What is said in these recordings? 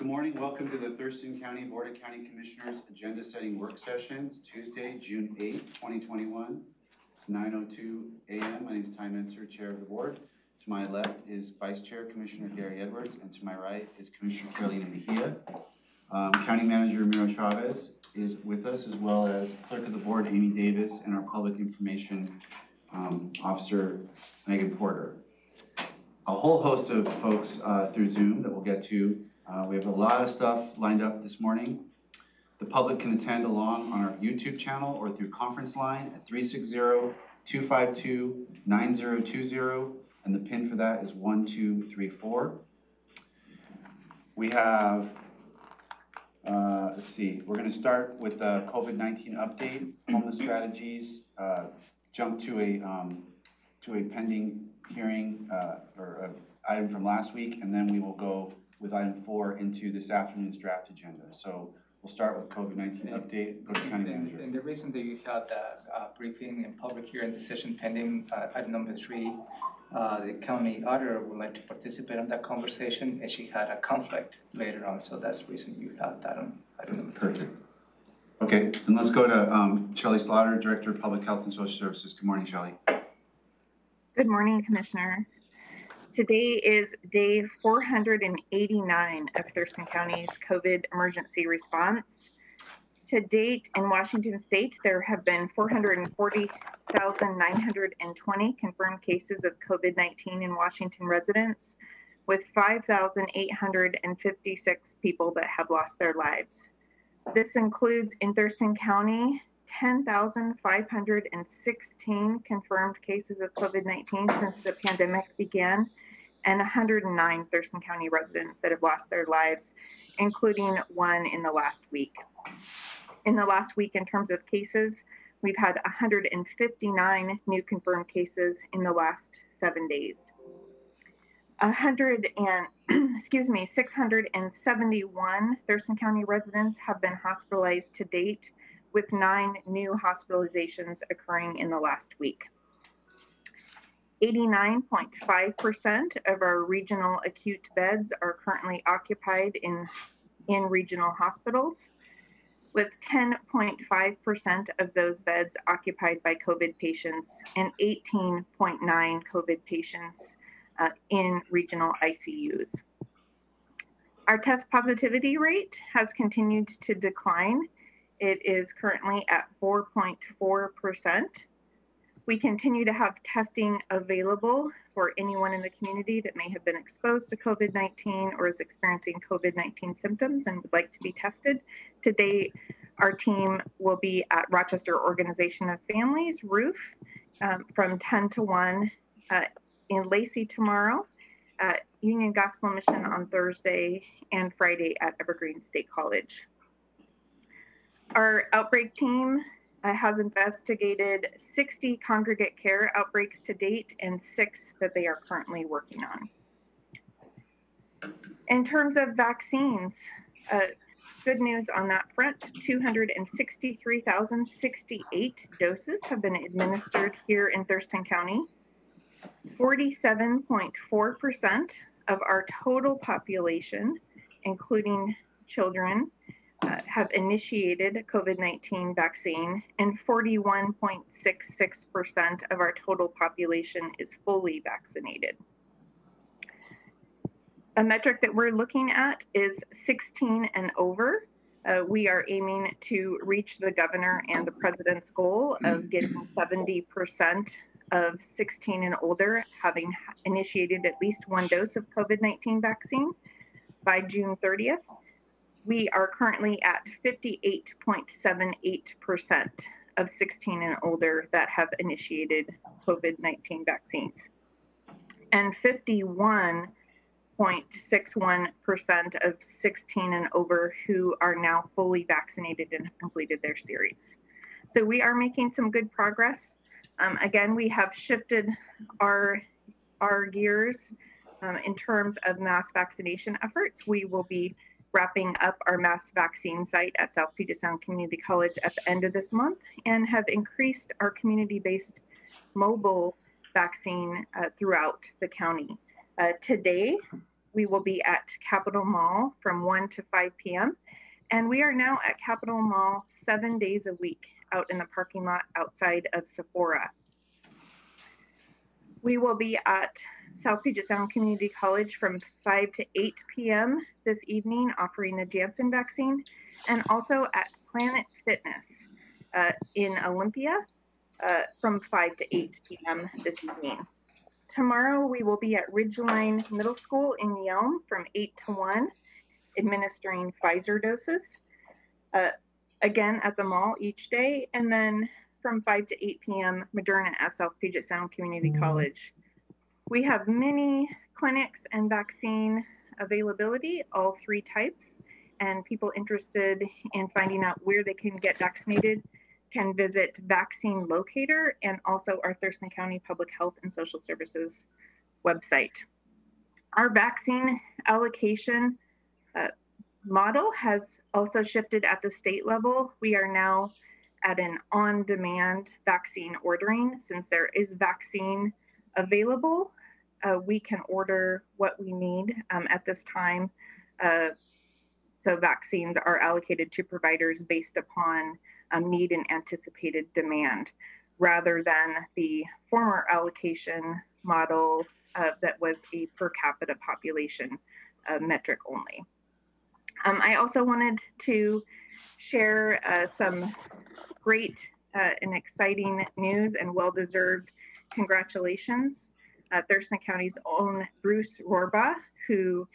Good morning, welcome to the Thurston County Board of County Commissioners Agenda Setting Work Sessions, Tuesday, June eighth, twenty twenty-one, nine oh two AM. My name is Tye Menser, Chair of the Board. To my left is Vice Chair Commissioner Gary Edwards, and to my right is Commissioner Carolina Mejia. Um, County Manager Miro Chavez is with us, as well as Clerk of the Board Amy Davis, and our Public Information um, Officer Megan Porter. A whole host of folks uh, through Zoom that we'll get to. Uh, We have a lot of stuff lined up this morning. The public can attend along on our YouTube channel or through conference line at 360-252-9020, and the pin for that is 1234. We have, uh, let's see, we're gonna start with the COVID-19 update, homeless strategies, uh, jump to a, um, to a pending hearing, uh, or a item from last week, and then we will go with item four into this afternoon's draft agenda. So we'll start with COVID-19 update, go to county And, manager. and the reason that you had the uh, briefing and public hearing decision pending, uh, item number three, uh, the county auditor would like to participate in that conversation, and she had a conflict later on, so that's the reason you had that on item number three. Perfect. Okay, and let's go to um, Schelli Slaughter, Director of Public Health and Social Services. Good morning, Schelli. Good morning, Commissioners. Today is day 489 of Thurston County's COVID emergency response. To date, in Washington state, there have been 440,920 confirmed cases of COVID 19 in Washington residents, with 5,856 people that have lost their lives. This includes in Thurston County 10,516 confirmed cases of COVID 19 since the pandemic began, and 109 Thurston County residents that have lost their lives, including one in the last week. In the last week, in terms of cases, we've had 159 new confirmed cases in the last seven days. 100 and, excuse me, 671 Thurston County residents have been hospitalized to date with nine new hospitalizations occurring in the last week. 89.5% of our regional acute beds are currently occupied in, in regional hospitals, with 10.5% of those beds occupied by COVID patients and 18.9 COVID patients uh, in regional ICUs. Our test positivity rate has continued to decline it is currently at 4.4%. We continue to have testing available for anyone in the community that may have been exposed to COVID 19 or is experiencing COVID 19 symptoms and would like to be tested. Today, our team will be at Rochester Organization of Families, ROOF, um, from 10 to 1 uh, in Lacey tomorrow, at Union Gospel Mission on Thursday, and Friday at Evergreen State College. Our outbreak team uh, has investigated 60 congregate care outbreaks to date and six that they are currently working on. In terms of vaccines, uh, good news on that front 263,068 doses have been administered here in Thurston County. 47.4% of our total population, including children, uh, have initiated COVID 19 vaccine, and 41.66% of our total population is fully vaccinated. A metric that we're looking at is 16 and over. Uh, we are aiming to reach the governor and the president's goal of getting 70% of 16 and older having initiated at least one dose of COVID 19 vaccine by June 30th we are currently at 58.78% of 16 and older that have initiated COVID 19 vaccines, and 51.61% of 16 and over who are now fully vaccinated and have completed their series. So we are making some good progress. Um, again, we have shifted our our gears um, in terms of mass vaccination efforts. We will be wrapping up our mass vaccine site at South Puget Sound Community College at the end of this month and have increased our community-based mobile vaccine uh, throughout the county. Uh, today, we will be at Capitol Mall from 1 to 5 p.m. And we are now at Capitol Mall seven days a week out in the parking lot outside of Sephora. We will be at South Puget Sound Community College from 5 to 8 p.m. this evening offering the Janssen vaccine and also at Planet Fitness uh, in Olympia uh, from 5 to 8 p.m. this evening. Tomorrow we will be at Ridgeline Middle School in Yelm from 8 to 1 administering Pfizer doses. Uh, again at the mall each day and then from 5 to 8 p.m. Moderna at South Puget Sound Community College. We have many clinics and vaccine availability, all three types, and people interested in finding out where they can get vaccinated can visit Vaccine Locator and also our Thurston County Public Health and Social Services website. Our vaccine allocation uh, model has also shifted at the state level. We are now at an on demand vaccine ordering. Since there is vaccine available, uh, we can order what we need um, at this time. Uh, so vaccines are allocated to providers based upon um, need and anticipated demand rather than the former allocation model uh, that was a per capita population uh, metric only. Um, I also wanted to share uh, some great uh, and exciting news and well deserved congratulations. Uh, Thurston County's own Bruce Rorba, who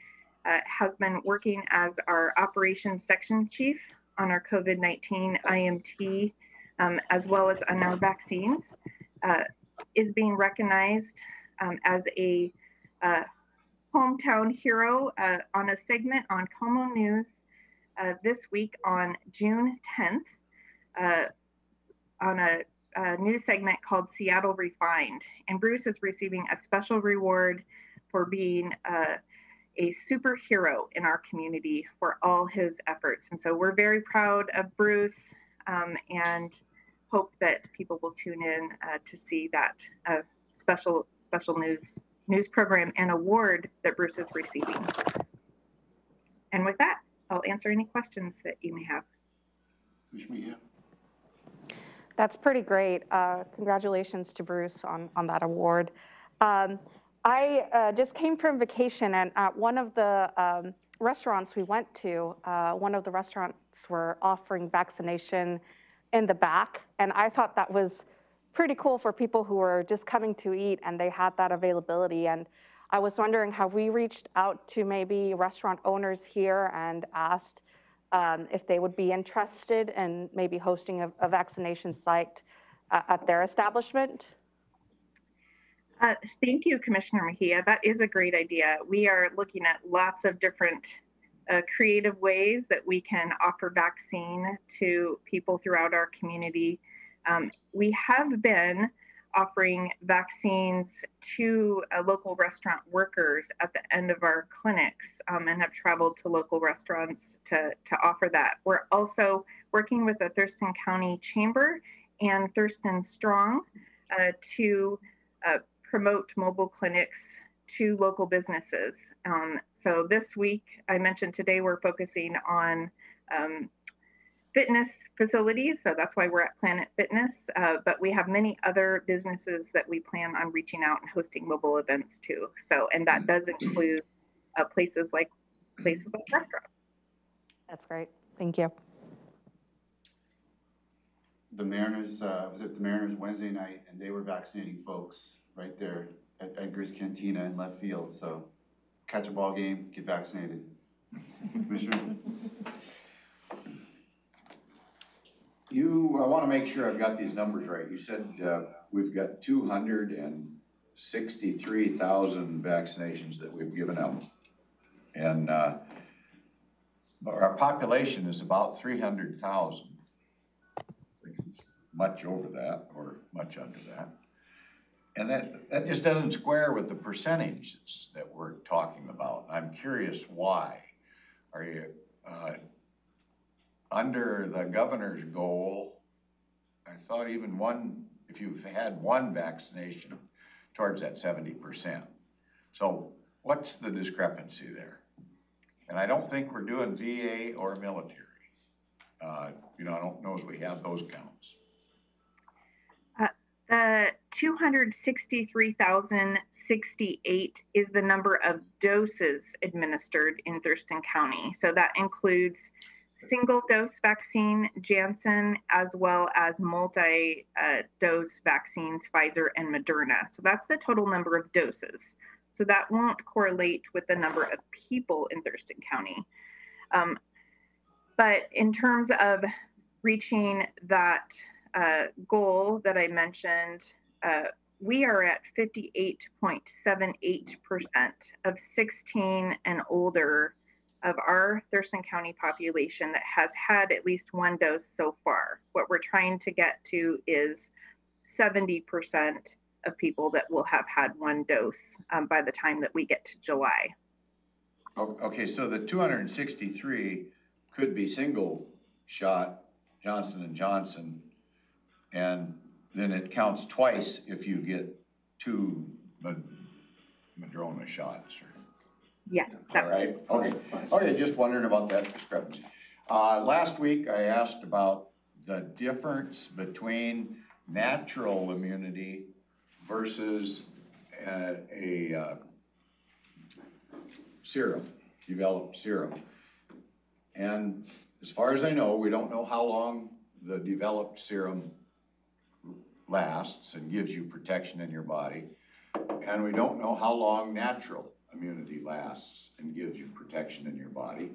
uh, has been working as our operations section chief on our COVID 19 IMT, um, as well as on our vaccines, uh, is being recognized um, as a uh, hometown hero uh, on a segment on KOMO News uh, this week on June 10th uh, on a, a new segment called Seattle Refined. And Bruce is receiving a special reward for being a superhero in our community for all his efforts. And so we're very proud of Bruce um, and hope that people will tune in uh, to see that uh, special special news news program and award that Bruce is receiving. And with that, I'll answer any questions that you may have. Commissioner Mejia? That's pretty great. Uh, Congratulations to Bruce on, on that award. Um, I uh, just came from vacation, and at one of the um, restaurants we went to, uh, one of the restaurants were offering vaccination in the back, and I thought that was pretty cool for people who were just coming to eat, and they had that availability. And I was wondering, have we reached out to maybe restaurant owners here and asked um, if they would be interested in maybe hosting a, a vaccination site uh, at their establishment? Uh, thank you, Commissioner Mejia. That is a great idea. We are looking at lots of different uh, creative ways that we can offer vaccine to people throughout our community. Um, we have been offering vaccines to uh, local restaurant workers at the end of our clinics um, and have traveled to local restaurants to, to offer that. We're also working with the Thurston County Chamber and Thurston Strong uh, to uh, promote mobile clinics to local businesses. Um, so this week, I mentioned today we're focusing on um, fitness facilities. So that's why we're at Planet Fitness. Uh, but we have many other businesses that we plan on reaching out and hosting mobile events to. So, and that does include uh, places like places like restaurants. That's great. Thank you. The Mariners, uh, was it the Mariners Wednesday night, and they were vaccinating folks right there at Edgar's Cantina in left field, so catch a ball game, get vaccinated. Commissioner? You, I want to make sure I've got these numbers right. You said, uh, we've got two hundred and sixty-three thousand vaccinations that we've given out. And, uh, our population is about three hundred thousand. Much over that, or much under that. And that, that just doesn't square with the percentages that we're talking about. I'm curious why. Are you, uh, under the governor's goal, I thought even one, if you've had one vaccination towards that seventy percent. So what's the discrepancy there? And I don't think we're doing VA or military. Uh, you know, I don't know if we have those counts. The 263,068 is the number of doses administered in Thurston County. So that includes single dose vaccine, Janssen, as well as multi dose vaccines, Pfizer and Moderna. So that's the total number of doses. So that won't correlate with the number of people in Thurston County. Um, but in terms of reaching that uh, goal that I mentioned, uh, we are at 58.78% of 16 and older of our Thurston County population that has had at least one dose so far. What we're trying to get to is 70% of people that will have had one dose um, by the time that we get to July. Okay, so the two hundred and sixty-three could be single shot Johnson and Johnson. And then it counts twice if you get two Moderna shots or. Yes, All right, okay, okay, just wondering about that discrepancy. Uh, last week I asked about the difference between natural immunity versus uh, a, uh, serum, developed serum. And as far as I know, we don't know how long the developed serum lasts and gives you protection in your body. And we don't know how long natural immunity lasts and gives you protection in your body.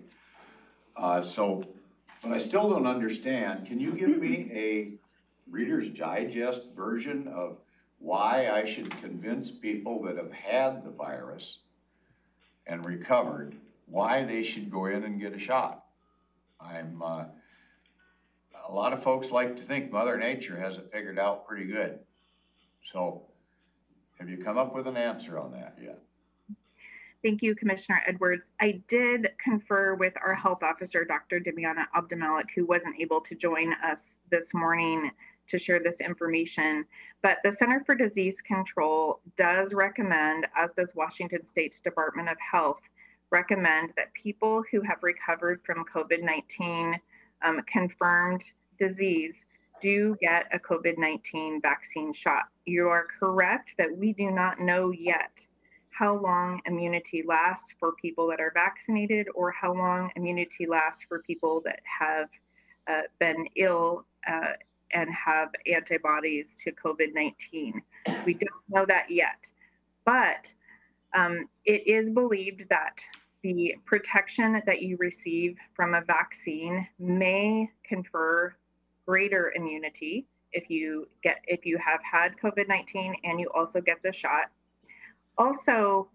Uh, so, but I still don't understand, can you give me a Reader's Digest version of why I should convince people that have had the virus and recovered, why they should go in and get a shot? I'm, uh, a lot of folks like to think Mother Nature has it figured out pretty good. So, have you come up with an answer on that yet? Thank you, Commissioner Edwards. I did confer with our health officer, Dr. Dimyana Abdelmalek, who wasn't able to join us this morning to share this information. But the Center for Disease Control does recommend, as does Washington State's Department of Health, recommend that people who have recovered from COVID 19 um, confirmed disease do get a COVID 19 vaccine shot. You are correct that we do not know yet how long immunity lasts for people that are vaccinated or how long immunity lasts for people that have uh, been ill uh, and have antibodies to COVID 19. We don't know that yet. But um, it is believed that the protection that you receive from a vaccine may confer greater immunity if you get if you have had COVID-19 and you also get the shot also,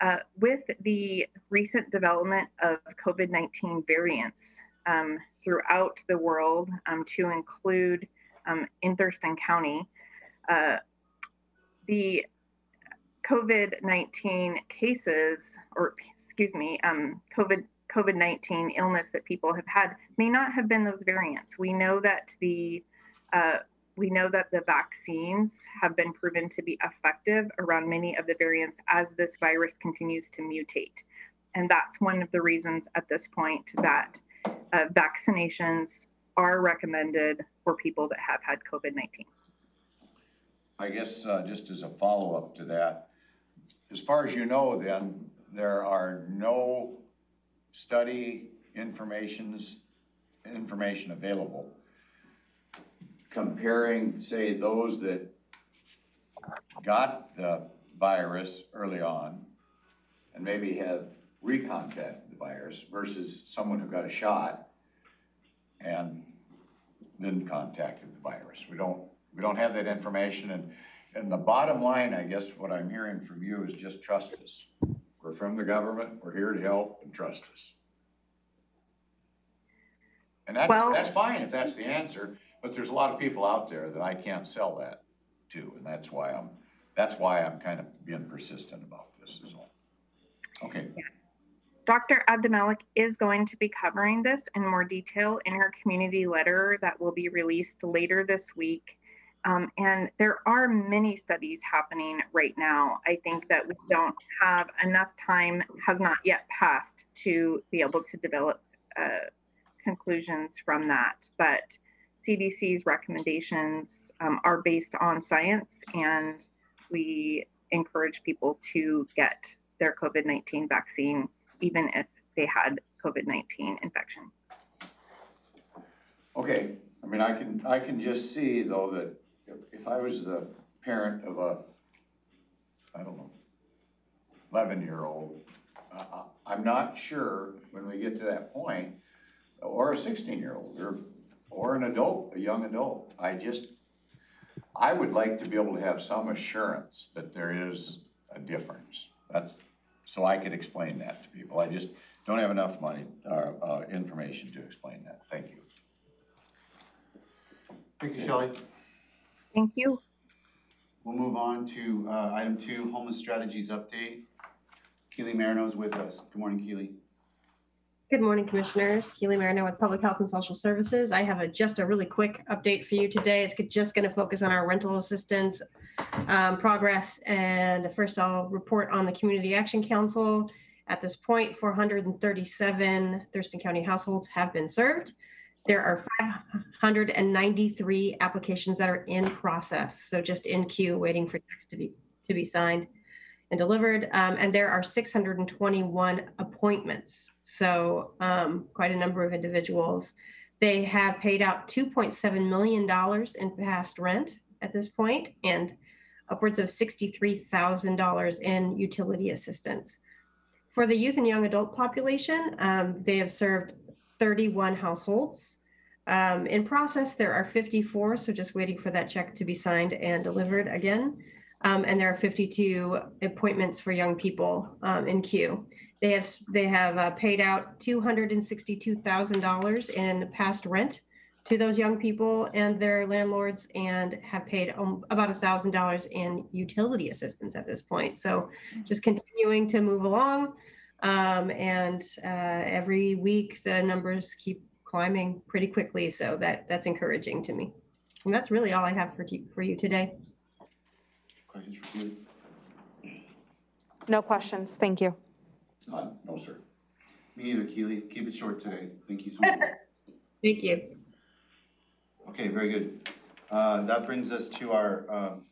uh, with the recent development of COVID 19 variants um, throughout the world, um, to include um, in Thurston County, uh, the COVID 19 cases, or excuse me, um, COVID COVID 19 illness that people have had may not have been those variants. We know that the uh, we know that the vaccines have been proven to be effective around many of the variants as this virus continues to mutate. And that's one of the reasons at this point that uh, vaccinations are recommended for people that have had COVID 19. I guess, uh, just as a follow-up to that, as far as you know then, there are no study informations, information available comparing, say, those that got the virus early on and maybe have recontacted the virus versus someone who got a shot and then contacted the virus. We don't, we don't have that information and, and the bottom line, I guess, what I'm hearing from you is just trust us. We're from the government, we're here to help and trust us. And that's, Well- that's fine if that's the answer, but there's a lot of people out there that I can't sell that to, and that's why I'm, that's why I'm kind of being persistent about this is all. Okay, Dr. Abdelmalek is going to be covering this in more detail in her community letter that will be released later this week. Um, and there are many studies happening right now. I think that we don't have enough time, has not yet passed, to be able to develop uh, conclusions from that. But CDC's recommendations um, are based on science, and we encourage people to get their COVID 19 vaccine, even if they had COVID 19 infection. Okay, I mean, I can, I can just see though that if, if I was the parent of a, I don't know, eleven-year-old, uh, uh, I'm not sure when we get to that point, or a sixteen-year-old, or, or an adult, a young adult, I just, I would like to be able to have some assurance that there is a difference. That's, so I could explain that to people. I just don't have enough money, uh, uh, information to explain that. Thank you. Thank you, Schelli. Thank you. We'll move on to uh, item two, homeless strategies update. Keylee Marineau is with us. Good morning, Keylee. Good morning, Commissioners. Keylee Marineau with Public Health and Social Services. I have a, just a really quick update for you today. It's just going to focus on our rental assistance um, progress. And first, I'll report on the Community Action Council. At this point, 437 Thurston County households have been served. There are 593 applications that are in process, so just in queue, waiting for text to be to be signed and delivered. Um, and there are 621 appointments. So um, quite a number of individuals. They have paid out $2.7 million in past rent at this point and upwards of $63,000 in utility assistance. For the youth and young adult population, um, they have served 31 households. Um, in process, there are 54, so just waiting for that check to be signed and delivered again. Um, and there are 52 appointments for young people um, in queue. They have they have uh, paid out $262,000 in past rent to those young people and their landlords, and have paid um, about $1,000 in utility assistance at this point. So, just continuing to move along, um, and uh, every week the numbers keep climbing pretty quickly. So that that's encouraging to me. And that's really all I have for for you today. Questions for Keylee? No questions, thank you. None, no, sir. Me neither, Keylee. Keep it short today. Thank you so much. Thank you. Okay, very good. Uh, That brings us to our um,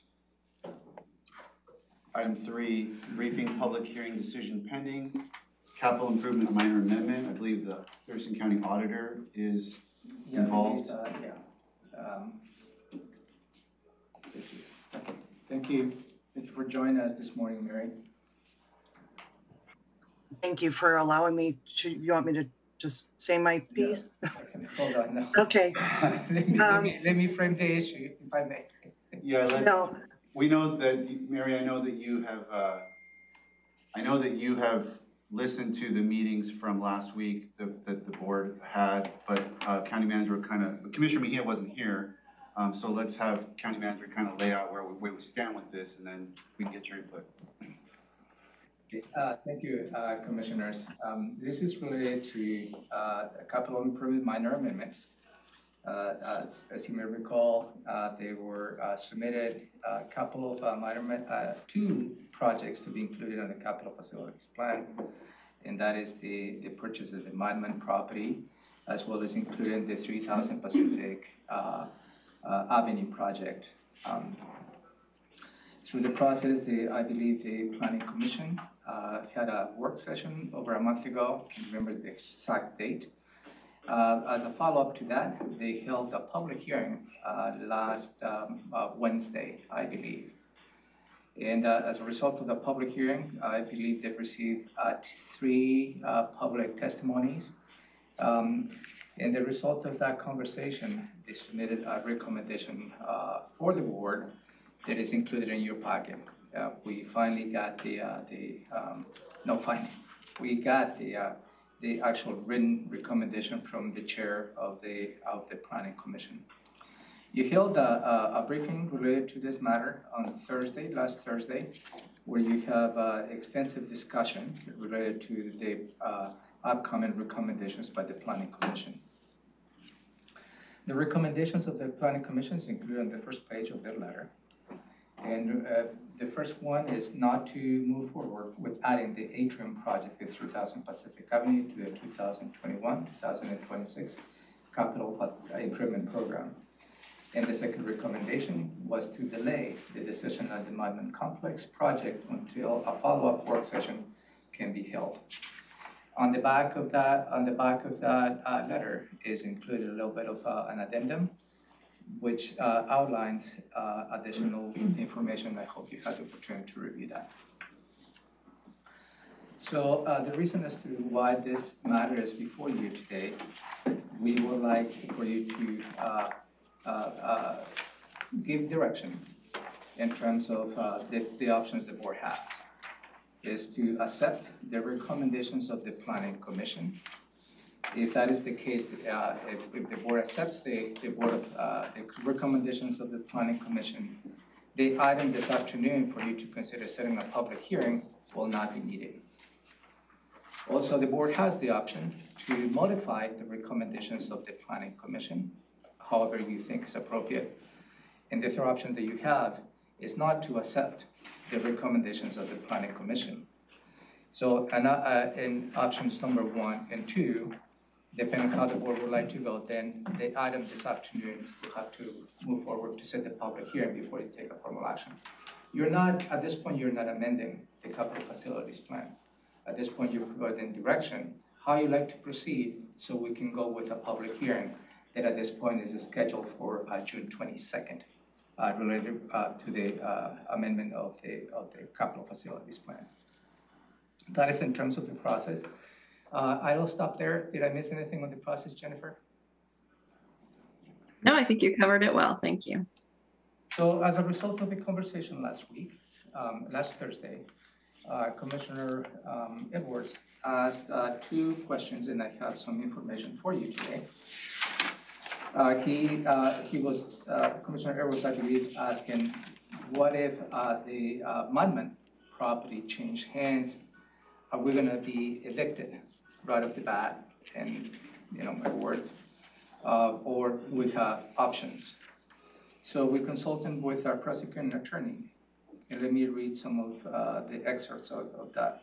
item three, briefing, public hearing, decision pending, capital improvement minor amendment. I believe the Thurston County Auditor is Yeah, Involved. uh, Yeah. Um, thank you. Okay, Thank you. Thank you for joining us this morning, Mary. Thank you for allowing me to, you want me to just say my piece? Okay, Hold on, no. Okay, Let me, let me, let me frame the issue, if I may. Yeah, let's, no, we know that, Mary, I know that you have, uh, I know that you have listened to the meetings from last week that, that the board had, but uh, County Manager kind of, Commissioner Mejia wasn't here. Um, So let's have County Manager kind of lay out where we, where we stand with this, and then we can get your input. Uh, Thank you, uh, Commissioners. Um, This is related to uh, a couple of improvement minor amendments. Uh, As as you may recall, uh, they were uh, submitted, a couple of minor, two projects to be included on the capital facilities plan. And that is the the purchase of the Mottman property, as well as including the 3000 Pacific Avenue project. Um, through the process, the, I believe the planning commission uh, had a work session over a month ago, I can't remember the exact date. Uh, As a follow-up to that, they held a public hearing uh, last um, uh, Wednesday, I believe. And uh, as a result of the public hearing, I believe they've received uh, three uh, public testimonies. Um, And the result of that conversation, they submitted a recommendation uh, for the board that is included in your packet. Uh, we finally got the, uh, the, um, no, finally, we got the, uh, the actual written recommendation from the chair of the, of the planning commission. You held a, a, a briefing related to this matter on Thursday, last Thursday, where you have, uh, extensive discussion related to the, uh, upcoming recommendations by the planning commission. The recommendations of the planning commission is included on the first page of their letter. And uh, the first one is not to move forward with adding the atrium project at three thousand Pacific Avenue to and twenty-six capital plus improvement program. And the second recommendation was to delay the decision on the Mottman Complex project until a follow-up work session can be held. On the back of that, on the back of that uh, letter is included a little bit of uh, an addendum which uh, outlines uh, additional information. I hope you had the opportunity to review that. So uh, the reason as to why this matter is before you today, we would like for you to uh, give direction in terms of the, the options the board has. Is to accept the recommendations of the planning commission. If that is the case, uh, if, if the board accepts the, the board of, uh, the recommendations of the planning commission, the item this afternoon for you to consider setting a public hearing will not be needed. Also, the board has the option to modify the recommendations of the planning commission, however you think is appropriate. And the third option that you have is not to accept the recommendations of the planning commission. So, and, uh, in options number one and two, depending on how the board would like to go, then the item this afternoon will have to move forward to set the public hearing before you take a formal action. You're not, at this point, you're not amending the capital facilities plan. At this point, you're providing direction, how you like to proceed, so we can go with a public hearing that at this point is scheduled for uh, June twenty-second, uh, related uh, to the uh, amendment of the, of the capital facilities plan. That is in terms of the process. Uh, I will stop there. Did I miss anything on the process, Jennifer? No, I think you covered it well. Thank you. So as a result of the conversation last week, um, last Thursday, uh, Commissioner, um, Edwards asked, uh, two questions and I have some information for you today. Uh, he, uh, he was, uh, Commissioner Edwards, I believe, asking, what if, uh, the, uh, Mottman property changed hands? Are we gonna be evicted right off the bat? And, you know, my words, or we have options. So we consulted with our prosecuting attorney, and let me read some of the excerpts of, of that.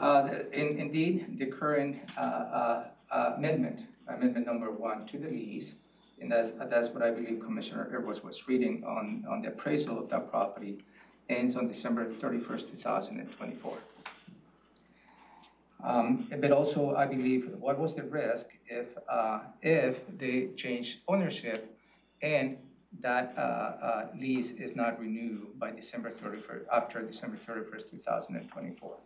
Uh, in, indeed, the current uh, uh, amendment, amendment number one to the lease, and that's, that's what I believe Commissioner Edwards was reading on, on the appraisal of that property, ends on December thirty-first, two thousand and twenty-four. Um, but also, I believe, what was the risk if, uh, if they change ownership and that, uh, uh, lease is not renewed by December thirty-first, after December thirty-first, two thousand and twenty-four?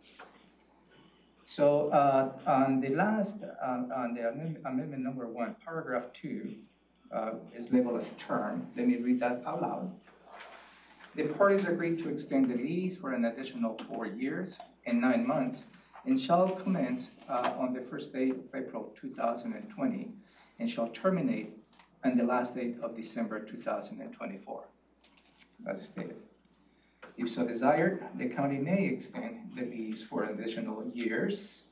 So, uh, on the last, um, on the amendment, number one, paragraph two, uh, is labeled as term, let me read that out loud. The parties agreed to extend the lease for an additional four years and nine months and shall commence uh, on the first day of April 2020 and shall terminate on the last date of December 2024, as stated. If so desired, the county may extend the lease for additional years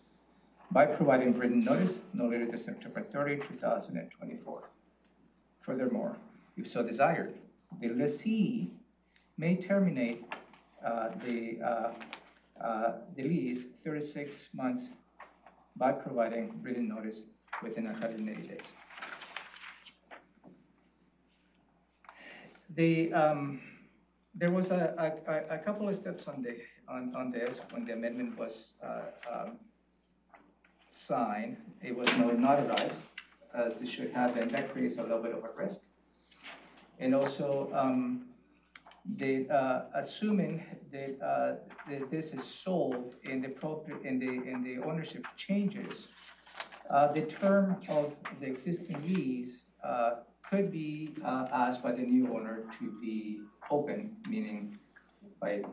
by providing written notice no later than September 30, 2024. Furthermore, if so desired, the lessee may terminate uh, the uh, uh, the lease thirty-six months by providing written notice within hundred and eighty days. The, um, there was a, a, a couple of steps on the, on, on this when the amendment was, uh, um, signed. It was not notarized, as it should have, and that creates a little bit of a risk. And also, um, the, uh, assuming that, uh, that this is sold and the property, and the, and the ownership changes, uh, the term of the existing lease, uh, could be, uh, asked by the new owner to be open, meaning by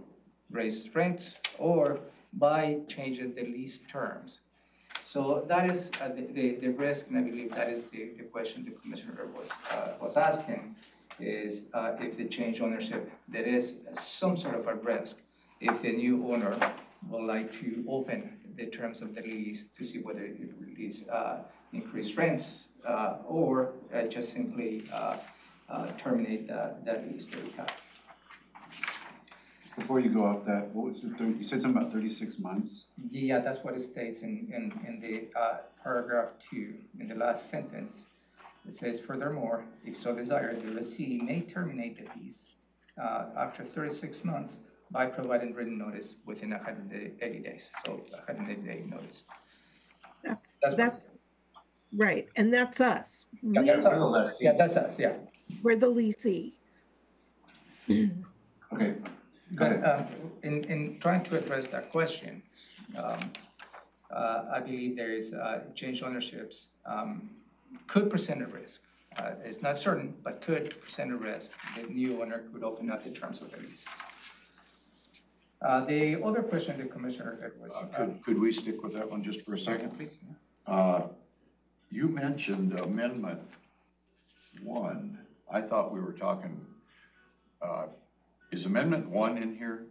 raised rents or by changing the lease terms. So that is, uh, the, the, the risk, and I believe that is the, the question the commissioner was, uh, was asking is uh, if they change ownership, there is some sort of a risk if the new owner would like to open the terms of the lease to see whether it release uh, increased rents uh, or uh, just simply uh, uh, terminate the, the lease that we have. Before you go off that, what was the, thir- you said something about thirty-six months? Yeah, that's what it states in, in, in the uh, paragraph two, in the last sentence. It says furthermore, if so desired, the lessee may terminate the lease uh, after thirty-six months by providing written notice within hundred and eighty days, so hundred and eighty day notice. That's, That's that's, says. Right, and that's us. Yeah, We- that's us. Yeah, that's us, yeah. We're the leasee. Okay, go But ahead. um, in, in trying to address that question, um, uh, I believe there is uh, change ownerships um, could present a risk. Uh, It's not certain, but could present a risk. The new owner could open up the terms of the lease. Uh, The other question the commissioner had was. Uh, uh, Could, could we stick with that one just for a second? Please. Uh, You mentioned amendment one. I thought we were talking, uh, is amendment one in here?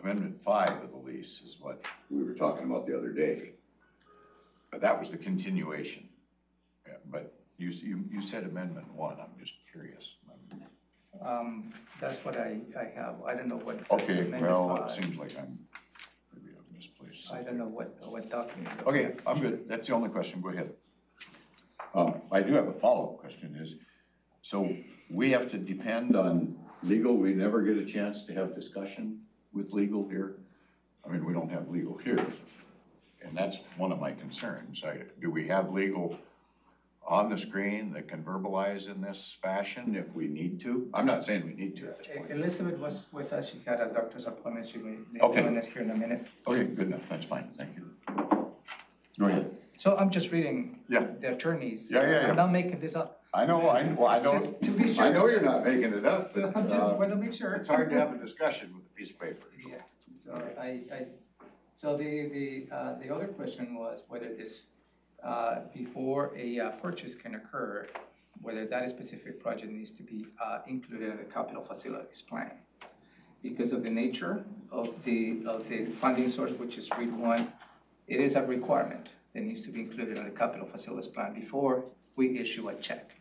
Amendment five of the lease is what we were talking about the other day. But that was the continuation. Yeah, But you, s- you, you said amendment one, I'm just curious. Um, That's what I, I have. I don't know what. Okay, amendment well, it five- seems like I'm, maybe I've misplaced I something. don't know what, what document. Okay, I'm good. That's the only question. Go ahead. Um, I do have a follow-up question is, so we have to depend on legal? We never get a chance to have discussion with legal here? I mean, we don't have legal here. And that's one of my concerns. I, do we have legal on the screen that can verbalize in this fashion if we need to? I'm not saying we need to at this point. Elizabeth was with us. She had a doctor's appointment. She may may Okay. join us here in a minute. Okay, good enough. That's fine. Thank you. Go ahead. So I'm just reading Yeah. the attorneys. Yeah, yeah, yeah. I'm not making this up. I know, I, well, I don't. To be sure. I know you're not making it up, So but, I'm just uh, want to make sure. it's hard to have a discussion with a piece of paper. Yeah, so I, I, so the, the, uh, the other question was whether this, uh, before a uh, purchase can occur, whether that specific project needs to be, uh, included in the capital facilities plan. Because of the nature of the, of the funding source, which is REET one, it is a requirement that needs to be included on the capital facilities plan before we issue a check.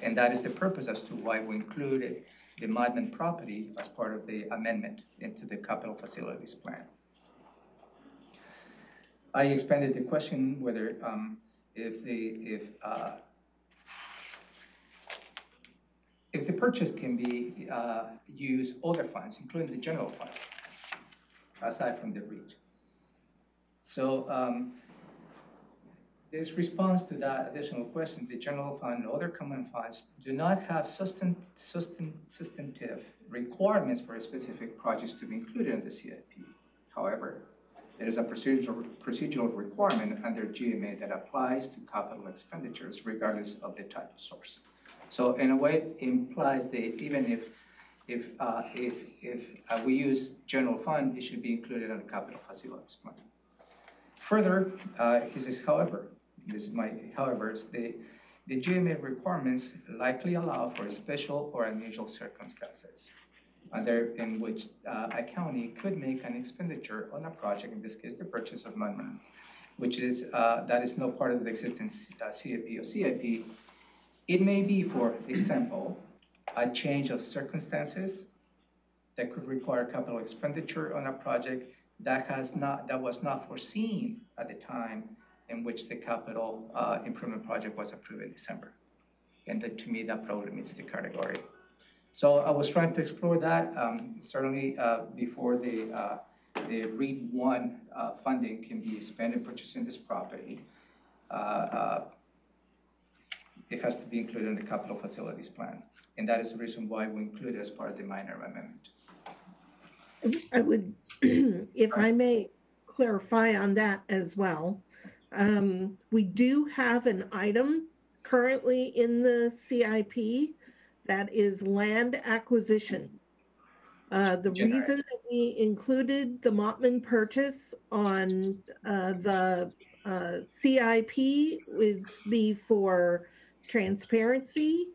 And that is the purpose as to why we included the Mottman property as part of the amendment into the capital facilities plan. I expanded the question whether, um, if the, if, uh, if the purchase can be, uh, other funds, including the general fund, aside from the REET. So, um, this response to that additional question, the general fund and other common funds do not have substantive requirements for specific projects to be included in the CIP. However, there is a procedural, procedural requirement under GMA that applies to capital expenditures regardless of the type of source. So in a way, it implies that even if, if, uh, if, if uh, we use general fund, it should be included in the capital facilities. Further, uh, he says, however, this however, the, the GMA requirements likely allow for special or unusual circumstances under, in which, uh, a county could make an expenditure on a project, in this case, the purchase of land, which is, uh, that is no part of the existing uh, CIP or CIP. It may be, for example, a change of circumstances that could require capital expenditure on a project that has not, that was not foreseen at the time in which the capital uh, improvement project was approved in December. And that, to me, that probably meets the category. So I was trying to explore that, um, certainly uh, before the, uh, the REET one uh, funding can be spent in purchasing this property. uh, uh, It has to be included in the capital facilities plan. And that is the reason why we include it as part of the minor amendment. I would, if I may clarify on that as well. Um, we do have an item currently in the CIP that is land acquisition. Uh, the reason that we included the Mottman purchase on, uh, the, uh, CIP would be for transparency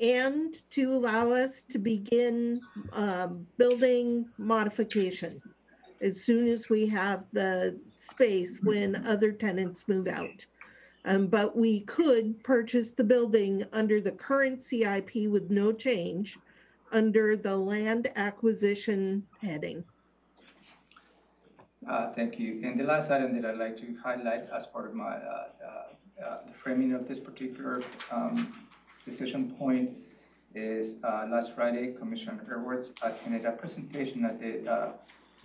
and to allow us to begin um, building modifications as soon as we have the space when other tenants move out. Um, but we could purchase the building under the current CIP with no change under the land acquisition heading. Uh, Thank you. And the last item that I'd like to highlight as part of my, uh, uh, uh, the framing of this particular um, decision point is uh, last Friday, Commissioner Edwards attended a presentation at the uh,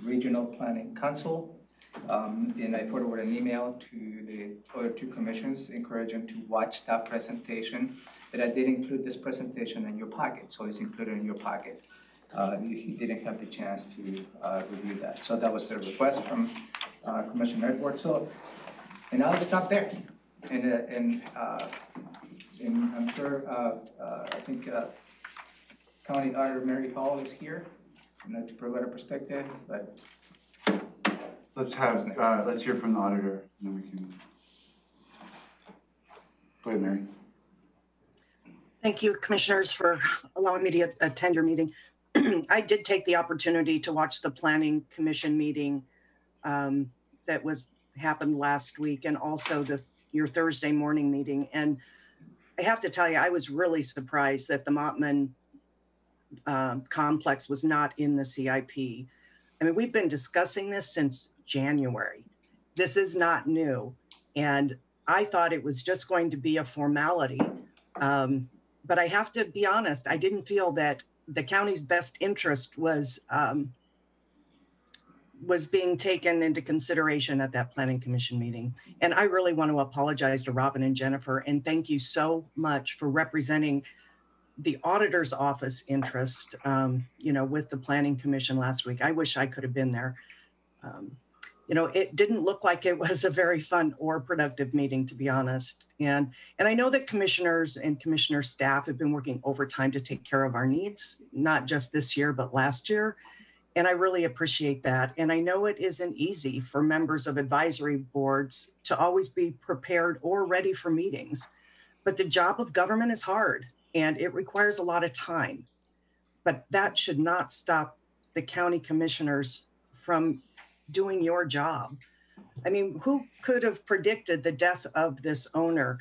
Regional Planning Council. Um, And I forwarded an email to the other two commissions encouraging to watch that presentation. But I did include this presentation in your packet, so it's included in your packet uh, didn't have the chance to uh, review that. So that was the request from uh, Commissioner Edwards. So, and I'll stop there. And, uh, and, uh, and I'm sure, uh, I think County Auditor Mary Hall is here, you know, to provide a perspective, but Let's have, uh, let's hear from the auditor, and then we can. Go ahead, Mary. Thank you, commissioners, for allowing me to attend your meeting. I did take the opportunity to watch the planning commission meeting um, that was, happened last week and also the, your Thursday morning meeting. And I have to tell you, I was really surprised that the Mottman um, complex was not in the CIP. I mean, we've been discussing this since January. This is not new. And I thought it was just going to be a formality. Um, but I have to be honest, I didn't feel that the county's best interest was um, was being taken into consideration at that planning commission meeting. And I really want to apologize to Robin and Jennifer and thank you so much for representing the auditor's office interest, um, you know, with the planning commission last week. I wish I could have been there. Um, you know, it didn't look like it was a very fun or productive meeting, to be honest. And and I know that commissioners and commissioner staff have been working overtime to take care of our needs, not just this year, but last year. And I really appreciate that. And I know it isn't easy for members of advisory boards to always be prepared or ready for meetings. But the job of government is hard and it requires a lot of time. But that should not stop the county commissioners from doing your job. I mean, who could have predicted the death of this owner?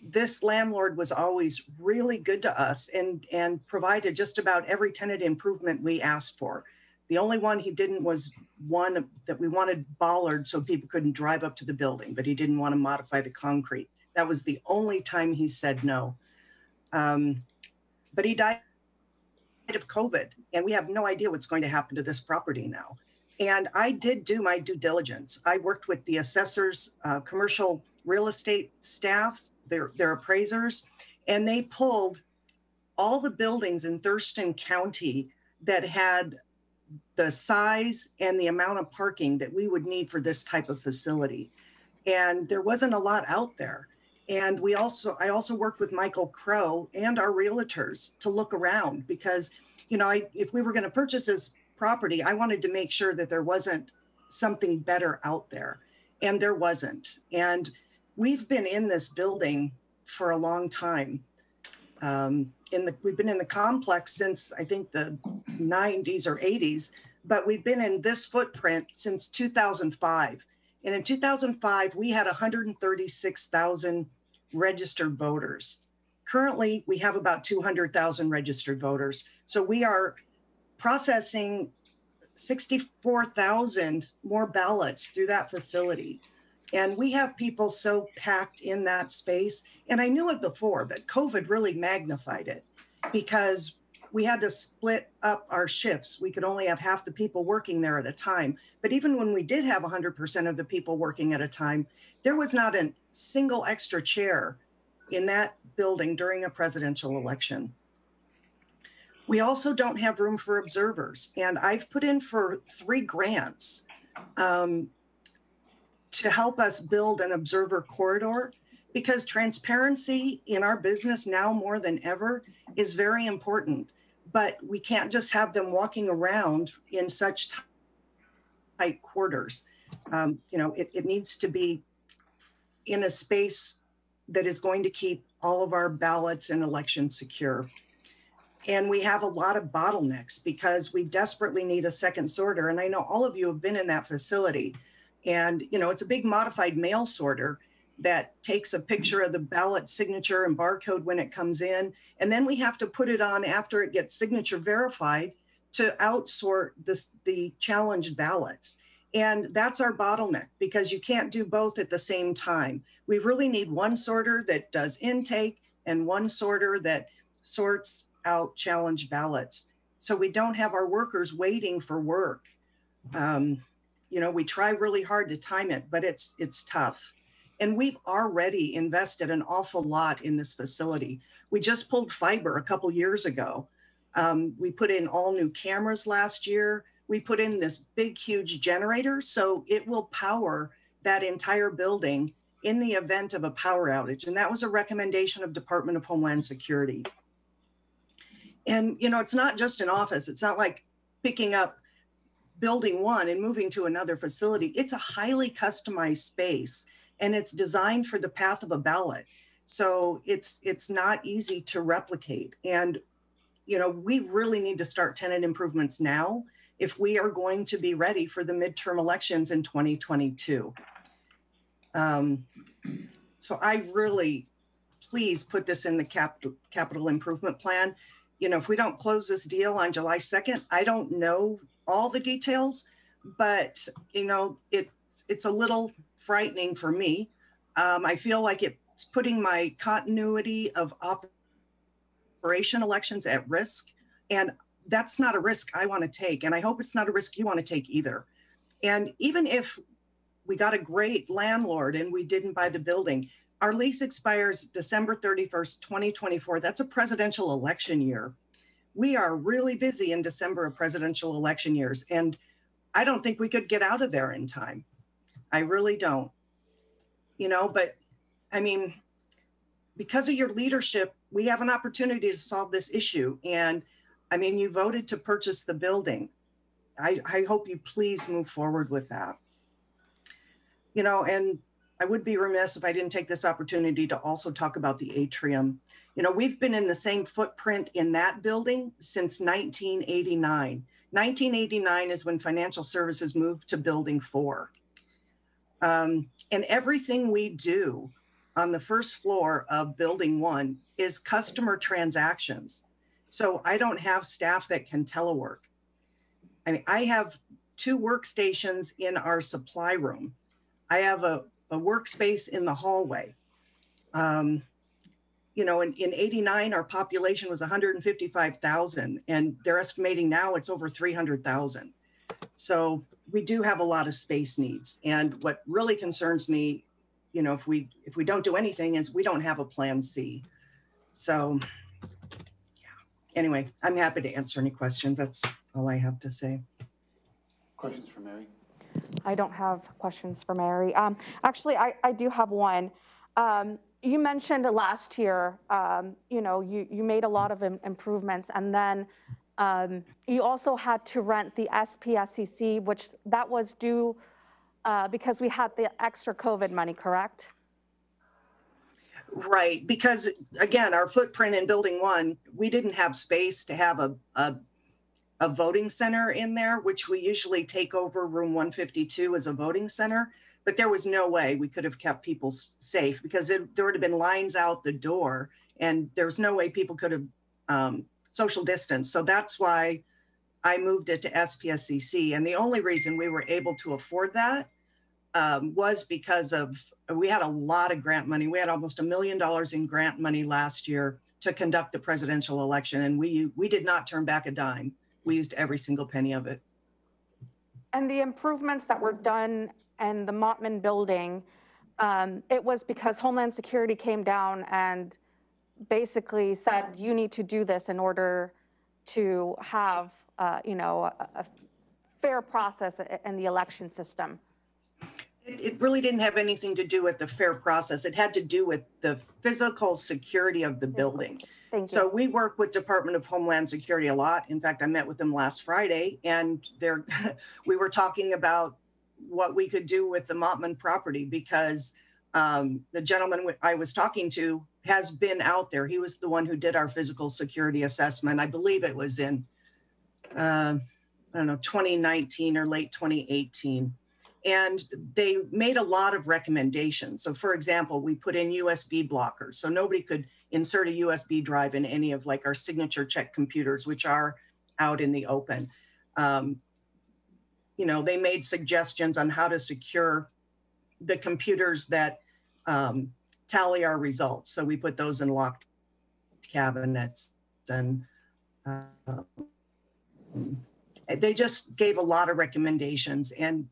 This landlord was always really good to us and, and provided just about every tenant improvement we asked for. The only one he didn't was one that we wanted bollard so people couldn't drive up to the building, but he didn't want to modify the concrete. That was the only time he said no. Um, but he died of COVID, and we have no idea what's going to happen to this property now. And I did do my due diligence. I worked with the assessors, uh, commercial real estate staff, their, their appraisers, and they pulled all the buildings in Thurston County that had the size and the amount of parking that we would need for this type of facility. And there wasn't a lot out there. And we also, I also worked with Michael Crow and our realtors to look around because, you know, I, if we were going to purchase this property, I wanted to make sure that there wasn't something better out there. And there wasn't. And we've been in this building for a long time. Um, in the, we've been in the complex since I think the 90s or 80s, but we've been in this footprint since 2005. And in 2005, we had 136,000 registered voters. Currently, we have about 200,000 registered voters. So we are processing 64,000 more ballots through that facility. And we have people so packed in that space. And I knew it before, but COVID really magnified it because we had to split up our shifts. We could only have half the people working there at a time. But even when we did have 100% of the people working at a time, there was not a single extra chair in that building during a presidential election. We also don't have room for observers. And I've put in for three grants um, to help us build an observer corridor because transparency in our business now more than ever is very important. But we can't just have them walking around in such tight quarters. Um, you know, it, it needs to be in a space that is going to keep all of our ballots and elections secure. And we have a lot of bottlenecks because we desperately need a second sorter. And I know all of you have been in that facility. And, you know, it's a big modified mail sorter. that takes a picture of the ballot signature and barcode when it comes in. And then we have to put it on after it gets signature verified to outsort this, the challenged ballots. And that's our bottleneck because you can't do both at the same time. We really need one sorter that does intake and one sorter that sorts out challenged ballots. So we don't have our workers waiting for work. Um, you know, we try really hard to time it, but it's it's tough. And we've already invested an awful lot in this facility. We just pulled fiber a couple years ago. Um, we put in all new cameras last year. We put in this big, huge generator, so it will power that entire building in the event of a power outage. And that was a recommendation of Department of Homeland Security. And, you know, it's not just an office. It's not like picking up building one and moving to another facility. It's a highly customized space and it's designed for the path of a ballot. So it's it's not easy to replicate. And you know, we really need to start tenant improvements now if we are going to be ready for the midterm elections in 2022. Um, so I really, please put this in the capital capital improvement plan. You know, if we don't close this deal on July 2nd, I don't know all the details, but you know, it's it's a little frightening for me. Um, I feel like it's putting my continuity of operation elections at risk. And that's not a risk I want to take. And I hope it's not a risk you want to take either. And even if we got a great landlord and we didn't buy the building, our lease expires December 31st, 2024. That's a presidential election year. We are really busy in December of presidential election years. And I don't think we could get out of there in time. I really don't. You know, but I mean, because of your leadership, we have an opportunity to solve this issue. And I mean, you voted to purchase the building. I, I hope you please move forward with that. You know, and I would be remiss if I didn't take this opportunity to also talk about the atrium. You know, we've been in the same footprint in that building since 1989. 1989 is when financial services moved to building four. Um, and everything we do on the first floor of building one is customer transactions. So I don't have staff that can telework. I mean, I have two workstations in our supply room. I have a, a workspace in the hallway. Um, you know, in, in 89, our population was 155,000, and they're estimating now it's over 300,000. So we do have a lot of space needs. And what really concerns me, you know, if we if we don't do anything is we don't have a plan C. So. Anyway, I'm happy to answer any questions. That's all I have to say. Questions for Mary? I don't have questions for Mary. Um, actually, I, I do have one. Um, you mentioned last year, um, you know, you, you made a lot of im- improvements and then um, you also had to rent the SPSCC, which that was due uh, because we had the extra COVID money, correct? Right, because again, our footprint in building one, we didn't have space to have a, a, a voting center in there, which we usually take over room 152 as a voting center. But there was no way we could have kept people safe because it, there would have been lines out the door and there was no way people could have um, social distance. So that's why I moved it to SPSCC. And the only reason we were able to afford that um, was because of we had a lot of grant money. We had almost a million dollars in grant money last year to conduct the presidential election, and we we did not turn back a dime. We used every single penny of it. And the improvements that were done in the Mottman building, um, it was because Homeland Security came down and basically said, you need to do this in order to have, uh, you know, a, a fair process in the election system. It, it really didn't have anything to do with the fair process. It had to do with the physical security of the building. Thank you. So we work with Department of Homeland Security a lot. In fact, I met with them last Friday and they're, we were talking about what we could do with the Mottman property because um, the gentleman I was talking to has been out there. He was the one who did our physical security assessment. I believe it was in, uh, I don't know, 2019 or late 2018. And they made a lot of recommendations. So for example, we put in USB blockers. So nobody could insert a USB drive in any of like our signature check computers, which are out in the open. Um, you know, they made suggestions on how to secure the computers that um, tally our results. So we put those in locked cabinets and uh, they just gave a lot of recommendations and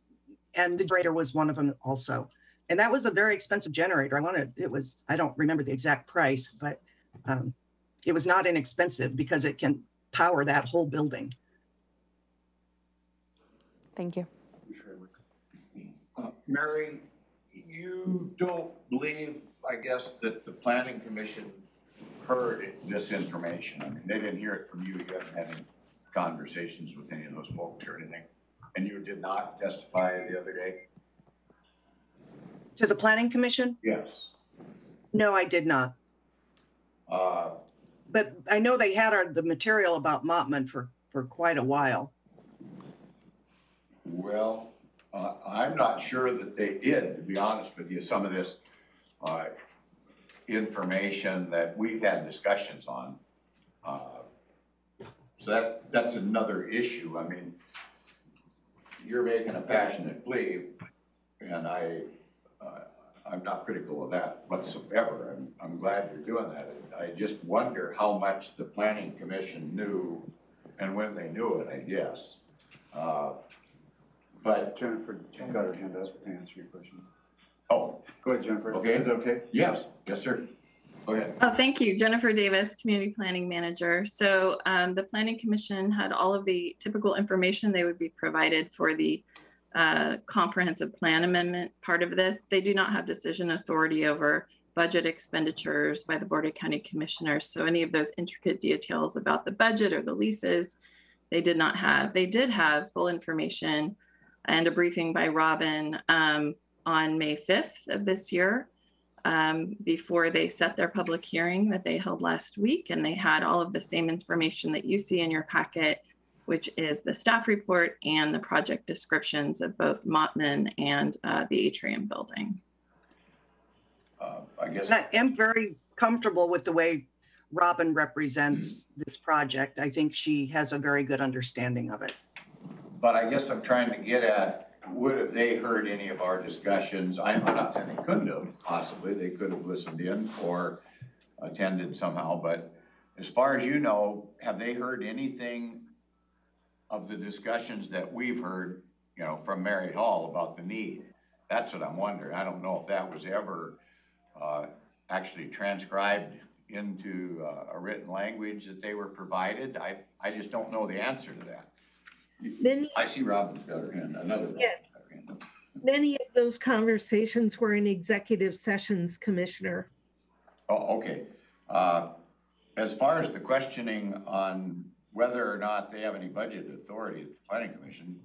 and the generator was one of them also. And that was a very expensive generator. I wanted it was I don't remember the exact price, but um, it was not inexpensive because it can power that whole building. Thank you. Uh, Mary, you don't believe, I guess, that the planning commission heard this information? I mean, they didn't hear it from you, you haven't had any conversations with any of those folks or anything? And you did not testify the other day? To the planning commission? Yes. No, I did not. Uh, But I know they had our, the material about Mottman for, for quite a while. Well, uh, I'm not sure that they did, to be honest with you, some of this, uh, information that we've had discussions on. Uh, So that, that's another issue, I mean, you're making a passionate plea, and I, uh, I'm not critical of that whatsoever, I'm, I'm glad you're doing that. I just wonder how much the planning commission knew, and when they knew it, I guess. Uh, But, Jennifer, got her hand up to answer your question. oh, Go ahead, Jennifer. Okay. Is it okay? yes, yes, sir. Oh, thank you. Jennifer Davis, Community Planning Manager. So um, the Planning Commission had all of the typical information they would be provided for the uh, comprehensive plan amendment part of this. They do not have decision authority over budget expenditures by the Board of County Commissioners. So any of those intricate details about the budget or the leases, they did not have. They did have full information and a briefing by Robin um, on May 5th of this year um, before they set their public hearing that they held last week. And they had all of the same information that you see in your packet, which is the staff report and the project descriptions of both Mottman and uh, the atrium building. Uh, I guess, And I am very comfortable with the way Robin represents this project. I think she has a very good understanding of it. but I guess I'm trying to get at, would have they heard any of our discussions? I'm, not saying they couldn't have, possibly, they could have listened in or attended somehow, but as far as you know, have they heard anything of the discussions that we've heard, you know, from Mary Hall about the need? That's what I'm wondering. I don't know if that was ever, uh, actually transcribed into uh, a written language that they were provided. I, I just don't know the answer to that. Many, I see Robin's got her hand, another. Yes. hand. many of those conversations were in executive sessions, Commissioner. Oh, okay. Uh, As far as the questioning on whether or not they have any budget authority at the planning commission,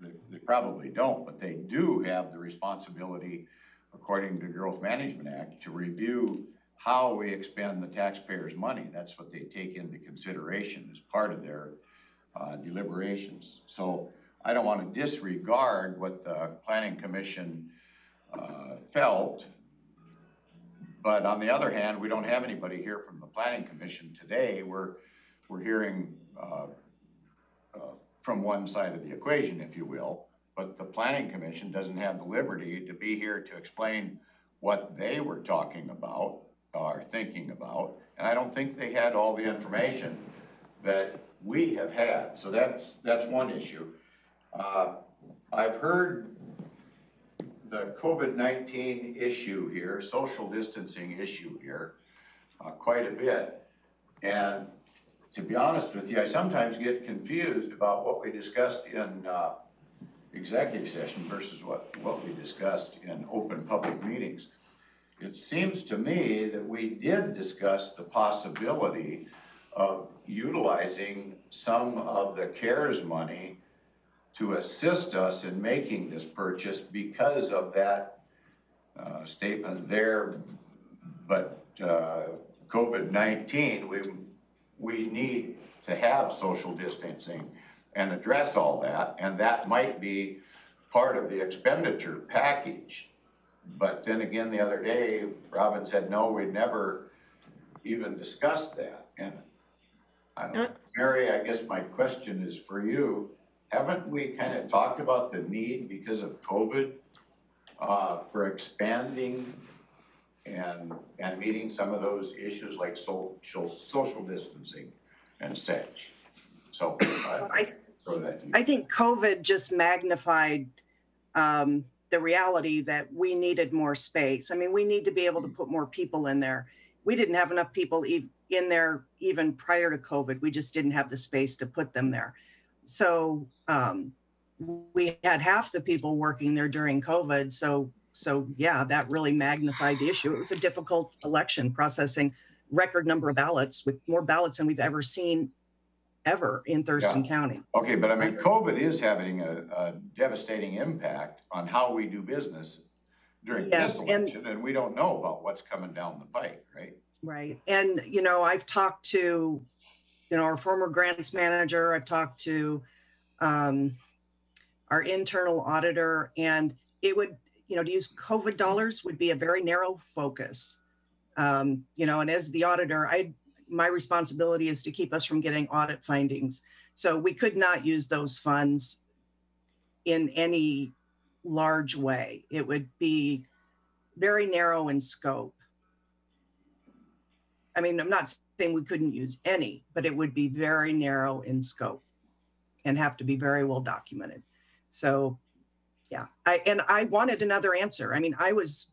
they, they probably don't, but they do have the responsibility, according to Growth Management Act, to review how we expend the taxpayers' money. That's what they take into consideration as part of their uh, deliberations. So I don't want to disregard what the planning commission uh, felt but on the other hand, we don't have anybody here from the planning commission today. We're, we're hearing, uh, uh, from one side of the equation, if you will. But the planning commission doesn't have the liberty to be here to explain what they were talking about or thinking about. And I don't think they had all the information that we have had. So that's, that's one issue. Uh, I've heard the COVID-19 issue here, social distancing issue here, uh, quite a bit. And to be honest with you, I sometimes get confused about what we discussed in uh, executive session versus what, what we discussed in open public meetings. It seems to me that we did discuss the possibility of utilizing some of the CARES money to assist us in making this purchase because of that uh, statement there. But uh, COVID-19, we, we need to have social distancing and address all that. And that might be part of the expenditure package. But then again, the other day, Robin said, no, we'd never even discussed that, and I don't. Mary, I guess my question is for you, haven't we kind of talked about the need because of COVID uh, for expanding and, and meeting some of those issues like social, social distancing and such? So I I, throw that. I think COVID just magnified um, the reality that we needed more space. I mean, we need to be able to put more people in there. We didn't have enough people e- in there even prior to COVID. We just didn't have the space to put them there. So um, we had half the people working there during COVID. So so yeah, that really magnified the issue. It was a difficult election processing record number of ballots with more ballots than we've ever seen ever in Thurston County. Okay, but I mean, COVID is having a, a devastating impact on how we do business during this Yes, and- election, and we don't know about what's coming down the pike, right? Right. And, you know, I've talked to, you know, our former grants manager, I've talked to um, our internal auditor, and it would, you know, to use COVID dollars would be a very narrow focus. Um, you know, and as the auditor, I, my responsibility is to keep us from getting audit findings. So we could not use those funds in any large way. It would be very narrow in scope. I mean, I'm not saying we couldn't use any, but it would be very narrow in scope and have to be very well documented. So, yeah, I and I wanted another answer. I mean, I was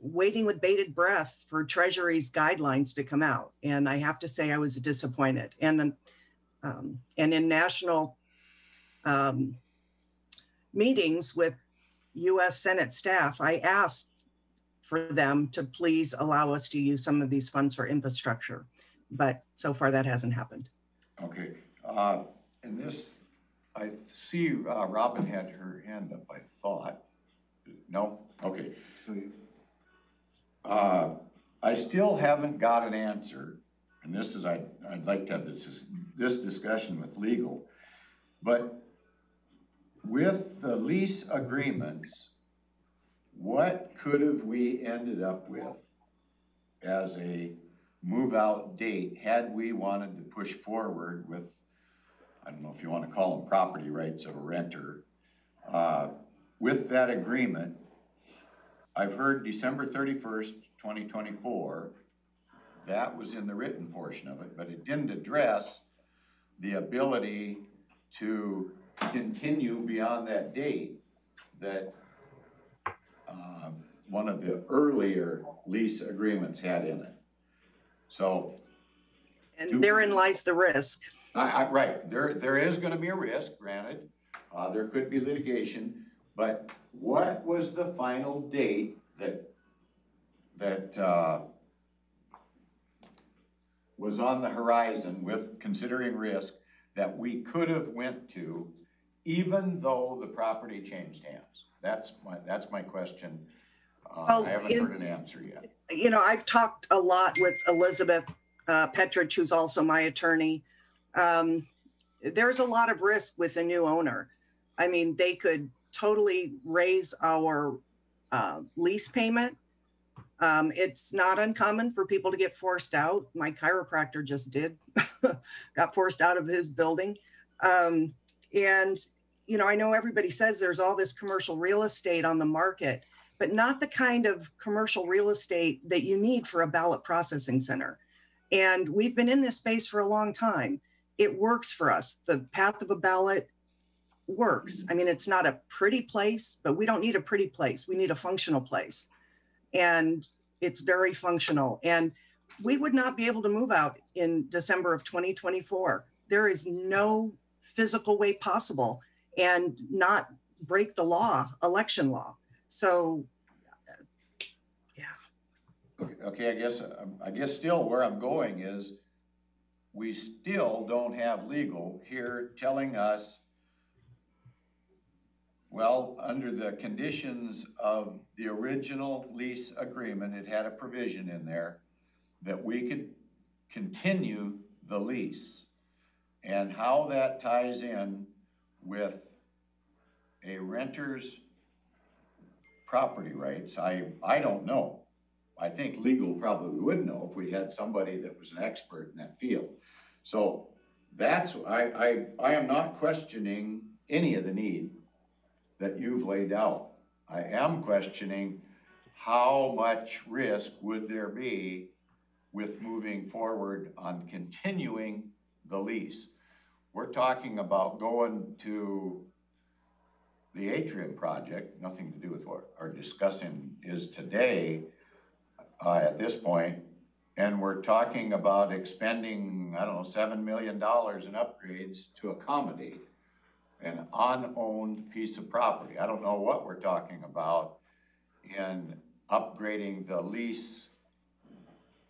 waiting with bated breath for Treasury's guidelines to come out, and I have to say I was disappointed. And um, and in national um, meetings with U.S. Senate staff, I asked for them to please allow us to use some of these funds for infrastructure. But so far, that hasn't happened. Okay, uh, in this, I see, uh, Robin had her hand up, I thought. No? Okay. Uh, I still haven't got an answer, and this is, I'd, I'd like to have this, this discussion with legal. But with the lease agreements, what could have we ended up with as a move-out date had we wanted to push forward with, I don't know if you wanna call them property rights of a renter, uh, with that agreement, I've heard December thirty-first, twenty twenty-four. That was in the written portion of it, but it didn't address the ability to continue beyond that date that um, one of the earlier lease agreements had in it. So, Do- And therein lies the risk. I, I, right, there, there is gonna be a risk, granted, uh, there could be litigation, but what was the final date that, that, uh, was on the horizon with considering risk that we could have went to, even though the property changed hands? That's my, that's my question. Uh, Well, I haven't in- heard an answer yet. you know, I've talked a lot with Elizabeth uh, Petrich, who's also my attorney. Um, there's a lot of risk with a new owner. I mean, they could totally raise our uh, lease payment. Um, it's not uncommon for people to get forced out. My chiropractor just did, got forced out of his building. Um, and, you know, I know everybody says there's all this commercial real estate on the market but not the kind of commercial real estate that you need for a ballot processing center. And we've been in this space for a long time. It works for us. The path of a ballot works. I mean, it's not a pretty place, but we don't need a pretty place. We need a functional place. And it's very functional. And we would not be able to move out in December of 2024. There is no physical way possible and not break the law, election law. So yeah. Okay, okay, I guess, um, I guess still where I'm going is, we still don't have legal here telling us, well, under the conditions of the original lease agreement, it had a provision in there that we could continue the lease. And how that ties in with a renter's property rights, I, I don't know. I think legal probably would know if we had somebody that was an expert in that field. So that's, I, I, I am not questioning any of the need that you've laid out. I am questioning how much risk would there be with moving forward on continuing the lease? We're talking about going to the atrium project, nothing to do with what our discussing is today, uh, at this point. point, and we're talking about expending, I don't know, seven million dollars in upgrades to accommodate an unowned piece of property. I don't know what we're talking about in upgrading the lease,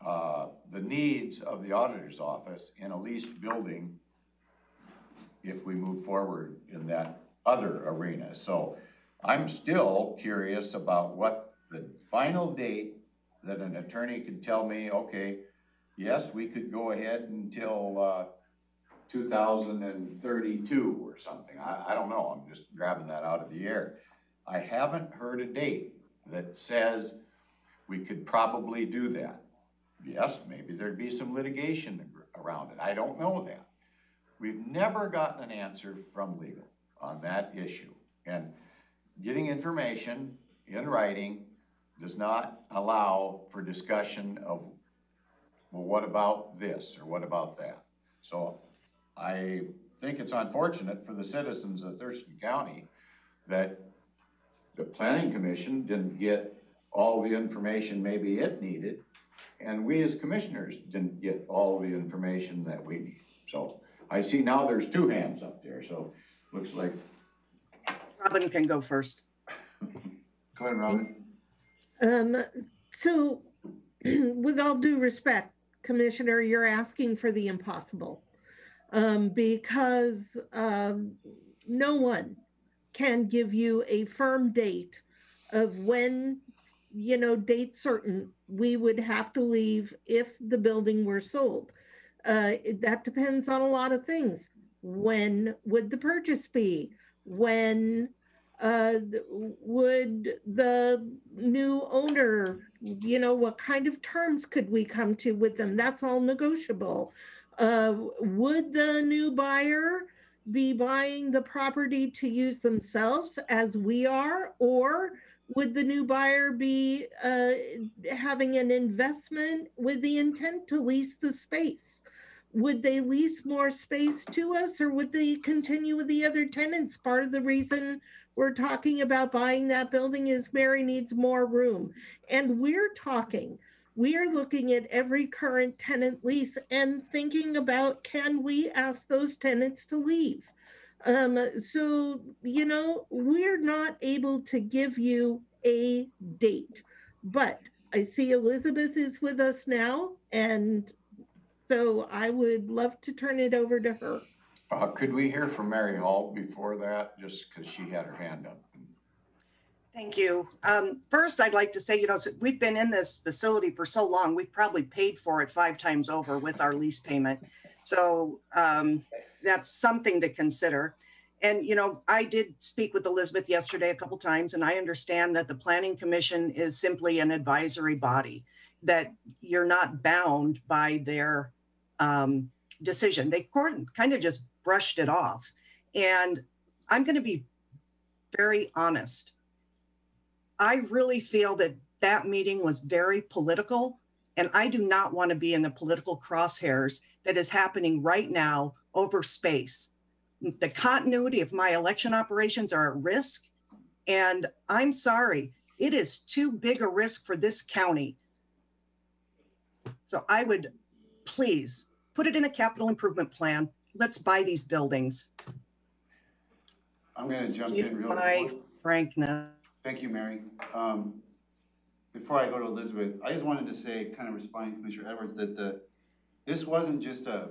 uh, the needs of the auditor's office in a leased building if we move forward in that other arena. So I'm still curious about what the final date that an attorney could tell me, okay, yes, we could go ahead until, uh, two thousand and thirty-two or something. I, I don't know. I'm just grabbing that out of the air. I haven't heard a date that says we could probably do that. Yes, maybe there'd be some litigation around it. I don't know that. We've never gotten an answer from legal on that issue. And getting information in writing does not allow for discussion of, well, what about this or what about that? So I think it's unfortunate for the citizens of Thurston County that the planning commission didn't get all the information maybe it needed, and we as commissioners didn't get all the information that we need. So I see now there's two hands up there, so looks like, Robin can go first. Go ahead, Robin. Um, so with all due respect, Commissioner, you're asking for the impossible. Um, because, um, no one can give you a firm date of when, you know, date certain, we would have to leave if the building were sold. Uh, that depends on a lot of things. When would the purchase be? When uh, would the new owner, you know, what kind of terms could we come to with them? That's all negotiable. Uh, would the new buyer be buying the property to use themselves as we are? Or would the new buyer be uh, having an investment with the intent to lease the space? Would they lease more space to us or would they continue with the other tenants? Part of the reason we're talking about buying that building is Mary needs more room. And we're talking, we are looking at every current tenant lease and thinking about can we ask those tenants to leave? Um, so, you know, we're not able to give you a date, but I see Elizabeth is with us now, and so I would love to turn it over to her. uh, could we hear from Mary Hall before that, just because she had her hand up? Thank you. Um, first, I'd like to say, you know, so we've been in this facility for so long, we've probably paid for it five times over with our lease payment. So um, that's something to consider. And, you know, I did speak with Elizabeth yesterday a couple times, and I understand that the Planning Commission is simply an advisory body, that you're not bound by their um, decision. They kind of just brushed it off. And I'm going to be very honest. I really feel that that meeting was very political, and I do not want to be in the political crosshairs that is happening right now over space. The continuity of my election operations are at risk, and I'm sorry, it is too big a risk for this county. So I would please put it in the capital improvement plan. Let's buy these buildings. I'm gonna jump in real quick. frankness. Thank you, Mary. Um, before I go to Elizabeth, I just wanted to say, kind of responding to Commissioner Edwards, that the, this wasn't just a,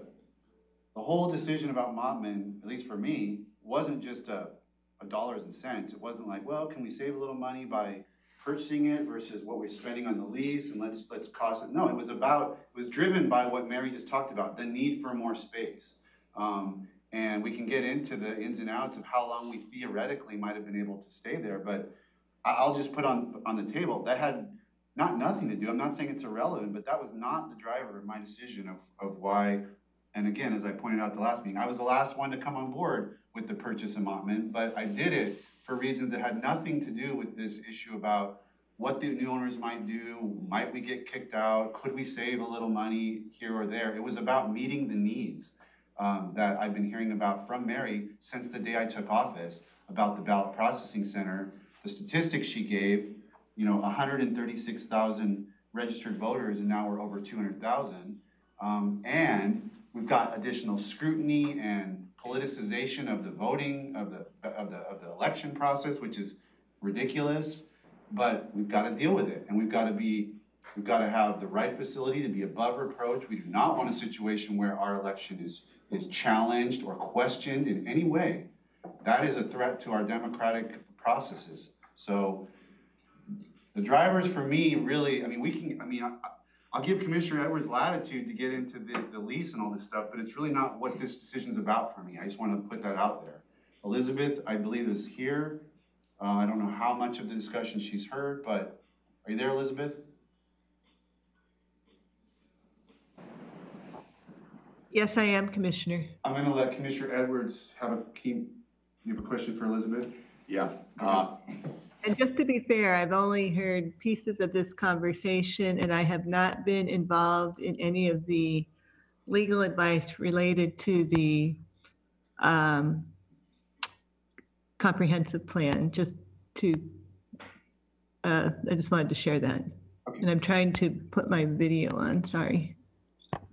the whole decision about Mottman, at least for me, wasn't just a, a dollars and cents. It wasn't like, well, can we save a little money by purchasing it versus what we're spending on the lease and let's, let's cost it. No, it was about, it was driven by what Mary just talked about, the need for more space. Um, And we can get into the ins and outs of how long we theoretically might have been able to stay there, but I'll just put on, on the table, that had not nothing to do, I'm not saying it's irrelevant, but that was not the driver of my decision of, of why. And again, as I pointed out the last meeting, I was the last one to come on board with the purchase allotment, but I did it for reasons that had nothing to do with this issue about what the new owners might do, might we get kicked out, could we save a little money here or there? It was about meeting the needs um, that I've been hearing about from Mary since the day I took office about the ballot processing center. The statistics she gave, you know, hundred and thirty-six thousand registered voters and now we're over two hundred thousand. Um, and we've got additional scrutiny and politicization of the voting, of the, of the, of the election process, which is ridiculous. But we've gotta deal with it and we've gotta be, we've gotta have the right facility to be above reproach. We do not want a situation where our election is, is challenged or questioned in any way. That is a threat to our democratic processes. So the drivers for me really, I mean, we can, I mean, I- I'll give Commissioner Edwards latitude to get into the, the lease and all this stuff, but it's really not what this decision's about for me. I just wanna put that out there. Elizabeth, I believe, is here. Uh, I don't know how much of the discussion she's heard, but are you there, Elizabeth? Yes, I am, Commissioner. I'm gonna let Commissioner Edwards have a key, you have a question for Elizabeth? Yeah, uh, And just to be fair, I've only heard pieces of this conversation and I have not been involved in any of the legal advice related to the um, comprehensive plan, just to, uh, I just wanted to share that. Okay. And I'm trying to put my video on, sorry.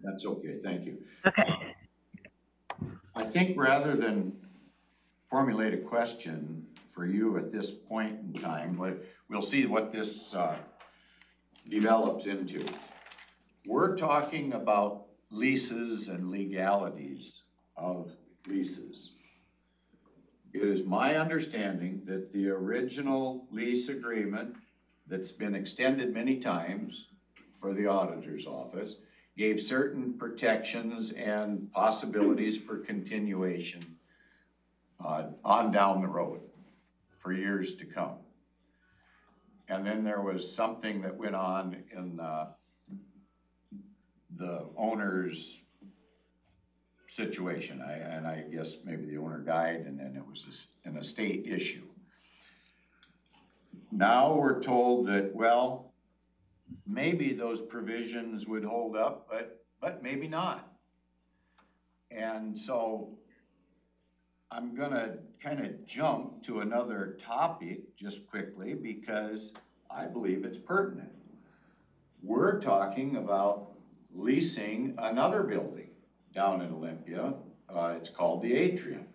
that's okay, thank you. Okay. I think rather than formulate a question for you at this point in time, but we'll see what this uh, develops into. We're talking about leases and legalities of leases. It is my understanding that the original lease agreement that's been extended many times for the auditor's office gave certain protections and possibilities for continuation uh, on down the road for years to come. And then there was something that went on in uh, the owner's situation, I, and I guess maybe the owner died and then it was a an estate issue. Now we're told that, well, maybe those provisions would hold up, but, but maybe not. And so I'm gonna kind of jump to another topic just quickly because I believe it's pertinent. We're talking about leasing another building down in Olympia. Uh, it's called the Atrium.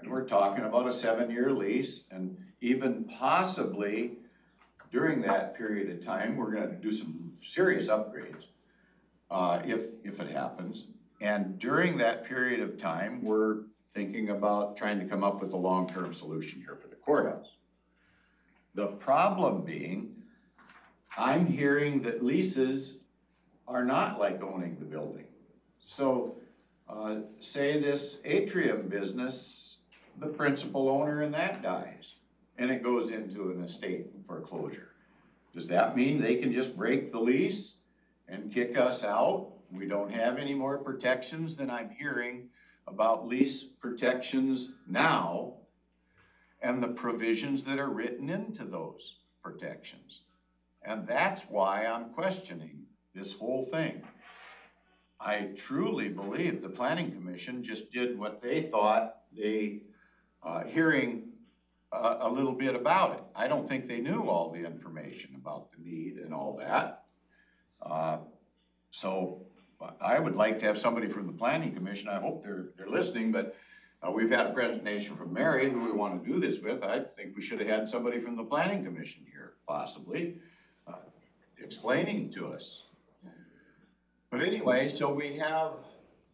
And we're talking about a seven-year lease and even possibly during that period of time, we're gonna do some serious upgrades, uh, if, if it happens. And during that period of time, we're thinking about trying to come up with a long-term solution here for the courthouse. The problem being, I'm hearing that leases are not like owning the building. So, uh, say this atrium business, the principal owner in that dies, and it goes into an estate foreclosure. Does that mean they can just break the lease and kick us out? We don't have any more protections than I'm hearing about lease protections now and the provisions that are written into those protections. And that's why I'm questioning this whole thing. I truly believe the planning commission just did what they thought they, uh, hearing a, a little bit about it. I don't think they knew all the information about the need and all that. Uh, so I would like to have somebody from the planning commission, I hope they're, they're listening, but uh, we've had a presentation from Mary, who we wanna do this with, I think we should have had somebody from the planning commission here, possibly, uh, explaining to us. But anyway, so we have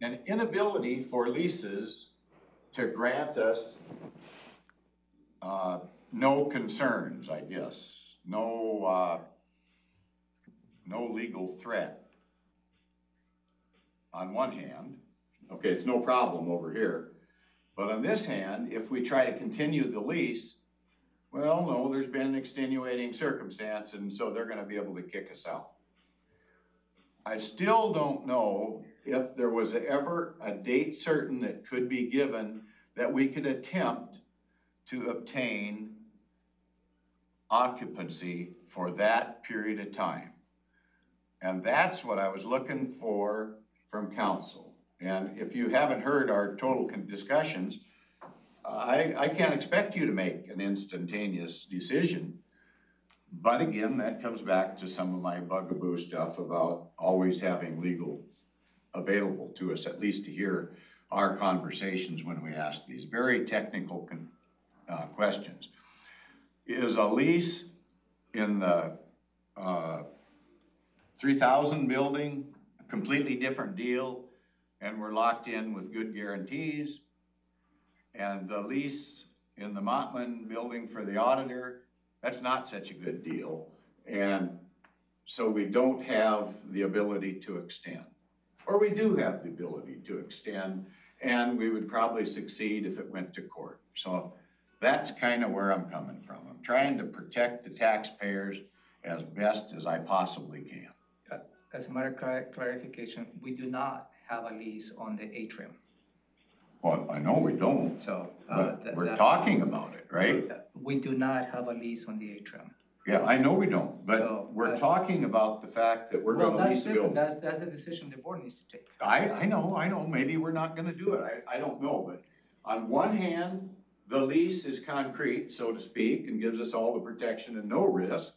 an inability for leases to grant us uh, no concerns, I guess, no, uh, no legal threat. On one hand, okay, it's no problem over here, But on this hand, if we try to continue the lease, well, no, there's been extenuating circumstance, and so they're gonna be able to kick us out. I still don't know if there was ever a date certain that could be given that we could attempt to obtain occupancy for that period of time. And that's what I was looking for from council. And if you haven't heard our total discussions, I, I can't expect you to make an instantaneous decision. But again, that comes back to some of my bugaboo stuff about always having legal available to us, at least to hear our conversations when we ask these very technical uh, questions. Is a lease in the, uh, three thousand building, a completely different deal, and we're locked in with good guarantees? And the lease in the Mottman building for the auditor, that's not such a good deal. And so we don't have the ability to extend. Or we do have the ability to extend, and we would probably succeed if it went to court. So that's kind of where I'm coming from. I'm trying to protect the taxpayers as best as I possibly can. As a matter of clar- clarification, we do not have a lease on the atrium, Well, I know we don't, so. uh, but that- we're that- talking about it, right? We do not have a lease on the atrium. Yeah, I know we don't, but So, we're uh, talking about the fact that we're Well, gonna that's lease the different. building. That's, that's the decision the board needs to take. I, I know, I know, maybe we're not gonna do it, I, I don't know, but on one hand, the lease is concrete, so to speak, and gives us all the protection and no risk.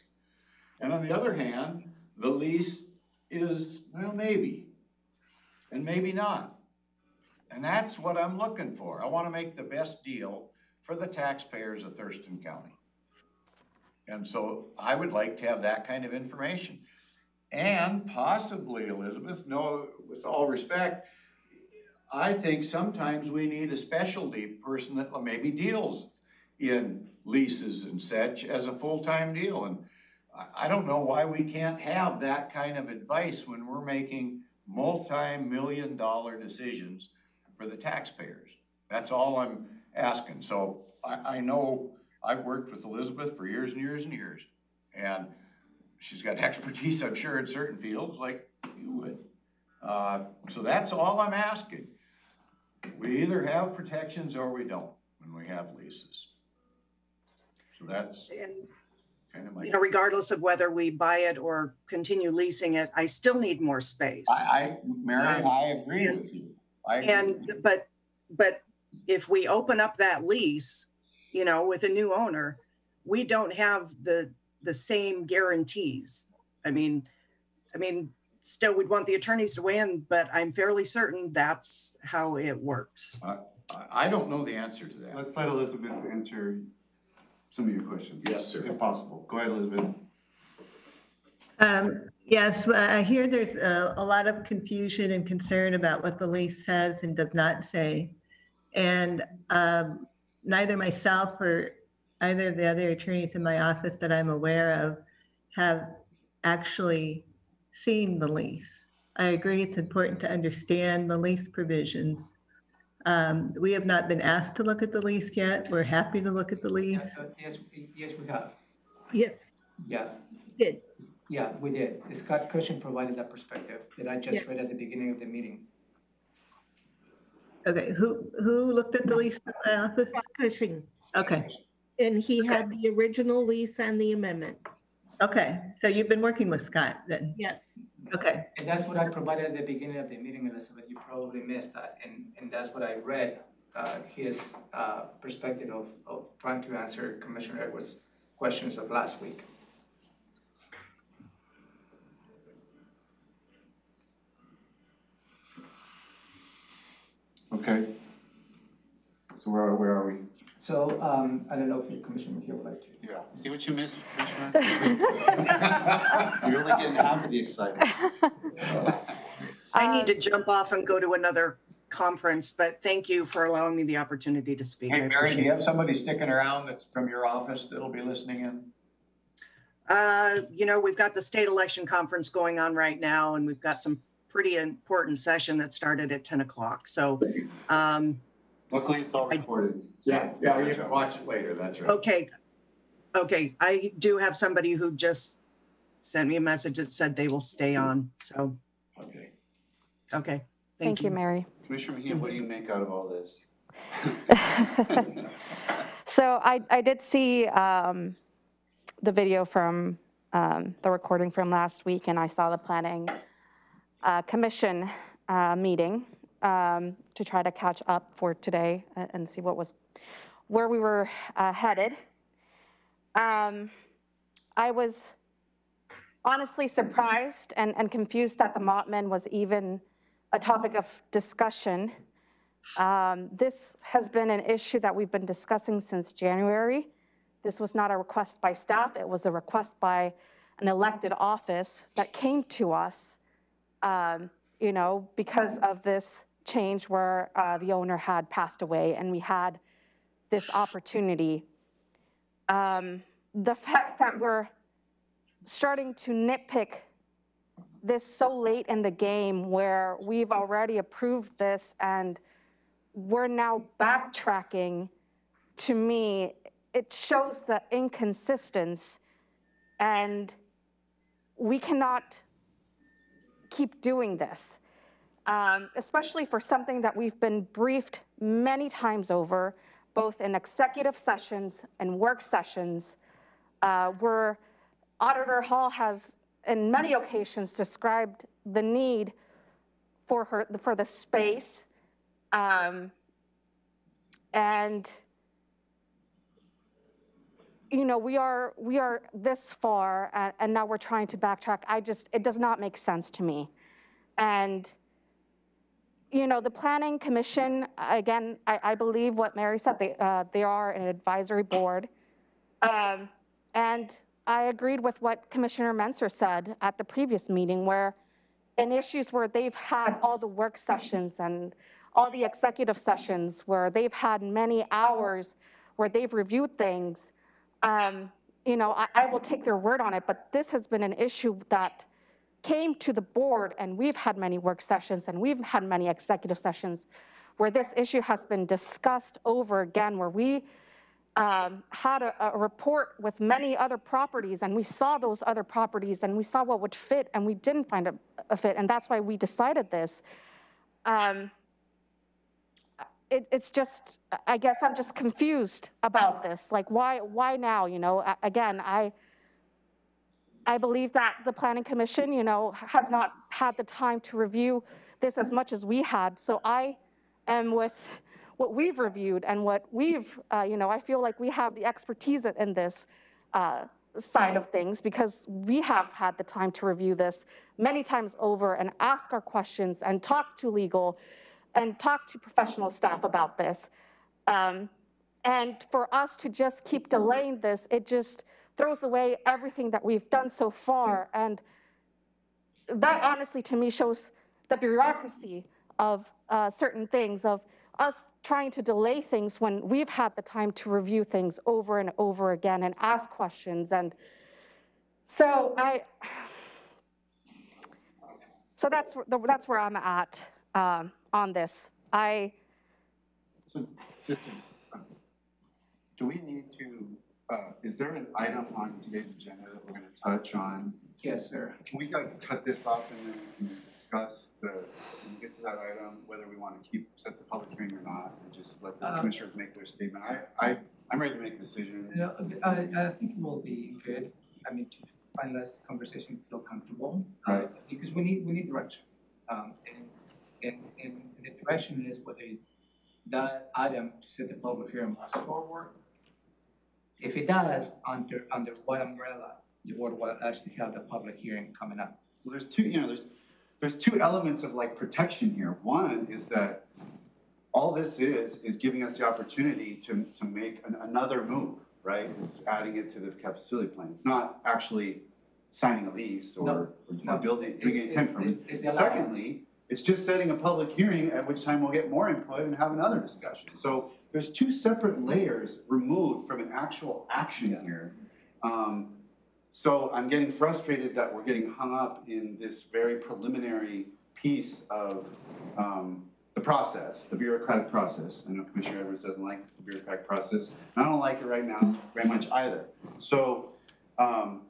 And on the other hand, the lease is, well, maybe, and maybe not. And that's what I'm looking for, I wanna make the best deal for the taxpayers of Thurston County. And so I would like to have that kind of information. And possibly, Elizabeth, no, with all respect, I think sometimes we need a specialty person that maybe deals in leases and such as a full-time deal. And I, don't know why we can't have that kind of advice when we're making multi-million dollar decisions for the taxpayers. That's all I'm asking. So I, I know I've worked with Elizabeth for years and years and years. And she's got expertise, I'm sure, in certain fields like you would. Uh, so that's all I'm asking. We either have protections or we don't when we have leases. So that's And, kind of my, you know, regardless of whether we buy it or continue leasing it, I still need more space. I, I, Mary, um, I agree with you. I agree with And, you. but, but if we open up that lease, you know, with a new owner, we don't have the, the same guarantees. I mean, I mean, still, we'd want the attorneys to weigh in, but I'm fairly certain that's how it works. I, I don't know the answer to that. Let's let Elizabeth answer some of your questions. Yes, sir. If possible. Go ahead, Elizabeth. Um, yes, I hear there's a, a lot of confusion and concern about what the lease says and does not say. And, um, neither myself or either of the other attorneys in my office that I'm aware of have actually seen the lease. I agree it's important to understand the lease provisions. Um, we have not been asked to look at the lease yet. We're happy to look at the lease. Yes, yes, we have. Yes, Yeah, did. yeah, we did. Scott Cushing provided that perspective that I just Yeah. read at the beginning of the meeting. Okay, who, who looked at the lease from my office? Cushing, Okay, and he had the original lease and the amendment. Okay. So you've been working with Scott then? Yes. Okay, And that's what I provided at the beginning of the meeting, Elizabeth. You probably missed that. And, and that's what I read, uh, his, uh, perspective of, of trying to answer Commissioner Edwards' questions of last week. Okay. So where, where are we? So, um, I don't know if you Commissioner McKee would like to. Yeah. See what you missed, Commissioner? You're only getting half of the excitement. I need to jump off and go to another conference, but thank you for allowing me the opportunity to speak. I Hey, Mary, do you have somebody sticking around that's from your office that'll be listening in? Uh, you know, we've got the state election conference going on right now, and we've got some pretty important session that started at ten o'clock. So, um, Luckily, it's all recorded. so- Yeah, yeah, you can watch it later, that's right. Okay. Okay, I do have somebody who just sent me a message that said they will stay on, so, Okay. okay. Thank you, Mary. Commissioner Mejia, what do you make out of all this? So I, I did see um, the video from, um, the recording from last week, and I saw the planning uh, commission uh, meeting um, to try to catch up for today and see what was, where we were uh, headed. Um, I was honestly surprised and, and confused that the Mottman was even a topic of discussion. Um, This has been an issue that we've been discussing since January. This was not a request by staff, it was a request by an elected office that came to us, um, you know, because of this change where uh, the owner had passed away and we had this opportunity. Um, The fact that we're starting to nitpick this so late in the game where we've already approved this and we're now backtracking, to me, it shows the inconsistency. And we cannot keep doing this, um, especially for something that we've been briefed many times over, both in executive sessions and work sessions, uh, where Auditor Hall has, in many occasions, described the need for her, for the space. Um, and, you know, we are, we are this far, and, and now we're trying to backtrack. I just, it does not make sense to me. And, you know, the Planning Commission, again, I, I believe what Mary said, they, uh, they are an advisory board. Um, and I agreed with what Commissioner Menser said at the previous meeting, where in issues where they've had all the work sessions and all the executive sessions, where they've had many hours, where they've reviewed things, um, you know, I, I will take their word on it, but this has been an issue that came to the board, and we've had many work sessions, and we've had many executive sessions, where this issue has been discussed over again, where we um, had a, a report with many other properties, and we saw those other properties, and we saw what would fit, and we didn't find a, a fit, and that's why we decided this. Um, it, it's just, I guess I'm just confused about this. Like, why, why now? You know, again, I, I believe that the planning commission, you know, has not had the time to review this as much as we had. So I am with what we've reviewed and what we've, uh, you know, I feel like we have the expertise in this uh, side of things because we have had the time to review this many times over and ask our questions and talk to legal and talk to professional staff about this. Um, and for us to just keep delaying this, it just throws away everything that we've done so far. And that honestly, to me, shows the bureaucracy of uh, certain things, of us trying to delay things when we've had the time to review things over and over again and ask questions. And so I, so that's, that's where I'm at um, on this. I, So just, to, do we need to, uh, is there an item on today's agenda that we're gonna touch on? Yes, sir. Can we like cut this off and then we can discuss the, when we get to that item, whether we wanna keep, set the public hearing or not, and just let the Um, commissioners make their statement? I, I, I'm ready to make a decision. You know, I, I think it will be good, I mean, to finalize conversation, feel comfortable. uh, Right. Because we need, we need direction. Um, and, and, and the direction is whether that item to set the public hearing moves forward. If it does, under, under what umbrella, the board will actually have the public hearing coming up. Well, there's two, you know, there's, there's two elements of like protection here. One is that all this is, is giving us the opportunity to, to make an, another move, right? It's adding it to the capital facility plan. It's not actually signing a lease or, No, or no. building, doing an it's, intent from it's, it's. Secondly, it's just setting a public hearing at which time we'll get more input and have another discussion. So there's two separate layers removed from an actual action here. Um, so I'm getting frustrated that we're getting hung up in this very preliminary piece of, um, the process, the bureaucratic process. I know Commissioner Edwards doesn't like the bureaucratic process, and I don't like it right now very much either. So, um,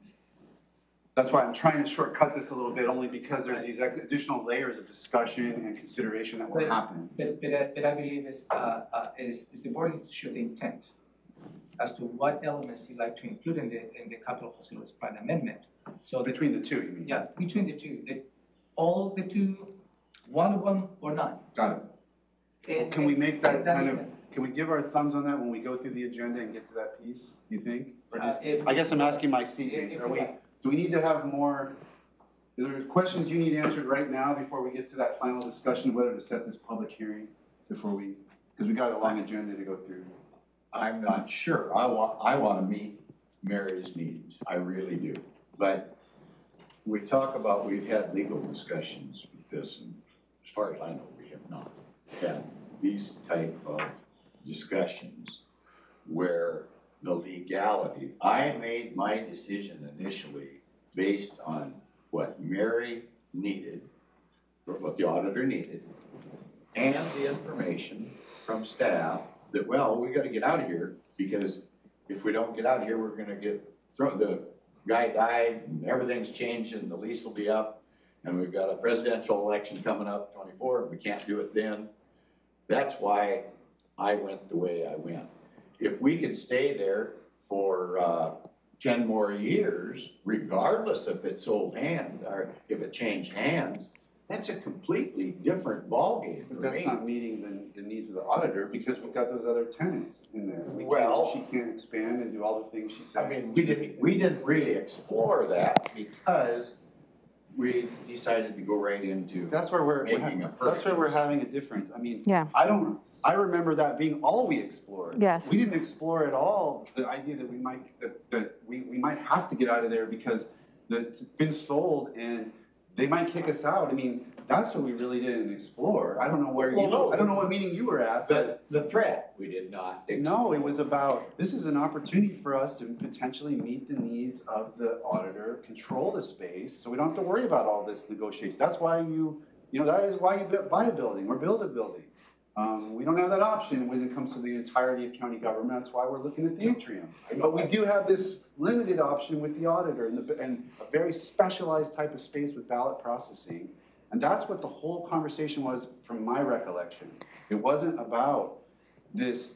that's why I'm trying to shortcut this a little bit, only because there's these additional layers of discussion and consideration that will But- happen. But, but, I- but I believe is, uh, uh, is, is the board needs to show the intent as to what elements you'd like to include in the, in the capital facilities plan amendment. So that, Between the two, you mean? yeah, between the two, the, all the two, one of them or none. Got it. And- Can we make that kind of, can we give our thumbs on that when we go through the agenda and get to that piece, you think? Or Uh, just- if- I guess I'm asking my if- seatmates, if are you we, like. Do we need to have more, is there questions you need answered right now before we get to that final discussion, whether to set this public hearing before we, because we got a long agenda to go through. I'm not sure. I want, I want to meet Mary's needs. I really do. But we talk about, we've had legal discussions with this, and as far as I know, we have not had these type of discussions where the legality, I made my decision initially based on what Mary needed, or what the auditor needed, and the information from staff that, well, we gotta get out of here, because if we don't get out of here, we're gonna get, thrown. the guy died, and everything's changed, and the lease will be up, and we've got a presidential election coming up, twenty-four, and we can't do it then. That's why I went the way I went. If we could stay there for, uh, ten more years, regardless if it sold hand, or if it changed hands, that's a completely different ballgame But for that's me. not meeting the, the needs of the auditor, because we've got those other tenants in there. We can't- Well- She can't expand and do all the things she said. I mean, we didn't, we didn't really explore that because we decided to go right into, That's where we're, we're Making ha- a that's where we're having a difference. I mean, Yeah. I don't, I remember that being all we explored. Yes. We didn't explore at all the idea that we might, that, that we, we might have to get out of there because it's been sold and they might kick us out. I mean, that's what we really didn't explore. I don't know where you, Well, no. I don't know what meeting you were at, but the, the threat, we did not explore. no, it was about, this is an opportunity for us to potentially meet the needs of the auditor, control the space, so we don't have to worry about all this negotiation. That's why you, you know, that is why you buy a building or build a building. Um, we don't have that option when it comes to the entirety of county government, that's why we're looking at the atrium. But we do have this limited option with the auditor and the, and a very specialized type of space with ballot processing. And that's what the whole conversation was, from my recollection. It wasn't about this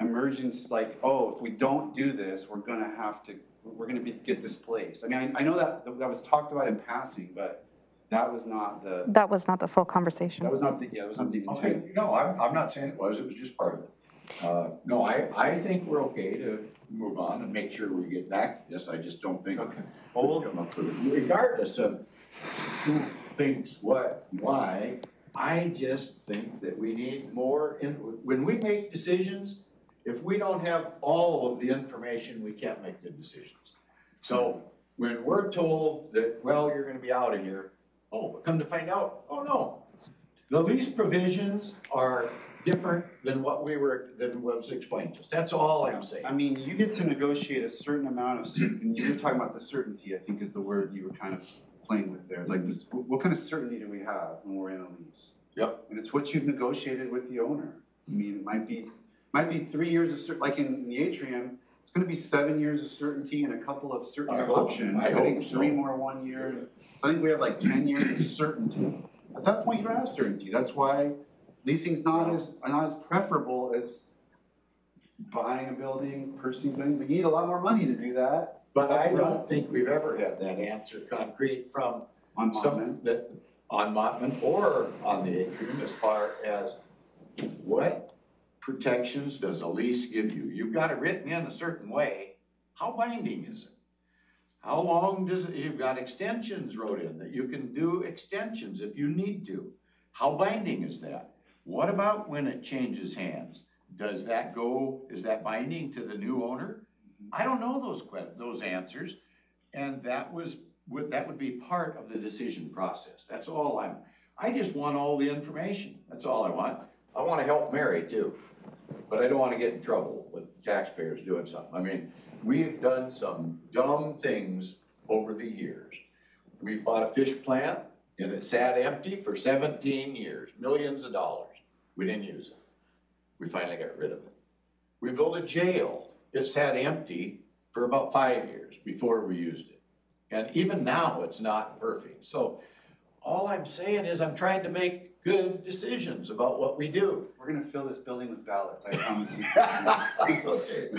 emergence, like, oh, if we don't do this, we're gonna have to, we're gonna be, get displaced. I mean, I, I know that, that was talked about in passing, but that was not the, That was not the full conversation. that was not the, yeah, that was not the Okay, intent. no, I'm, I'm not saying it was, it was just part of it. Uh, no, I, I think we're okay to move on and make sure we get back to this, I just don't think. Okay. We'll come up with it, regardless of who thinks what, why, I just think that we need more, in when we make decisions, if we don't have all of the information, we can't make good decisions. So, when we're told that, well, you're gonna be out of here, oh, but come to find out, oh no. The lease provisions are different than what we were, than was explained to us, that's all I'm saying. I mean, you get to negotiate a certain amount of certain, you were talking about the certainty, I think is the word you were kind of playing with there. Like, this, what kind of certainty do we have when we're in a lease? Yep. And it's what you've negotiated with the owner. I mean, it might be, might be three years of cer, like in the atrium, it's gonna be seven years of certainty and a couple of certain I hope- options. I think hope so. three more one year. I think we have like ten years of certainty. At that point, you don't have certainty. That's why leasing's not as, not as preferable as buying a building, purchasing a building, you need a lot more money to do that But I don't think we've ever had that answer concrete from on some, that, on Mottman or on the atrium as far as what protections does a lease give you? You've got it written in a certain way, how binding is it? How long does it, you've got extensions wrote in, that you can do extensions if you need to. How binding is that? What about when it changes hands? Does that go, is that binding to the new owner? I don't know those those answers, and that was, that would be part of the decision process, that's all I'm, I just want all the information, that's all I want. I wanna help Mary too, but I don't wanna get in trouble with taxpayers doing something, I mean, we've done some dumb things over the years. We bought a fish plant, and it sat empty for seventeen years, millions of dollars. We didn't use it. We finally got rid of it. We built a jail. It sat empty for about five years before we used it. And even now, it's not perfect. So all I'm saying is I'm trying to make good decisions about what we do. We're gonna fill this building with ballots, I promise you. Okay.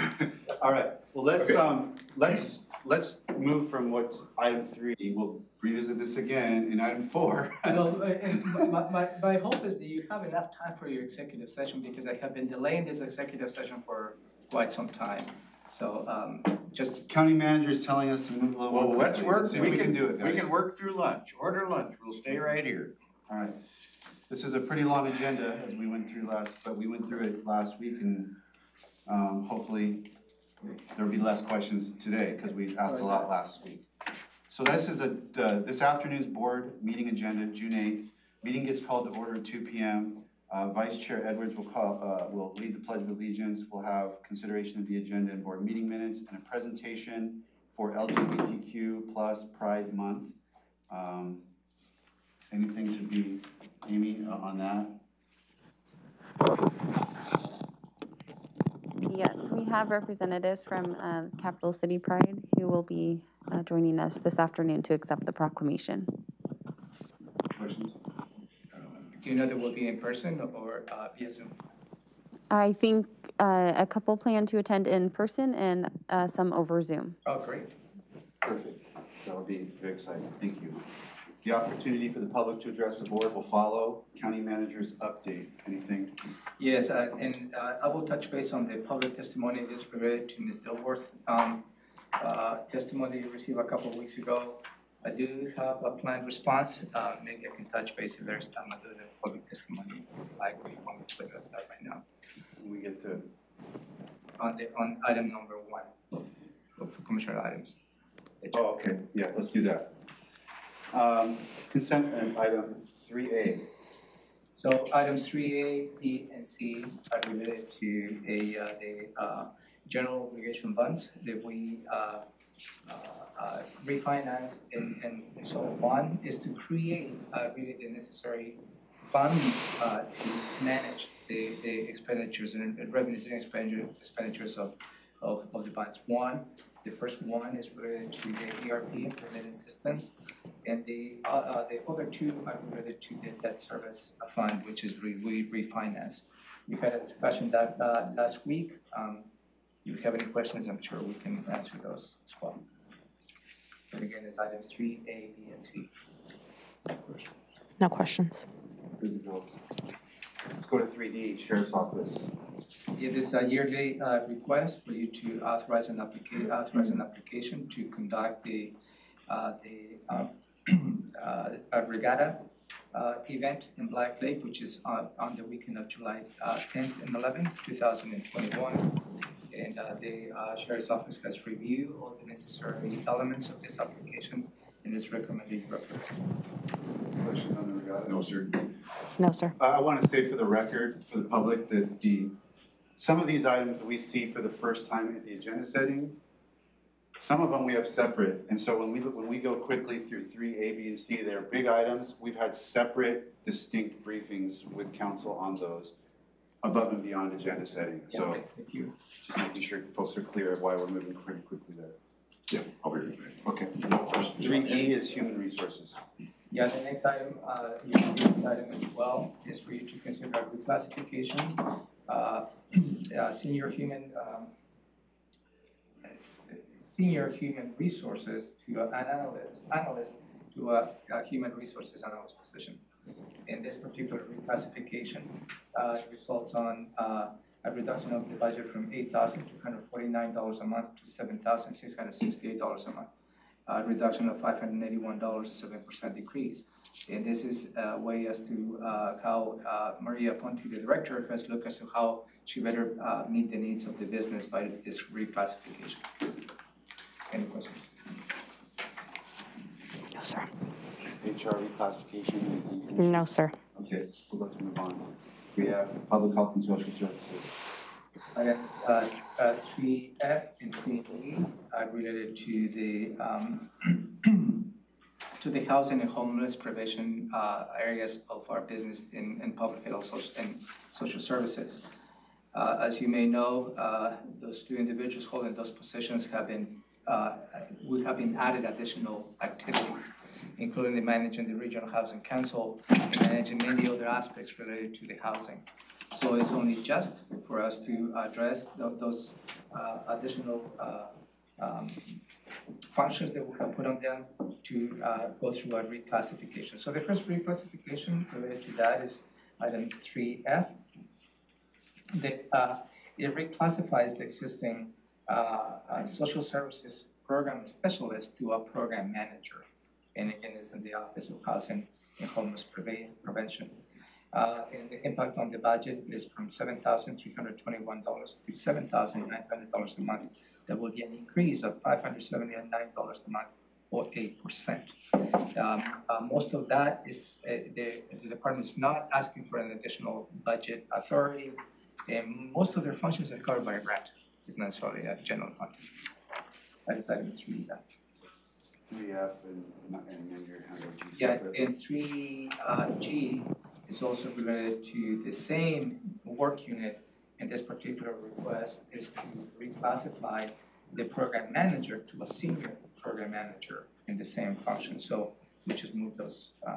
All right, well, let's, Okay. um, let's, let's move from what's item three, we'll revisit this again in item four. So, uh, and my, my, my hope is that you have enough time for your executive session, because I have been delaying this executive session for quite some time. So, um, just, County manager's telling us to move a little more Well, let's quickly. work, see if we we can can, do it, we guys. can work through lunch. Order lunch. We'll stay right here. All right, this is a pretty long agenda as we went through last, but we went through it last week and, um, hopefully there'll be less questions today, because we asked a lot last week. So this is a, the, this afternoon's board meeting agenda, June eighth. Meeting gets called to order at two P M. Uh, Vice Chair Edwards will call, uh, will lead the pledge of allegiance. We'll have consideration of the agenda and board meeting minutes and a presentation for LGBTQ plus Pride Month. Um, anything to be, Amy, uh, on that? Yes, we have representatives from uh, Capital City Pride who will be uh, joining us this afternoon to accept the proclamation. Questions? do you know that we'll be in person or, uh, via Zoom? I think uh, a couple plan to attend in person and uh, some over Zoom. Oh, great. Perfect. That'll be very exciting. Thank you. The opportunity for the public to address the board will follow. County manager's update. Anything? Yes, uh, and uh, I will touch base on the public testimony this related to Ms. Dilworth. Um, uh, Testimony received a couple of weeks ago. I do have a planned response. Uh, Maybe I can touch base if there's time to do the public testimony. Like we want to address that right now. We get to, On the, on item number one of commissioner items. oh, okay, yeah, let's do that. Um, consent item three A. So items three A, B, and C are related to a, uh, the, uh, general obligation bonds that we, uh, uh, uh, refinance and, and so one is to create, uh, really the necessary funds, to manage the, the expenditures and and revenues and expenditure, expenditures of, of, of the bonds. One, the first one is related to the ERP implemented systems. And the, uh, uh, the other two are related to the debt service fund, which is re, we refinance. We had a discussion that, uh, last week, um, if you have any questions, I'm sure we can answer those as well. And again, it's items three, A, B, and C. No questions. Let's go to three D, Sheriff's Office. It is a yearly uh, request for you to authorize an applica- authorize an application to conduct the, uh, the, um, uh, regatta event in Black Lake, which is on, on the weekend of July uh, tenth and eleventh, two thousand and twenty-one. And the sheriff's office has reviewed all the necessary elements of this application and is recommending your approval. On the regatta? No, sir. No, sir. I, I wanna say for the record, for the public, that the, some of these items we see for the first time in the agenda setting, some of them we have separate, and so when we, when we go quickly through three, A, B, and C, they're big items, we've had separate distinct briefings with council on those above and beyond agenda setting, so Yeah, Thank you. just making sure folks are clear of why we're moving pretty quickly there. Yeah, I'll be right back. Okay. Three E is human resources. Yeah, the next item, uh, your next item as well is for you to consider reclassification. Uh, uh, senior human, um, senior human resources to an analyst, analyst to a, a human resources analyst position. In this particular reclassification, uh, results on, uh, a reduction of the budget from eight thousand two hundred forty-nine dollars a month to seven thousand six hundred sixty-eight dollars a month a reduction of five hundred eighty-one dollars, a seven percent decrease. And this is a way as to uh, how uh, Maria Ponte, the director, has looked as to how she better uh, meet the needs of the business by this reclassification. Any questions? No, sir. HR reclassification. No, sir. Okay, well, let's move on. We have public health and social services. Items uh, uh, three F and three E are related to the um, to the housing and homeless prevention uh, areas of our business in, in public health social- and social services. Uh, As you may know, uh, those two individuals holding those positions have been, uh, we have been added additional activities, including the managing the regional housing council, managing many other aspects related to the housing. So it's only just for us to address tho- those uh, additional uh, um, functions that we have put on them to uh, go through a reclassification. So the first reclassification related to that is item three F. The, uh, it reclassifies the existing uh, uh, social services program specialist to a program manager. And again, it's in the Office of Housing and Homeless Prevention. Uh, and the impact on the budget is from seven thousand three hundred twenty-one dollars to seven thousand nine hundred dollars a month. That will be an increase of five hundred seventy-nine dollars a month or eight percent. Um, uh, most of that is, uh, the, the department is not asking for an additional budget authority. And most of their functions are covered by a grant, it's not necessarily a general fund. I That is item three F. Three F and, and then your handle G Yeah, separate. and three uh G is also related to the same work unit. And this particular request is to reclassify the program manager to a senior program manager in the same function. So we just moved those uh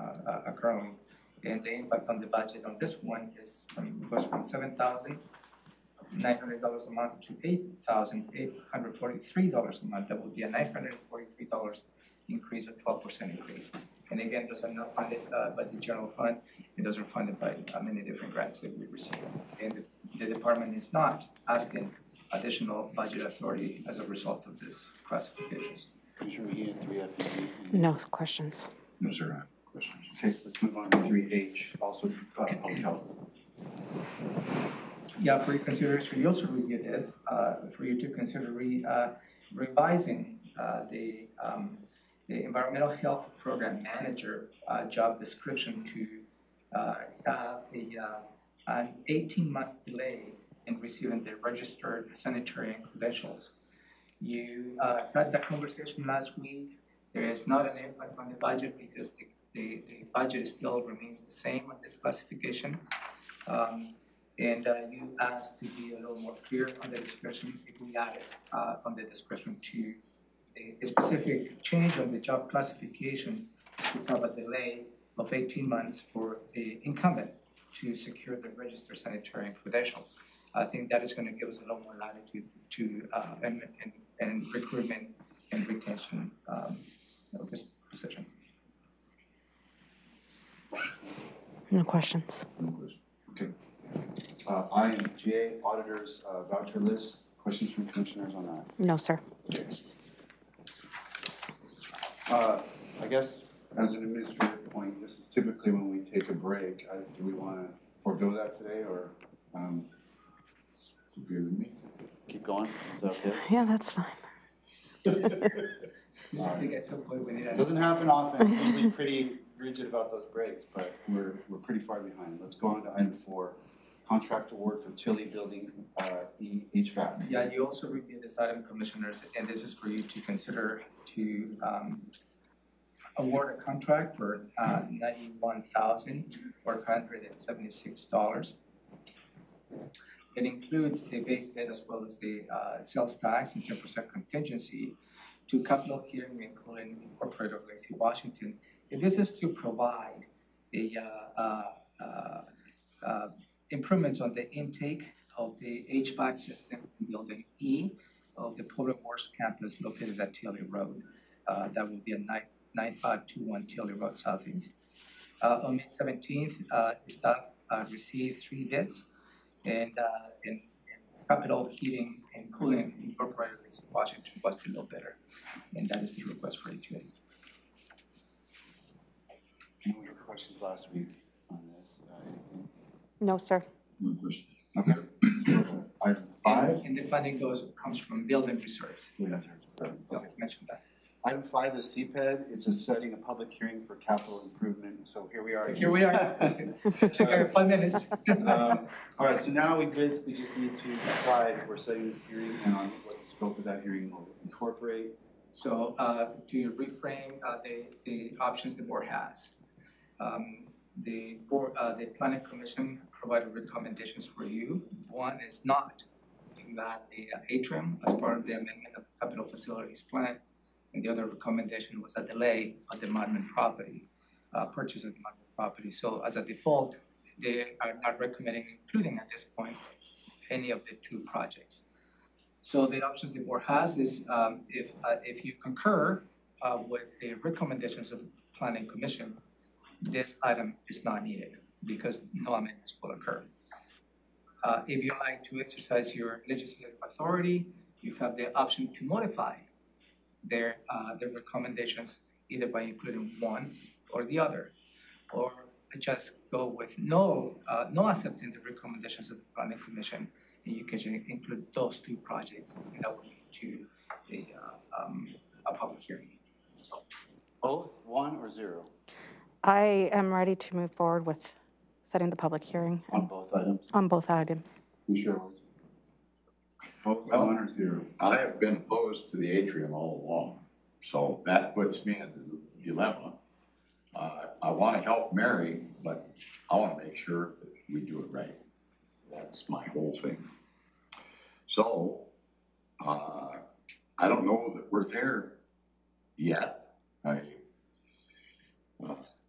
uh currently. And the impact on the budget on this one is from, goes from seven thousand nine hundred dollars a month to eight thousand eight hundred forty-three dollars a month. That would be a nine hundred forty-three dollars increase, a twelve percent increase. And again, those are not funded uh by the general fund, and those are funded by uh, many different grants that we receive. And the- the department is not asking additional budget authority as a result of this classifications. Commissioner Mejia, three F and G. No questions. No, sir, questions. Okay, let's move on to three H, also uh, public. Yeah, for your consideration, you also review this, uh, for you to consider re, uh, revising, uh, the, um, the environmental health program manager, uh, job description to, uh, have a, uh, an eighteen-month delay in receiving the registered sanitarian credentials. You, uh, had that conversation last week, there is not an impact on the budget because the, the, the budget still remains the same on this classification. Um, and uh, you asked to be a little more clear on the description, if we added uh, on the description to a a specific change on the job classification to have a delay of eighteen months for the incumbent to secure the registered sanitarian credential. I think that is gonna give us a lot more latitude to uh, and and and recruitment and retention um, of this position. No questions. No question. Uh, I and J, auditors uh, voucher list, questions from commissioners on that? No, sir. Uh, I guess as an administrative point, this is typically when we take a break. Uh, Do we want to forego that today or um, Agree with me? keep going? Is that okay? Yeah, that's fine. I think at some point we need It doesn't happen often, I'm usually pretty rigid about those breaks, but we're, we're pretty far behind. Let's go on to item four, contract award for Tilly Building uh, HVAC. Yeah, you also reviewed this item, commissioners, and this is for you to consider to um award a contract for uh ninety-one thousand four hundred and seventy-six dollars. It includes the base bid as well as the uh sales tax and ten percent contingency to Capital Heating and Cooling Incorporated of Lacey, Washington. And this is to provide uh uh uh uh improvements on the intake of the HVAC system in Building E of the Public Works campus located at Tilly Road. Uh, that will be a nine, nine five two one Tilly Road Southeast. Uh, on May seventeenth, uh, staff, uh, received three bids and, uh, and Capital Heating and Cooling Incorporated in Washington was the low bidder. And that is the request for today. Any questions last week on this? Anything? No, sir. No question. Okay. Item five. And- And the funding goes, comes from building reserves. Yeah, I'll mention that. Item five is CPED, it's a setting a public hearing for capital improvement, so here we are. Here we are. Took our five minutes. Um, All right, so now we basically just need to decide, we're setting this hearing and on what the scope of that hearing will incorporate. So uh, to reframe uh, the, the options the board has. Um, The board, uh, the planning commission provided recommendations for you. One is not that the uh, atrium as part of the amendment of the capital facilities plan. And the other recommendation was a delay of the Mottman property, uh, purchase of the Mottman property. So as a default, they are not recommending including at this point any of the two projects. So the options the board has is um if uh if you concur uh with the recommendations of the planning commission, this item is not needed because no amendments will occur. Uh if you like to exercise your legislative authority, you have the option to modify their uh their recommendations either by including one or the other. Or just go with no uh no accepting the recommendations of the planning commission and you can include those two projects, and that would lead to a, uh, um, a public hearing. So, Both, one or zero I am ready to move forward with setting the public hearing on both items? on both items. You sure? Both, Well- one or zero? I have been opposed to the atrium all along, so that puts me in a dilemma. Uh, I wanna help Mary, but I wanna make sure that we do it right. That's my whole thing. So, uh, I don't know that we're there yet. I,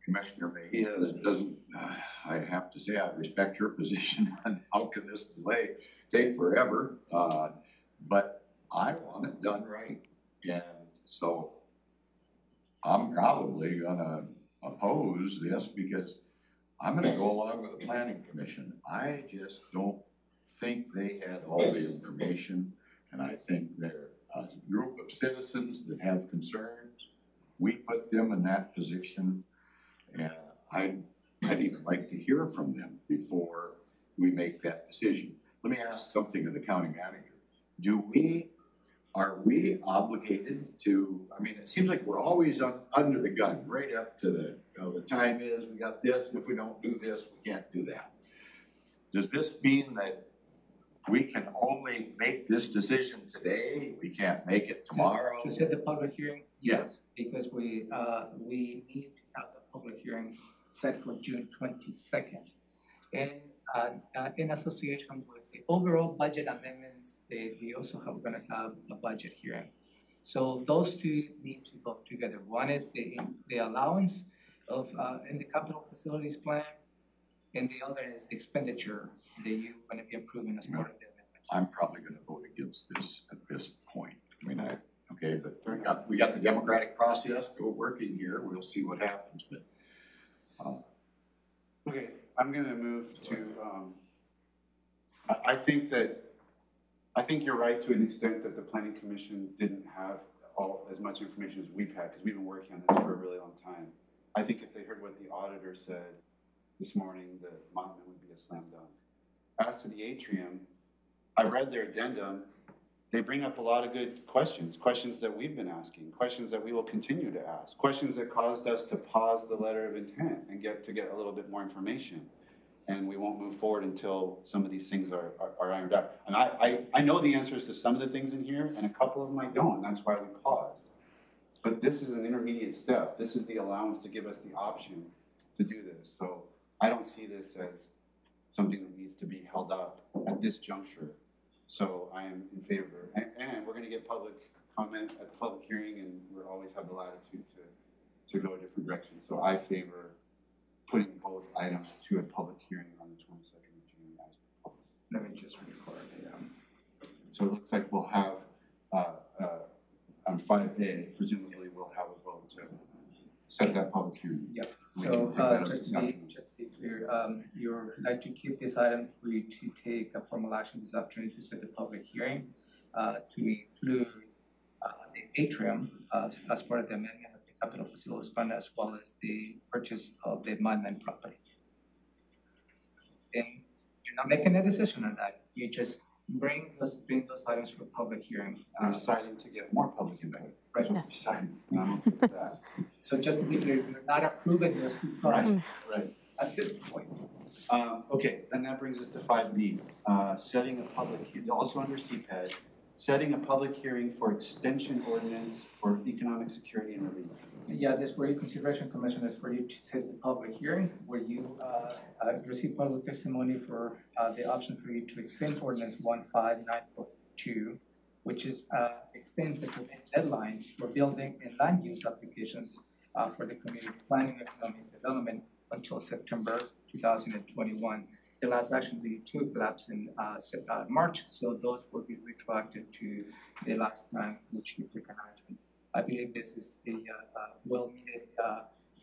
Commissioner Mejia doesn't, uh, I have to say, I respect your position on how can this delay take forever? Uh, but I want it done right, and so I'm probably gonna oppose this because I'm gonna go along with the planning commission. I just don't think they had all the information, and I think they're a group of citizens that have concerns. We put them in that position, and I'd, I'd even like to hear from them before we make that decision. Let me ask something of the county manager. Do we, are we obligated to, I mean, it seems like we're always on, under the gun, right up to the, you know, the time is, we got this, and if we don't do this, we can't do that. Does this mean that we can only make this decision today? We can't make it tomorrow? To set the public hearing? Yes. Because we, uh, we need to have the public hearing set for June twenty-second. And, uh, uh, in association with the overall budget amendments, they, we also have, gonna have a budget hearing. So those two need to go together. One is the, the allowance of, uh, in the capital facilities plan, and the other is the expenditure that you gonna be approving as part of the amendment. I'm probably gonna vote against this at this point. I mean, I, okay, but we got, we got the democratic process, go working here, we'll see what happens, but. uh, Okay, I'm gonna move to, um, I, think that, I think you're right to an extent that the planning commission didn't have all, as much information as we've had, because we've been working on this for a really long time. I think if they heard what the auditor said this morning, that Mottman would be a slam dunk. As to the atrium, I read their addendum, they bring up a lot of good questions, questions that we've been asking, questions that we will continue to ask, questions that caused us to pause the letter of intent and get, to get a little bit more information. And we won't move forward until some of these things are, are- are ironed out. And I, I, I know the answers to some of the things in here, and a couple of them I don't, that's why we paused. But this is an intermediate step, this is the allowance to give us the option to do this, so I don't see this as something that needs to be held up at this juncture. So I am in favor, and, and we're gonna get public comment at the public hearing, and we'll always have the latitude to, to go a different direction. So I favor putting both items to a public hearing on the twenty-second of June as proposed. Let me just record um, So it looks like we'll have, uh, uh, on five A, presumably we'll have a vote to set that public hearing. Yep. We So, can uh, just to be, just to be clear, um, you're like to keep this item for you to take a formal action this afternoon to set the public hearing, uh, to include, uh, the atrium, uh, as part of the amendment of the capital facilities plan as well as the purchase of the Mottman property. And you're not making a decision on that, you just bring those, bring those items for public hearing. We're Uh, deciding to get more public input. Right. That's what we're deciding, and I'm okay with that. So just to be clear, you're not approving this two projects Right. at this point. Um, okay, and that brings us to five B, uh, setting a public, it's also under CPED, setting a public hearing for extension ordinance for economic security and relief. Yeah, this for your consideration, Commissioners, for you to set the public hearing where you uh, uh, receive public testimony for uh, the option for you to extend ordinance one five nine four two, which is, uh, extends the deadlines for building and land use applications uh, for the community planning and economic development until September two thousand and twenty-one. The last we took lapsed in uh, uh, March, so those will be retroactive to the last time which we took an action. I believe this is a uh, well-needed uh,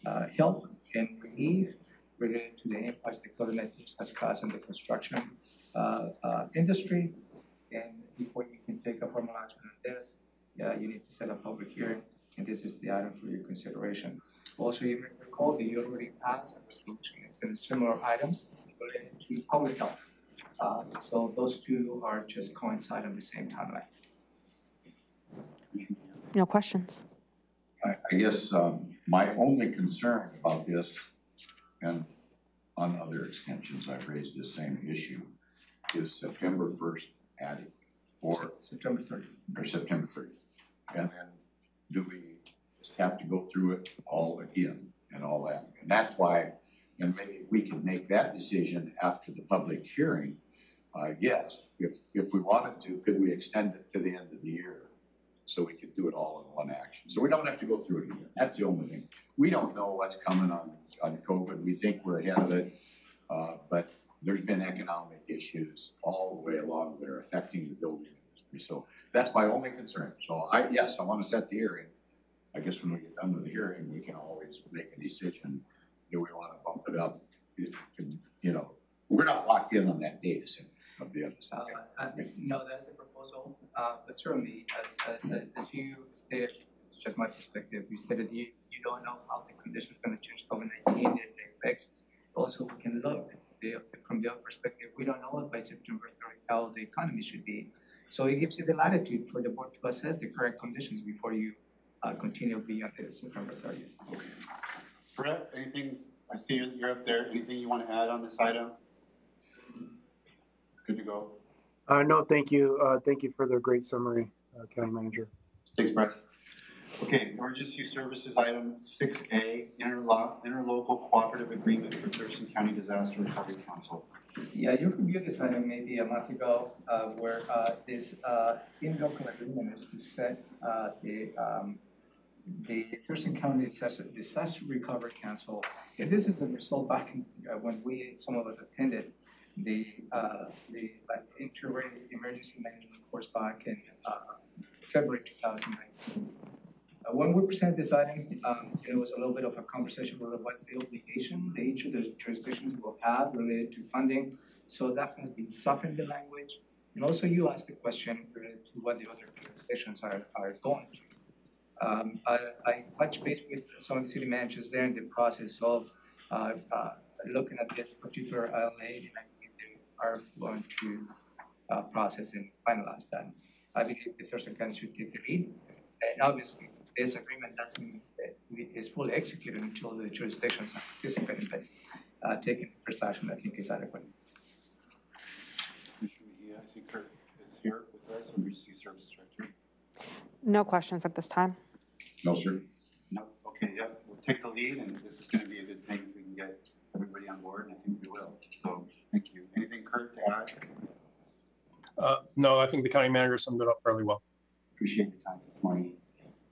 uh, help and relief related to the impacts the COVID-19 has caused on the construction industry. And before you can take a formal action on this, you need to set a public hearing, and this is the item for your consideration. Also, you may recall that you already passed a resolution and similar items related to public health. Uh, So those two are just coincide on the same timeline. No questions. I, I guess, um, my only concern about this, and on other extensions, I've raised the same issue, is September first added, or, September thirtieth. or September thirtieth. And then, do we just have to go through it all again and all that? And that's why, and maybe we can make that decision after the public hearing. Uh, yes, if, if we wanted to, could we extend it to the end of the year? So we could do it all in one action, so we don't have to go through it again, that's the only thing. We don't know what's coming on, on COVID, we think we're ahead of it. Uh, but there's been economic issues all the way along that are affecting the building industry, so that's my only concern. So I, yes, I wanna set the hearing. I guess when we get done with the hearing, we can always make a decision, do we wanna bump it up? It can- You know, we're not locked in on that date, is it, of the other Uh, side? uh, No, that's the proposal, uh, but certainly, as, as, as you stated, it's just my perspective, you stated you, you don't know how the conditions gonna change COVID nineteen and the effects. Also, we can look, the, from the other perspective, we don't know by September thirty how the economy should be. So it gives you the latitude for the board to assess the correct conditions before you, uh, continue beyond the September thirtieth. Brett, anything, I see you- you're up there, anything you want to add on this item? Good to go. Uh, no, thank you. Uh, thank you for the great summary, uh, County Manager. Thanks, Brett. Okay, emergency services item six A, interlock, interlocal cooperative agreement for Thurston County Disaster Recovery Council. Yeah, you reviewed this item maybe a month ago, uh, where, uh, this, uh, in-local agreement is to set, uh, the, um, the Thurston County Disaster, Recovery Council. And this is a result back in, uh, when we, some of us attended the, uh, the, like, inter emergency management course back in, uh, February two thousand nineteen. Uh, when we presented this item, um, there was a little bit of a conversation about what's the obligation that each of the jurisdictions will have related to funding. So that has been softened the language. And also you asked the question related to what the other jurisdictions are, are going to. Um, I, I touched base with some of the city managers there in the process of, uh, uh, looking at this particular LA, and I think they are going to, uh, process and finalize that. I believe the Thurston County should take the lead. And obviously, this agreement doesn't, uh, is fully executed until the jurisdictions are participating, but, uh, taking the first action, I think is adequate. Commissioner I see Kurt is here with us, emergency service director. No questions at this time. No, sir. No, okay, yeah, we'll take the lead, and this is gonna be a good thing if we can get everybody on board, and I think we will. So, thank you. Anything, Kurt, to add? Uh, no, I think the county manager summed it up fairly well. Appreciate your time this morning.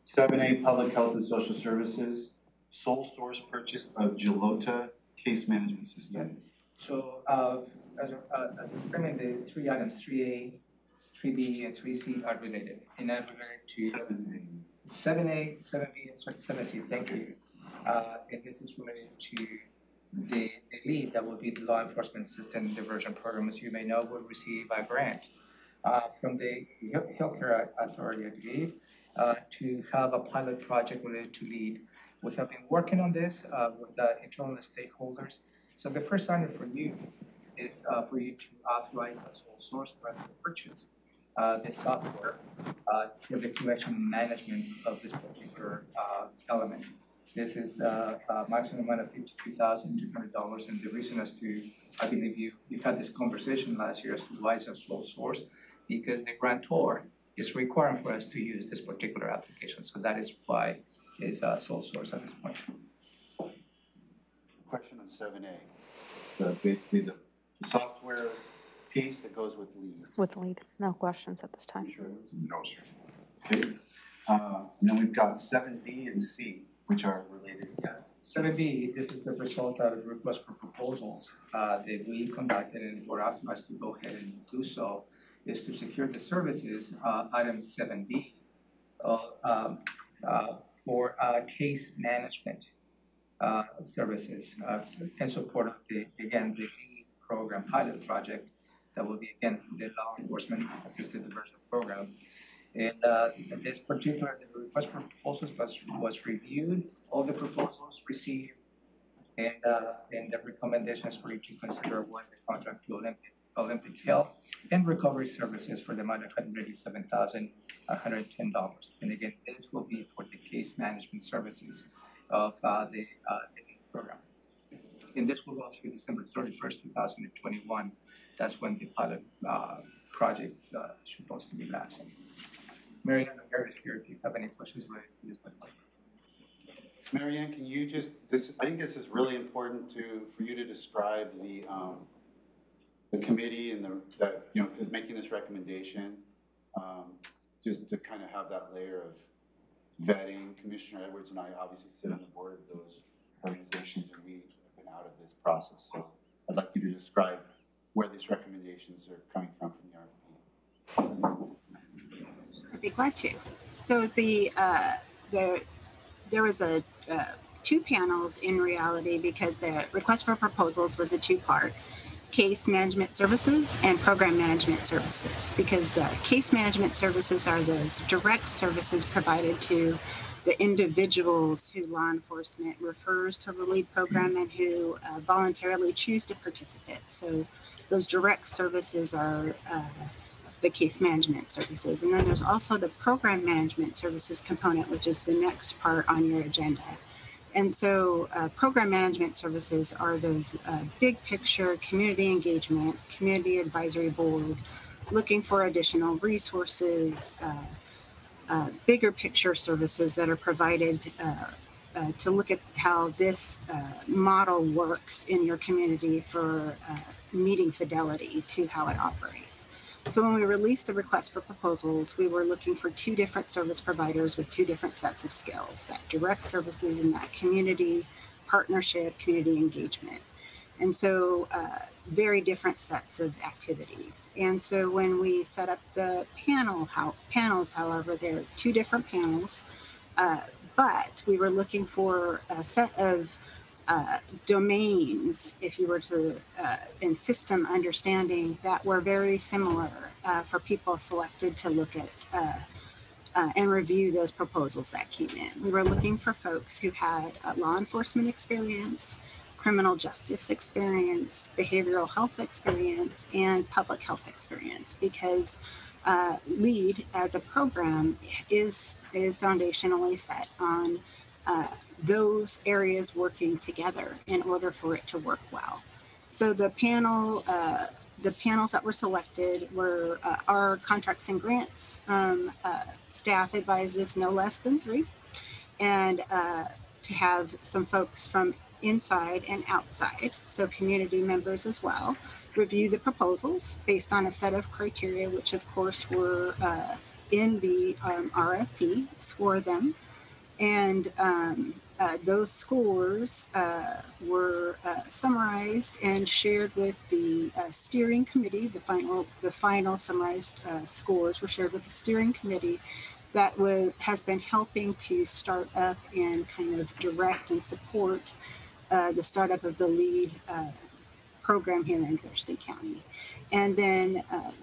Seven A, Public Health and Social Services, sole source purchase of Gelota Case Management Systems. So, uh, as a, uh, as a agreement, the three items, three A, three B, and three C are related, and are related to Seven seven A, seven B, and seven C, thank you. Uh, and this is related to the, the lead that will be the law enforcement system diversion program, as you may know, will receive a grant uh, from the Health- Healthcare Authority, I believe, uh, to have a pilot project related to lead. We have been working on this, uh, with, uh, internal stakeholders. So the first item for you is, uh, for you to authorize a sole source for purchase, uh, the software, uh, for the collection management of this particular, uh, element. This is uh, a maximum amount of fifty-two thousand two hundred dollars, and the reason as to, I believe you, you had this conversation last year as to why it's a sole source, because the grantor is requiring for us to use this particular application. So that is why it's a sole source at this point. Question on seven A. The, basically the software piece that goes with lead. With lead, no questions at this time. Commissioner Edwards? No, sir. Okay, uh, and then we've got seven B and C, which are related. Yeah. Seven B, this is the result of a request for proposals uh, that we conducted and were authorized to go ahead and do so, is to secure the services, uh, item seven B, um, uh, for uh, case management uh, services uh, in support of the, again, the lead program pilot project that will be, again, the law enforcement assisted diversion program. And uh, this particular, the request for proposals was, was reviewed, all the proposals received, and, uh, and the recommendations were to consider award the contract to Olympic, Olympic Health and Recovery Services for the amount of hundred eighty-seven thousand, one hundred and again, this will be for the case management services of, uh, the, uh, the program. And this will go through December thirty-first, two thousand and twenty-one. That's when the pilot, uh, project, uh, supposed to be lapsing. Marianne, I'm is here if you have any questions related to this. Marianne, can you just, this, I think this is really important to, for you to describe the, um, the committee and the, that, you know, making this recommendation. Um, just to kind of have that layer of vetting. Commissioner Edwards and I obviously sit on the board of those organizations and we have been out of this process. So I'd like you to describe where these recommendations are coming from from the RFP. I'd be glad to. So the, uh, the, there was a, uh, two panels in reality because the request for proposals was a two-part. Case management services and program management services. Because uh, case management services are those direct services provided to the individuals who law enforcement refers to the lead program and who uh, voluntarily choose to participate. So those direct services are uh, the case management services. And then there's also the program management services component, which is the next part on your agenda. And so, uh, program management services are those uh, big picture community engagement, community advisory board, looking for additional resources, uh, uh, bigger picture services that are provided uh, uh, to look at how this model works in your community for meeting fidelity to how it operates. So when we released the request for proposals, we were looking for two different service providers with two different sets of skills, that direct services and that community partnership, community engagement. And so uh, very different sets of activities. And so when we set up the panel, how, panels, however, there are two different panels, uh, but we were looking for a set of uh, domains, if you were to, uh, in system understanding, that were very similar uh, for people selected to look at uh, uh, and review those proposals that came in. We were looking for folks who had law enforcement experience, criminal justice experience, behavioral health experience, and public health experience because uh, LEAD as a program is, is foundationally set on those areas working together in order for it to work well. So the panel, uh, the panels that were selected were uh, our contracts and grants um, uh, staff advises no less than three, and uh, to have some folks from inside and outside, so community members as well, review the proposals based on a set of criteria, which of course were uh, in the um, RFP, score them, and um, uh, those scores uh, were uh, summarized and shared with the uh, steering committee. The final, the final summarized uh, scores were shared with the steering committee that was has been helping to start up and kind of direct and support uh, the startup of the lead program here in Thurston County. And then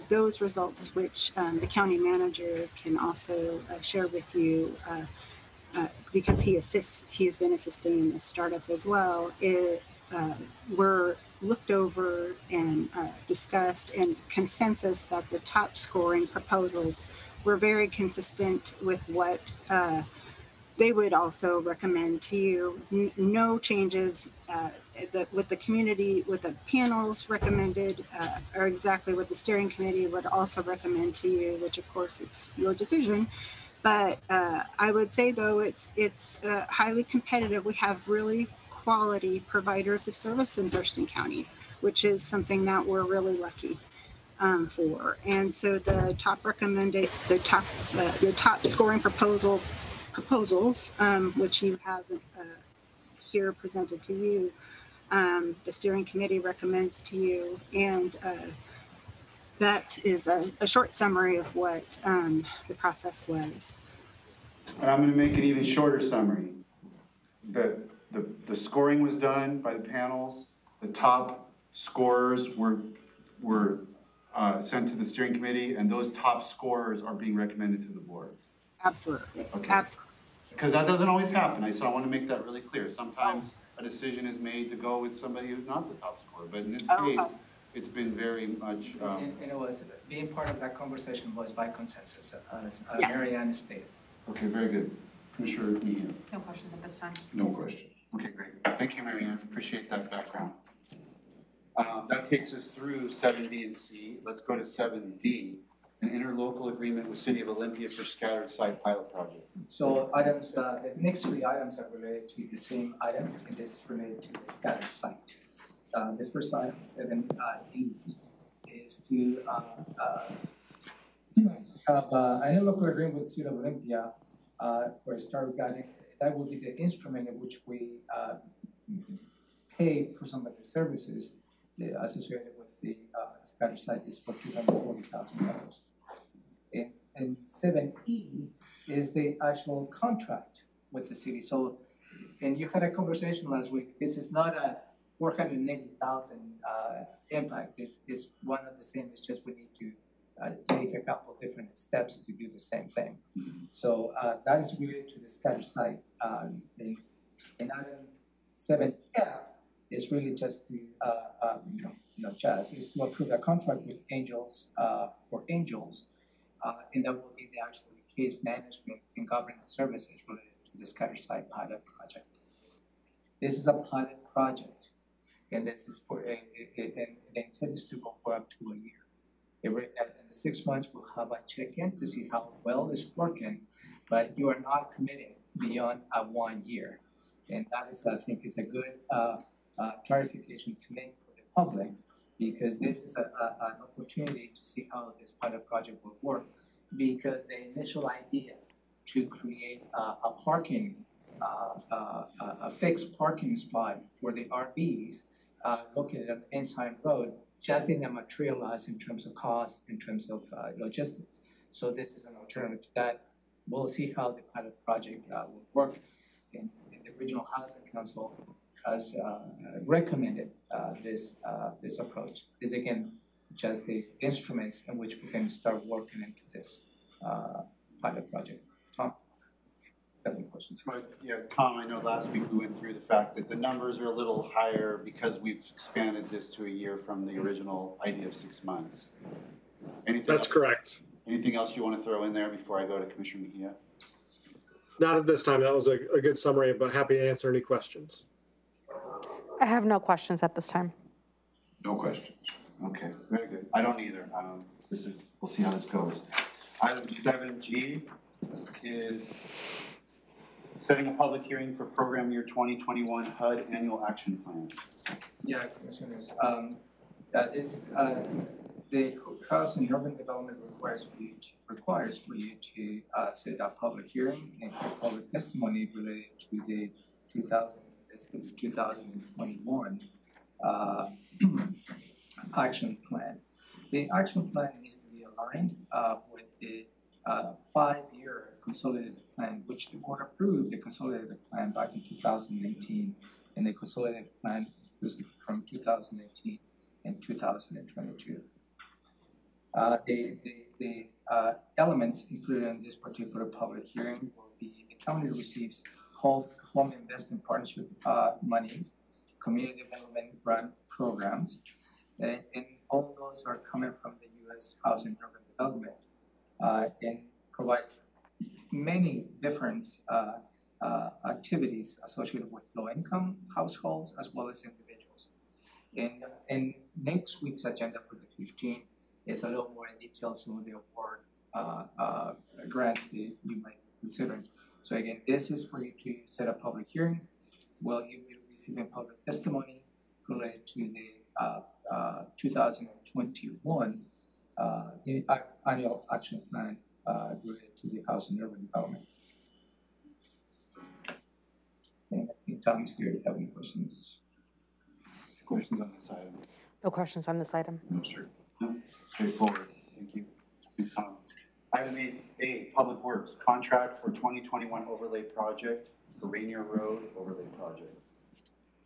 those results, which um, the county manager can also share with you uh, because he assists, he has been assisting in this startup as well, it, uh, were looked over and uh, discussed and consensus that the top scoring proposals were very consistent with what uh, they would also recommend to you n- no changes uh, that with the community, with the panels recommended, uh, are exactly what the steering committee would also recommend to you, which of course it's your decision. But uh, I would say though it's it's uh, highly competitive. We have really quality providers of service in Thurston County, which is something that we're really lucky um, for. And so the top recommended, the top, uh, the top scoring proposal proposals, um, which you have uh, here presented to you, um, the steering committee recommends to you, and uh, that is a, a short summary of what um, the process was. And I'm gonna make an even shorter summary. The, the, the scoring was done by the panels, the top scorers were, were, uh, sent to the steering committee, and those top scorers are being recommended to the board. Absolutely, Okay. absolutely. Because that doesn't always happen, I, so I wanna make that really clear. Sometimes a decision is made to go with somebody who's not the top scorer, but in this Oh, case, oh. It's been very much, um, And, and it was, being part of that conversation was by consensus, as uh, Yes. Mary Ann stated. okay, very good. Commissioner Mejia? No questions at this time. No question. Okay, great. Thank you, Marianne. Appreciate that background. Um, that takes us through seven B and C. Let's go to seven D, an interlocal agreement with City of Olympia for scattered site pilot project. So items, uh, the next three items are related to the same item, and this is related to the scattered site. Uh, the first item, seven, uh, E, is to, have, an local agreement with City of Olympia, for Star Guiding, that will be the instrument in which we, uh, pay for some of the services uh, associated with the, uh, scatter site is for two hundred forty thousand dollars. And, and seven E is the actual contract with the city. So, and you had a conversation last week, this is not a four hundred and eighty thousand uh impact. This is one of the same, it's just we need to uh take a couple different steps to do the same thing. So uh that is related to the scatter site. Um in in item seven F is really just to uh uh you know, you know, just is to approve a contract with Angels uh for Angels uh, and that will be the actual case management and governance services related to the scatter site pilot project. This is a pilot project, and this is for, and the intent is to go for up to a year. Every, in the six months, we'll have a check-in to see how well it's working, but you are not committing beyond a one year. And that is, I think, is a good, uh, uh, clarification to make for the public, because this is a, a, an opportunity to see how this pilot project will work. Because the initial idea to create a, parking, uh, uh, a fixed parking spot for the RVs, uh, located on Ensign Road, just didn't materialize in terms of cost, in terms of, uh, logistics. So this is an alternative to that. We'll see how the pilot project, uh, will work. And, and the Regional Housing Council has, uh, recommended, uh, this, this approach. Is again, just the instruments in which we can start working into this, pilot project. Tom? Have any questions? So, yeah, Tom, I know last week we went through the fact that the numbers are a little higher because we've expanded this to a year from the original idea of six months. Anything That's else- correct. Anything else you want to throw in there before I go to Commissioner Mejia? Not at this time. That was a, a good summary, but happy to answer any questions. I have no questions at this time. No questions. Okay, very good. I don't either. Um, this is, we'll see how this goes. Item seven G is setting a public hearing for program year twenty twenty-one HUD Annual Action Plan. Yeah, Commissioners, um, uh, this, uh, the Housing and Urban Development requires for you, to- requires for you to, uh, set a public hearing and give public testimony related to the two thousand, this is two thousand and twenty-one, uh, action plan. The action plan needs to be aligned, uh, with the, uh, five-year consolidated plan, which the board approved, the consolidated plan back in two thousand eighteen. And the consolidated plan was from two thousand eighteen and two thousand and twenty-two. Uh, the, the, the, uh, elements included in this particular public hearing will be the county receives home, home investment partnership, uh, monies, community development grant programs, and, and all those are coming from the US Housing and Urban Development, uh, and provides many different, uh, uh, activities associated with low-income households as well as individuals. And, and next week's agenda for the fifteenth is a little more in detail some of the award uh, uh, grants that you might consider. So again, this is for you to set a public hearing. Well, you will receive a public testimony related to the uh, uh, two thousand and twenty-one uh, annual action plan uh, related to the housing and urban development. And I think Tom is here if you have any questions. Questions on this item? No questions on this item. No, sir. No, straightforward, thank you. Ms. Hahn. Item eight, A, Public Works, contract for twenty twenty-one overlay project for Rainier Road overlay project.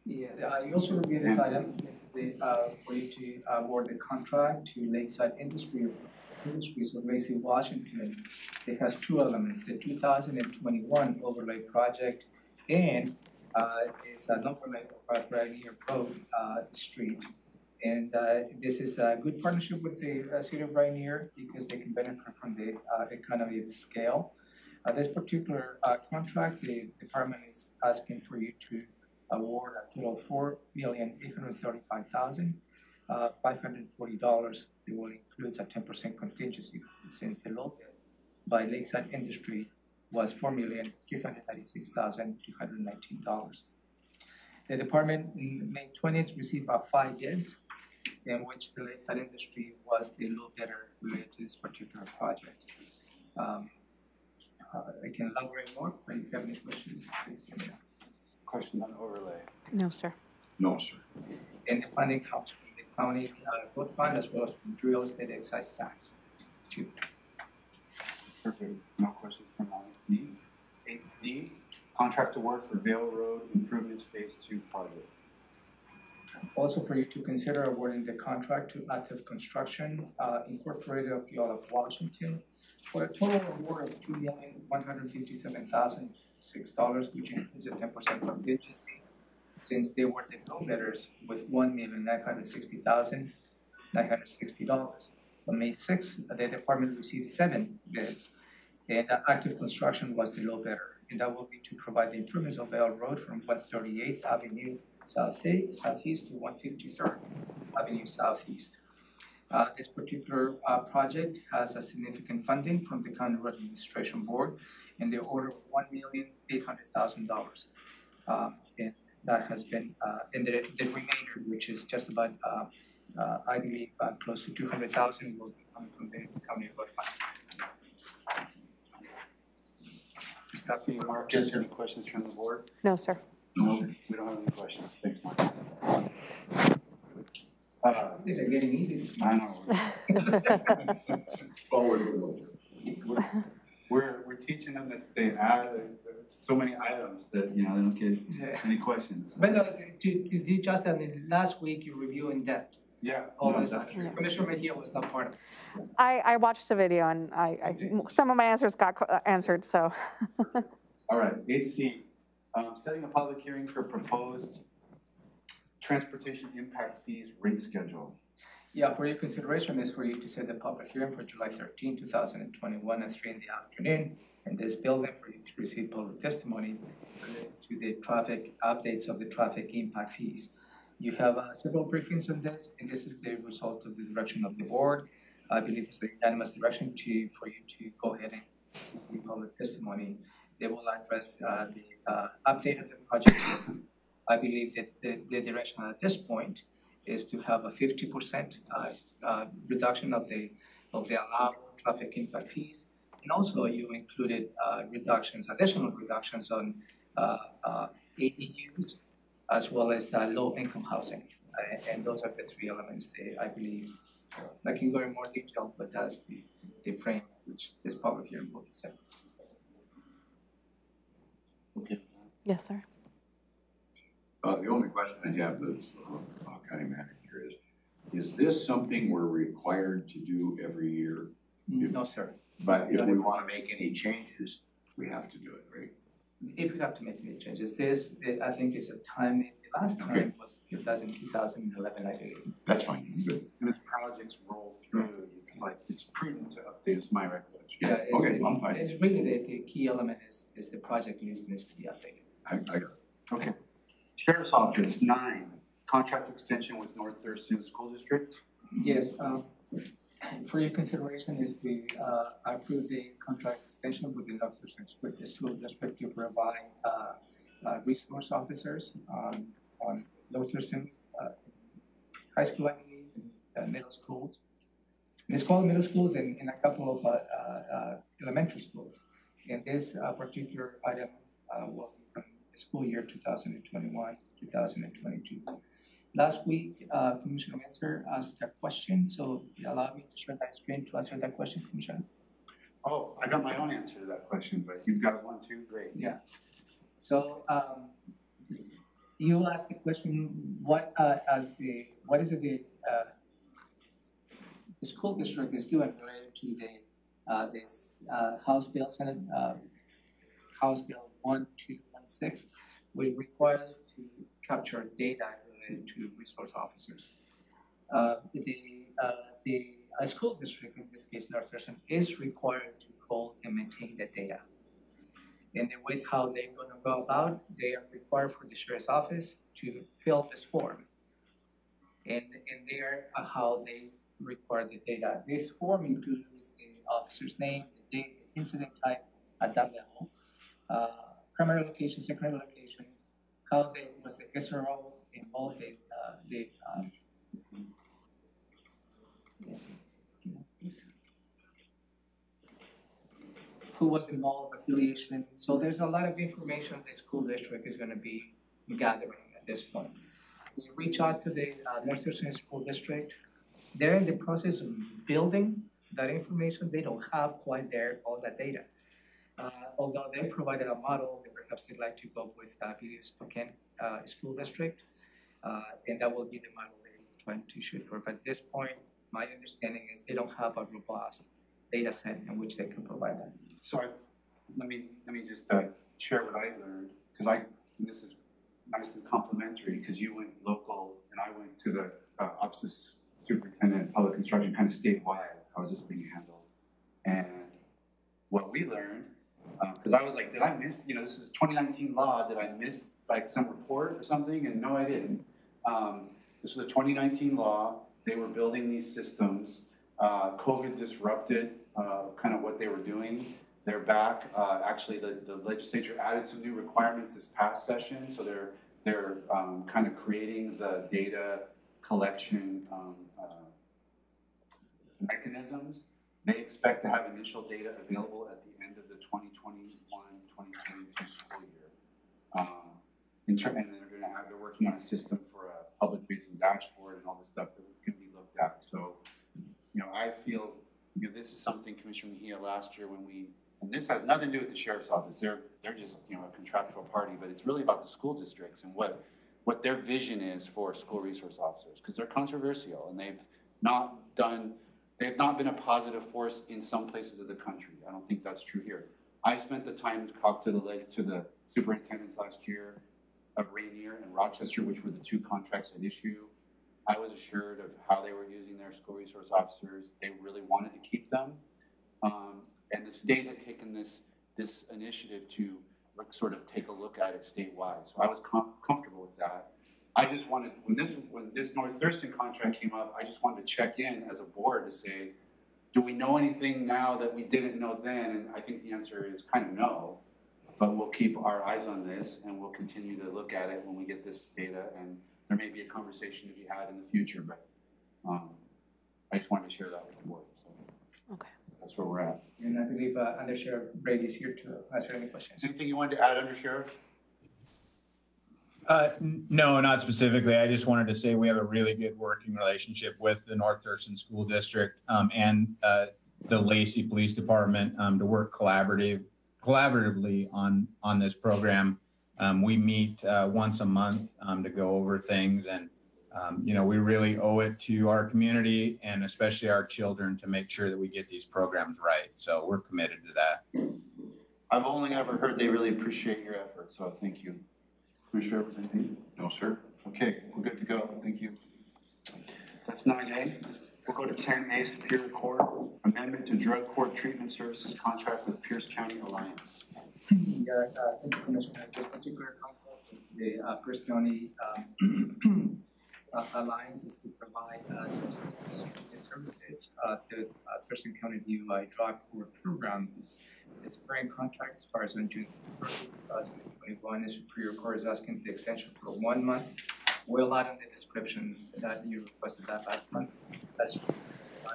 Yeah, uh, you also review this item, this is the, uh, for you to award the contract to Lakeside Industry, Industries of Lacey, Washington. It has two elements, the two thousand and twenty-one overlay project and, uh, it's an overlay of Rainier Road, uh, street. And, uh, this is a good partnership with the, uh, city of Rainier because they can benefit from the, uh, economy of scale. Uh, this particular, contract, the department is asking for you to award a total of four million eight hundred thirty-five thousand uh five hundred forty dollars. It will include a ten percent contingency since the low bid by Lakeside Industry was four million three hundred ninety-six thousand two hundred nineteen dollars. The department in May twentieth received about five bids in which the Lakeside Industry was the low bidder related to this particular project. Um uh I can elaborate more, but if you have any questions, please let me know. Questions on overlay? No, sir. No, sir. And the funding comes from the county uh road fund as well as from real estate excise tax. Two. Perfect, no questions from all, me? Eight B, contract award for Vail Road Improvements Phase Two project. Also for you to consider awarding the contract to Active Construction uh Incorporated of the of Washington for a total award of two million one hundred fifty-seven thousand six dollars, which includes a ten percent contingency. Since they were the low bidders with one million nine hundred sixty thousand nine hundred sixty dollars. On May sixth, the department received seven bids and Active Construction was the low bidder. And that will be to provide the improvements of Vail Road from one thirty-eighth Avenue southeast, southeast to one fifty-third Avenue Southeast. Uh, this particular, uh, project has a significant funding from the County Road Administration Board in the order of one million eight hundred thousand dollars. Uh, and that has been, uh, and the, the remainder, which is just about, uh, uh, I believe, uh, close to two hundred thousand will be coming from the county road fund. Is that- See, Marcus, any questions from the board? No, sir. No, we don't have any questions, thanks, Mark. Uh, These are getting easy this I month. know, Forward. we're, we're, we're teaching them that they add uh, so many items that, you know, they don't get Yeah. any questions. But uh, to, to do just, I mean, last week you review in depth Yeah. all no, this, that's true. Commissioner Mejia was not part of it. I, I watched the video and I, I, some of my answers got uh, answered, so. All right, eight C, um, setting a public hearing for proposed transportation impact fees rate schedule. Yeah, for your consideration is for you to set the public hearing for July 13, thousand and twenty-one at three in the afternoon in this building for you to receive public testimony to the traffic updates of the traffic impact fees. You have uh, several briefings on this, and this is the result of the direction of the board. I believe it's the unanimous direction to, for you to go ahead and receive public testimony. They will address uh, the uh, update of the project list. I believe that the, the direction at this point is to have a fifty percent uh uh reduction of the of the allowable traffic impact fees. And also you included uh reductions, additional reductions on uh uh ADUs as well as uh low income housing. Uh, and those are the three elements that I believe, I can go in more detail, but that's the the frame which this public hearing will be set. Okay. Yes, sir. Uh, the only question I have is, uh, county manager is, is this something we're required to do every year? No, sir. But if we wanna make any changes, we have to do it, right? If we have to make any changes, this, I think is a time, the last Okay. time was it was in two thousand and eleven, I believe. That's fine, good. And as projects roll through, it's like, it's prudent to update, is my recollection. Yeah, it- Okay, it- I'm fine. It's really the, the key element is, is the project list needs to be updated. I, I got Okay. Sheriff's Office, nine, contract extension with North Thurston School District. Yes, um, for your consideration is to, uh, approve the contract extension with the North Thurston School District to provide, uh, uh, resource officers on, on North Thurston, uh, high school, and, uh, middle schools. It's called middle schools and, and a couple of, uh, uh, uh, elementary schools. And this, uh, particular item, uh, will the school year two thousand and twenty-one, two thousand and twenty-two. Last week, uh, Commissioner Menser asked a question, so you allow me to share that screen to answer that question, Commissioner? Oh, I got my own answer to that question, but you've got one too, great. Yeah. So, um, you asked the question, what, uh, as the, what is it the, uh, the school district is doing related to the, uh, this, uh, House Bill, Senate, uh, House Bill one, two, six, which requires to capture data related to resource officers. Uh, the, uh, the, school district, in this case, North Thurston, is required to hold and maintain the data. And the way how they're gonna go about, they are required for the sheriff's office to fill this form. And, and there are how they require the data. This form includes the officer's name, the date, the incident type at that level, uh, primary location, secondary location, how they, was the SRO involved in, uh, the, please who was involved, affiliation. So there's a lot of information the school district is gonna be gathering at this point. We reach out to the uh, North Thurston School District. They're in the process of building that information. They don't have quite there all that data. Uh, although they provided a model perhaps they'd like to go with uh, the Spokane uh, School District. Uh, and that will be the model they're trying to shoot for. But at this point, my understanding is they don't have a robust data set in which they can provide that. So I, let me, let me just, uh, share what I learned, cause I, this is nice and complimentary, cause you went local and I went to the, uh, Office of Superintendent of Public Instruction, kind of statewide, how is this being handled? And what we learned, uh, cause I was like, did I miss, you know, this is twenty nineteen law, did I miss like some report or something? And no, I didn't. Um, this was a twenty nineteen law, they were building these systems, uh, COVID disrupted, uh, kind of what they were doing. They're back, uh, actually, the, the legislature added some new requirements this past session, so they're, they're, um, kind of creating the data collection, um, uh, mechanisms. They expect to have initial data available at the end of the 2021-2022 school year. Um, in and they're gonna have, they're working on a system for a public facing dashboard and all this stuff that can be looked at, so, you know, I feel, you know, this is something Commissioner Mejia last year when we, and this has nothing to do with the sheriff's office, they're, they're just, you know, a contractual party, but it's really about the school districts and what, what their vision is for school resource officers, because they're controversial and they've not done, they've not been a positive force in some places of the country. I don't think that's true here. I spent the time to talk to the, leg- to the superintendents last year of Rainier and Rochester, which were the two contracts at issue. I was assured of how they were using their school resource officers. They really wanted to keep them. Um, and the state had taken this, this initiative to sort of take a look at it statewide. So I was com- comfortable with that. I just wanted, when this, when this North Thurston contract came up, I just wanted to check in as a board to say, do we know anything now that we didn't know then? And I think the answer is kind of no. But we'll keep our eyes on this and we'll continue to look at it when we get this data and there may be a conversation to be had in the future, but, um, I just wanted to share that with the board, so. Okay. That's where we're at. And I believe uh, Under Sheriff Brady is here to answer any questions. Anything you wanted to add, Under Sheriff? Uh, no, not specifically. I just wanted to say we have a really good working relationship with the North Thurston School District um, and uh, the Lacey Police Department um, to work collaborative, collaboratively on on this program. Um, we meet uh, once a month um, to go over things, and um, you know we really owe it to our community and especially our children to make sure that we get these programs right. So we're committed to that. I've only ever heard they really appreciate your effort, so thank you. Commissioner Evers, anything? No, sir. Okay, we're good to go, thank you. That's nine A. We'll go to ten A, Superior Court. amendment to drug court treatment services contract with Pierce County Alliance. Yeah, uh, thank you, Commissioners. This particular contract with the uh, Pierce County um, uh, Alliance is to provide uh, substance abuse treatment services uh, to uh, Thurston County DUI Drug Court Program. This current contract expires on June first, two thousand and twenty-one, and Superior Court is asking the extension for one month. We allowed in the description that you requested that last month. That's uh,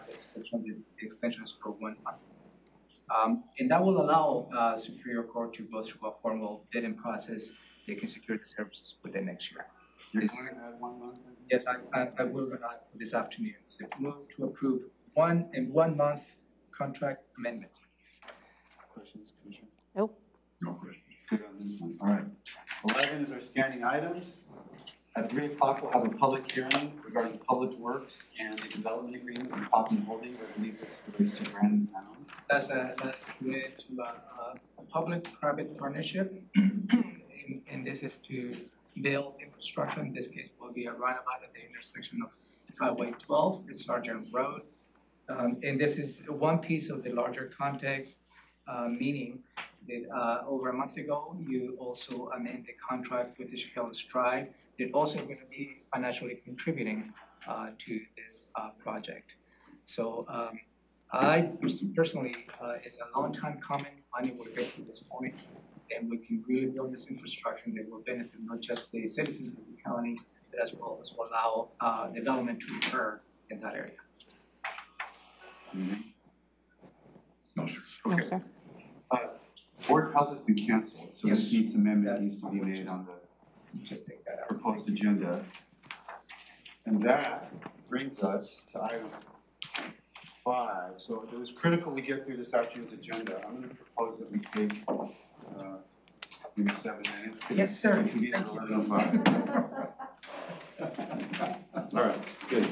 the description, the the extension is for one month. Um, and that will allow, uh, Superior Court to go through a formal bidding process. They can secure the services within next year. You're This- going to add one month? Yes, I, I, I will, uh, this afternoon, so move to approve one, in one month contract amendment. Questions. No question. Good on this one, all right. Eleven is our scanning items. At three o'clock, we'll have a public hearing regarding public works and the development agreement with Poppin Holdings, I believe this relates to Brandon Town. That's a, that's related to a, a, a public-private partnership. And, and this is to build infrastructure, in this case will be a roundabout at the intersection of Highway twelve and Sargent Road. Um, and this is one piece of the larger context, uh, meaning that, uh, over a month ago, you also amend the contract with the Chehalis Tribe. They're also gonna be financially contributing, uh, to this, uh, project. So, um, I personally, uh, it's a long time coming, finally we're getting to this point, and we can really build this infrastructure that will benefit not just the citizens of the county, but as well as will allow, uh, development to occur in that area. No, sir. No, Okay. sir. Board health has been canceled, so this Yes. needs amendment needs to be made on the Just take that out. proposed agenda. And that brings us to item five. So it was critical we get through this afternoon's agenda. I'm gonna propose that we take, uh, maybe seven minutes. Yes, sir. We can be at eleven oh five. All right, good.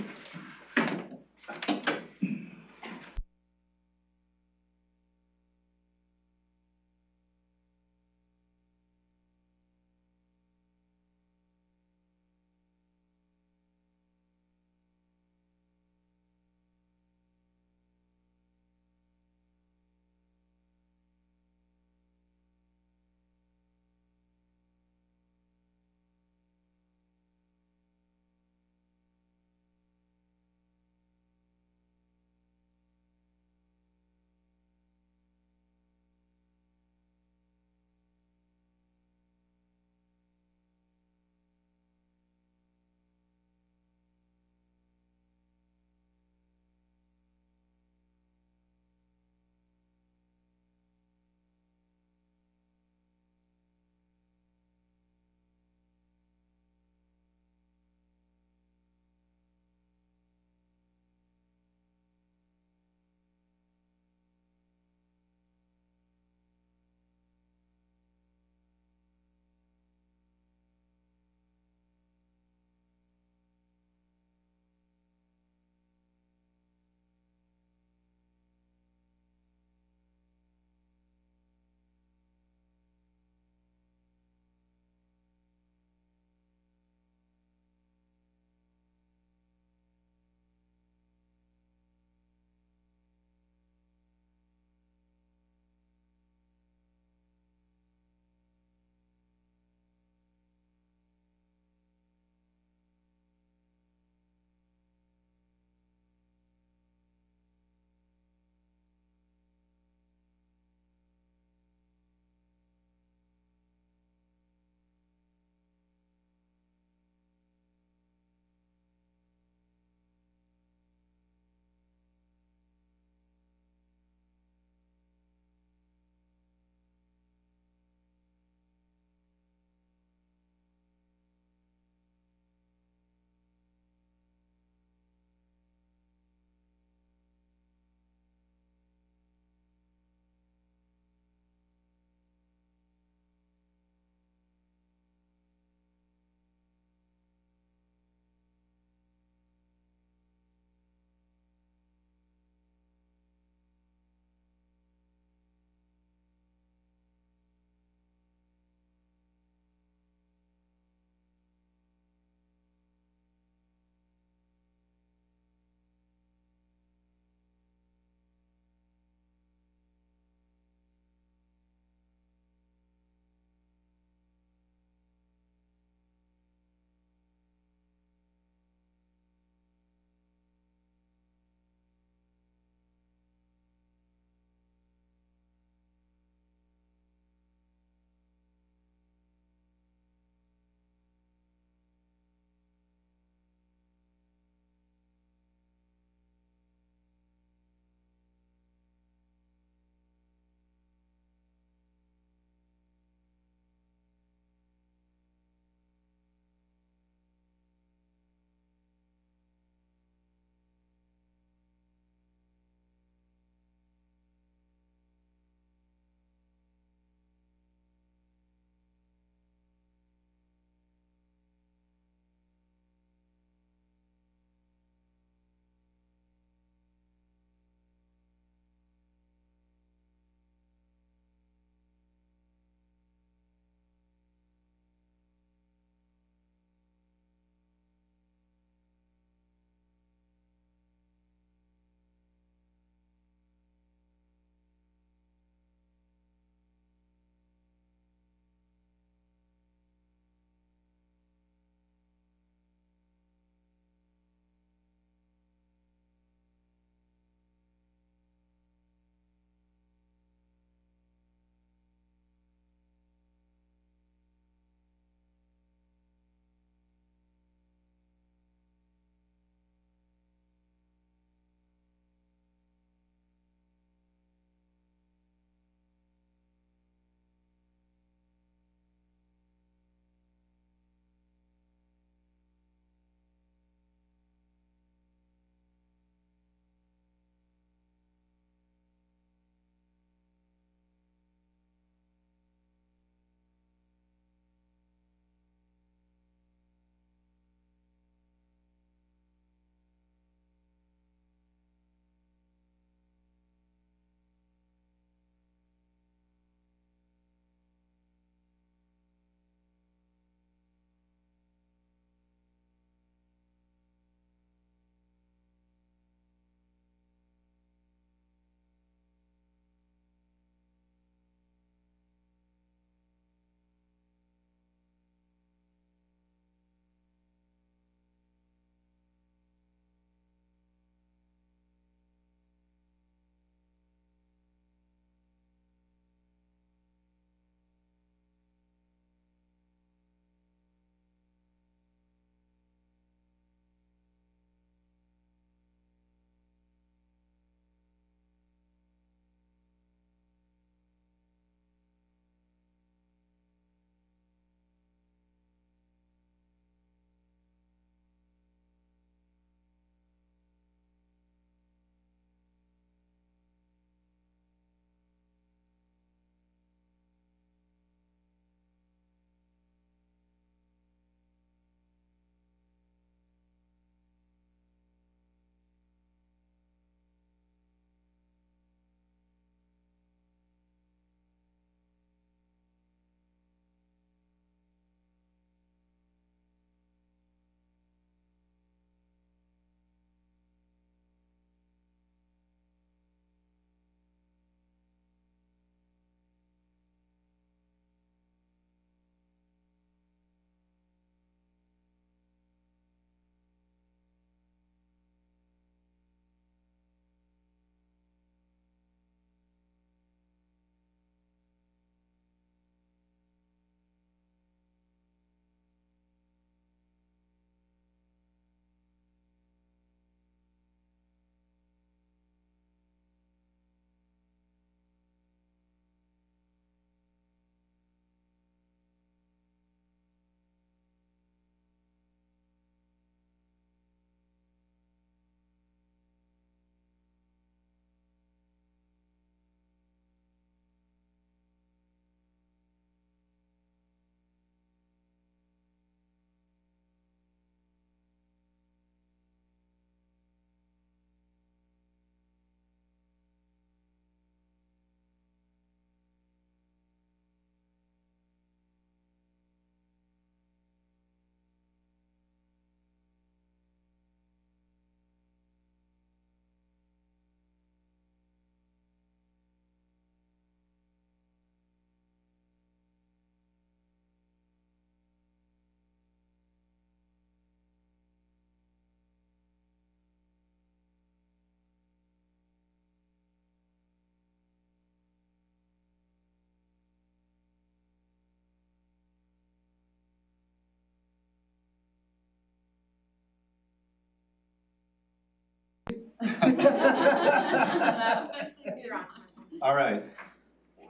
All right.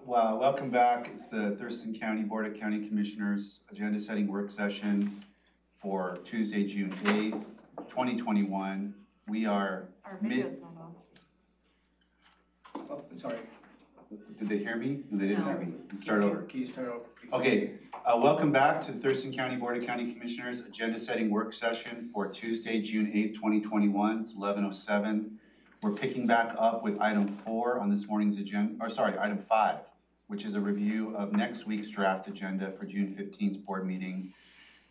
Well, welcome back. It's the Thurston County Board of County Commissioners Agenda Setting Work Session for Tuesday, June eighth, twenty twenty-one. We are Our video's not on. Oh, sorry. Did they hear me? No, they didn't hear me. Start over. Can you start over, please? Okay, uh, welcome back to the Thurston County Board of County Commissioners Agenda Setting Work Session for Tuesday, June eighth, twenty twenty-one. It's eleven oh seven. We're picking back up with item four on this morning's agenda, or sorry, item five, which is a review of next week's draft agenda for June fifteenth board meeting.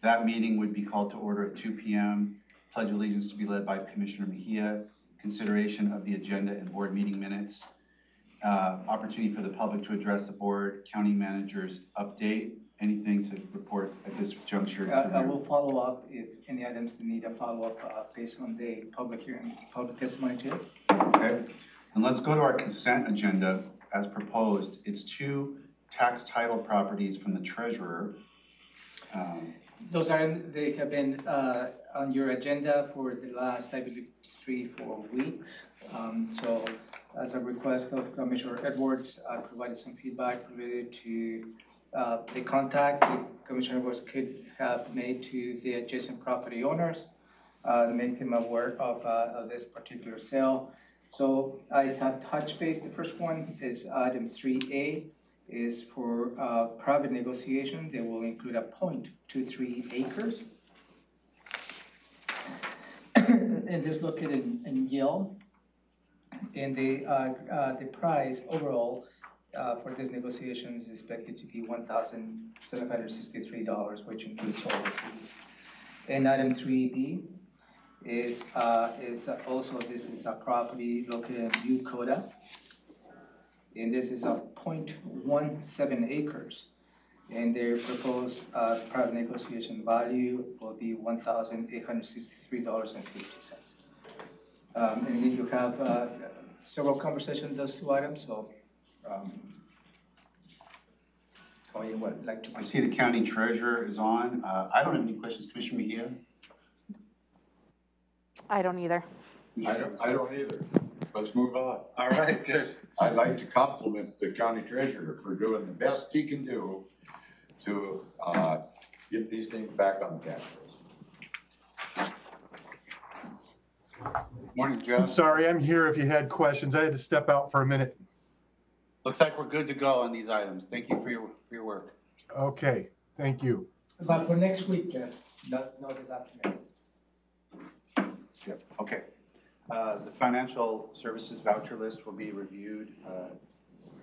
That meeting would be called to order at two P M. Pledge allegiance to be led by Commissioner Mejia. Consideration of the agenda and board meeting minutes. Uh, opportunity for the public to address the board, county managers update, anything to report at this juncture? Uh, I will follow up if any items that need a follow-up uh, based on the public hearing, public testimony. Okay, and let's go to our consent agenda as proposed. It's two tax title properties from the treasurer. Um, Those are, they have been uh, on your agenda for the last, I believe, three, four weeks. Um, So as a request of Commissioner Edwards, I provided some feedback related to uh, the contact that Commissioner Edwards could have made to the adjacent property owners uh, to make them aware of, uh, of this particular sale. So I have touched base. The first one is item three A is for uh, private negotiation. They will include a 0.23 acres. And this located in, in Yelm and the, uh, uh, the price overall uh, for these negotiations is expected to be $1,763, which includes all the fees. And item 3B is, uh, is also, this is a property located in Bucoda, and this is a 0.17 acres. And their proposed uh, private negotiation value will be $1,863.50. Um, and then you have, uh, several conversations, those two items, so, um, oh, you would like to. I see the county treasurer is on. Uh, I don't have any questions. Commissioner Mejia? I don't either. I don't, I don't either. Let's move on. All right, good. I'd like to compliment the county treasurer for doing the best he can do to, uh, get these things back on the tax rolls. Morning, Joe. I'm sorry, I'm here if you had questions. I had to step out for a minute. Looks like we're good to go on these items. Thank you for your, for your work. Okay, thank you. But for next week, Jeff, not, not this afternoon. Yep, okay. Uh, The financial services voucher list will be reviewed. uh,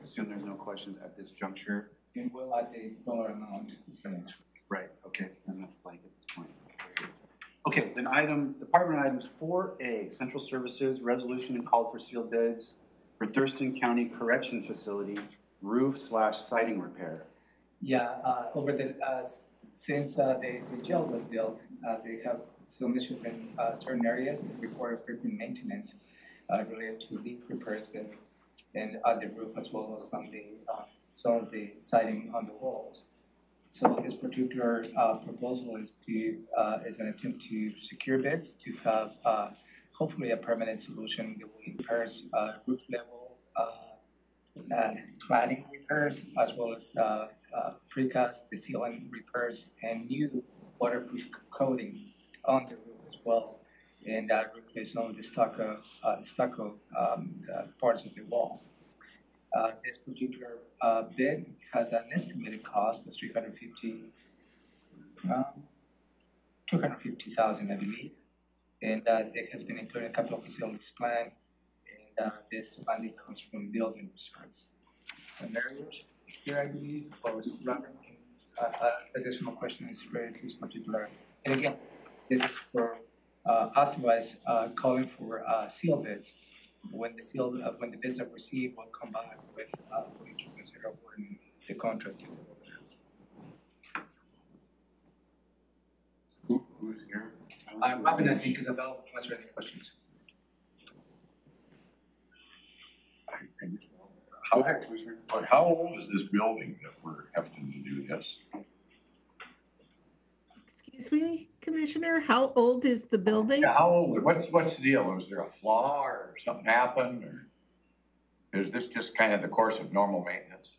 Assume there's no questions at this juncture. And we'll add the dollar amount for next week. Right, okay, and that's blank at this point. Okay, then item, department items four A, central services, resolution and call for sealed bids for Thurston County Correction Facility roof slash siding repair. Yeah, uh, over the, uh, since, uh, the, the jail was built, uh, they have some issues in, uh, certain areas that require frequent maintenance, uh, related to leak repairs and, and other roof as well as some of the, some of the siding on the walls. So this particular, uh, proposal is to, uh, is an attempt to secure bids to have, uh, hopefully a permanent solution that will repairs, uh, roof level, uh, uh, cladding repairs as well as precast, the ceiling repairs, and new waterproof coating on the roof as well. And replace some of the stucco, stucco um, parts of the wall. Uh, This particular uh, bid has an estimated cost of three hundred fifty, two hundred fifty thousand, I believe. And uh, it has been included in capital facilities plan and uh, this funding comes from building reserves. And there is, here I believe, or is Robert, uh, uh, additional questions related to this particular. And again, this is for, uh, authorized, uh, calling for, uh, seal bids. When the seal, uh, when the bids are received, we'll come back with, uh, for you to consider awarding the contract to the Who, who's here? Uh, Robin, I think is available to answer any questions. Go ahead, Commissioner. But how old is this building that we're having to do this? Excuse me, Commissioner? How old is the building? Yeah, how old, what's, what's the deal? Was there a flaw or something happened or? Is this just kind of the course of normal maintenance?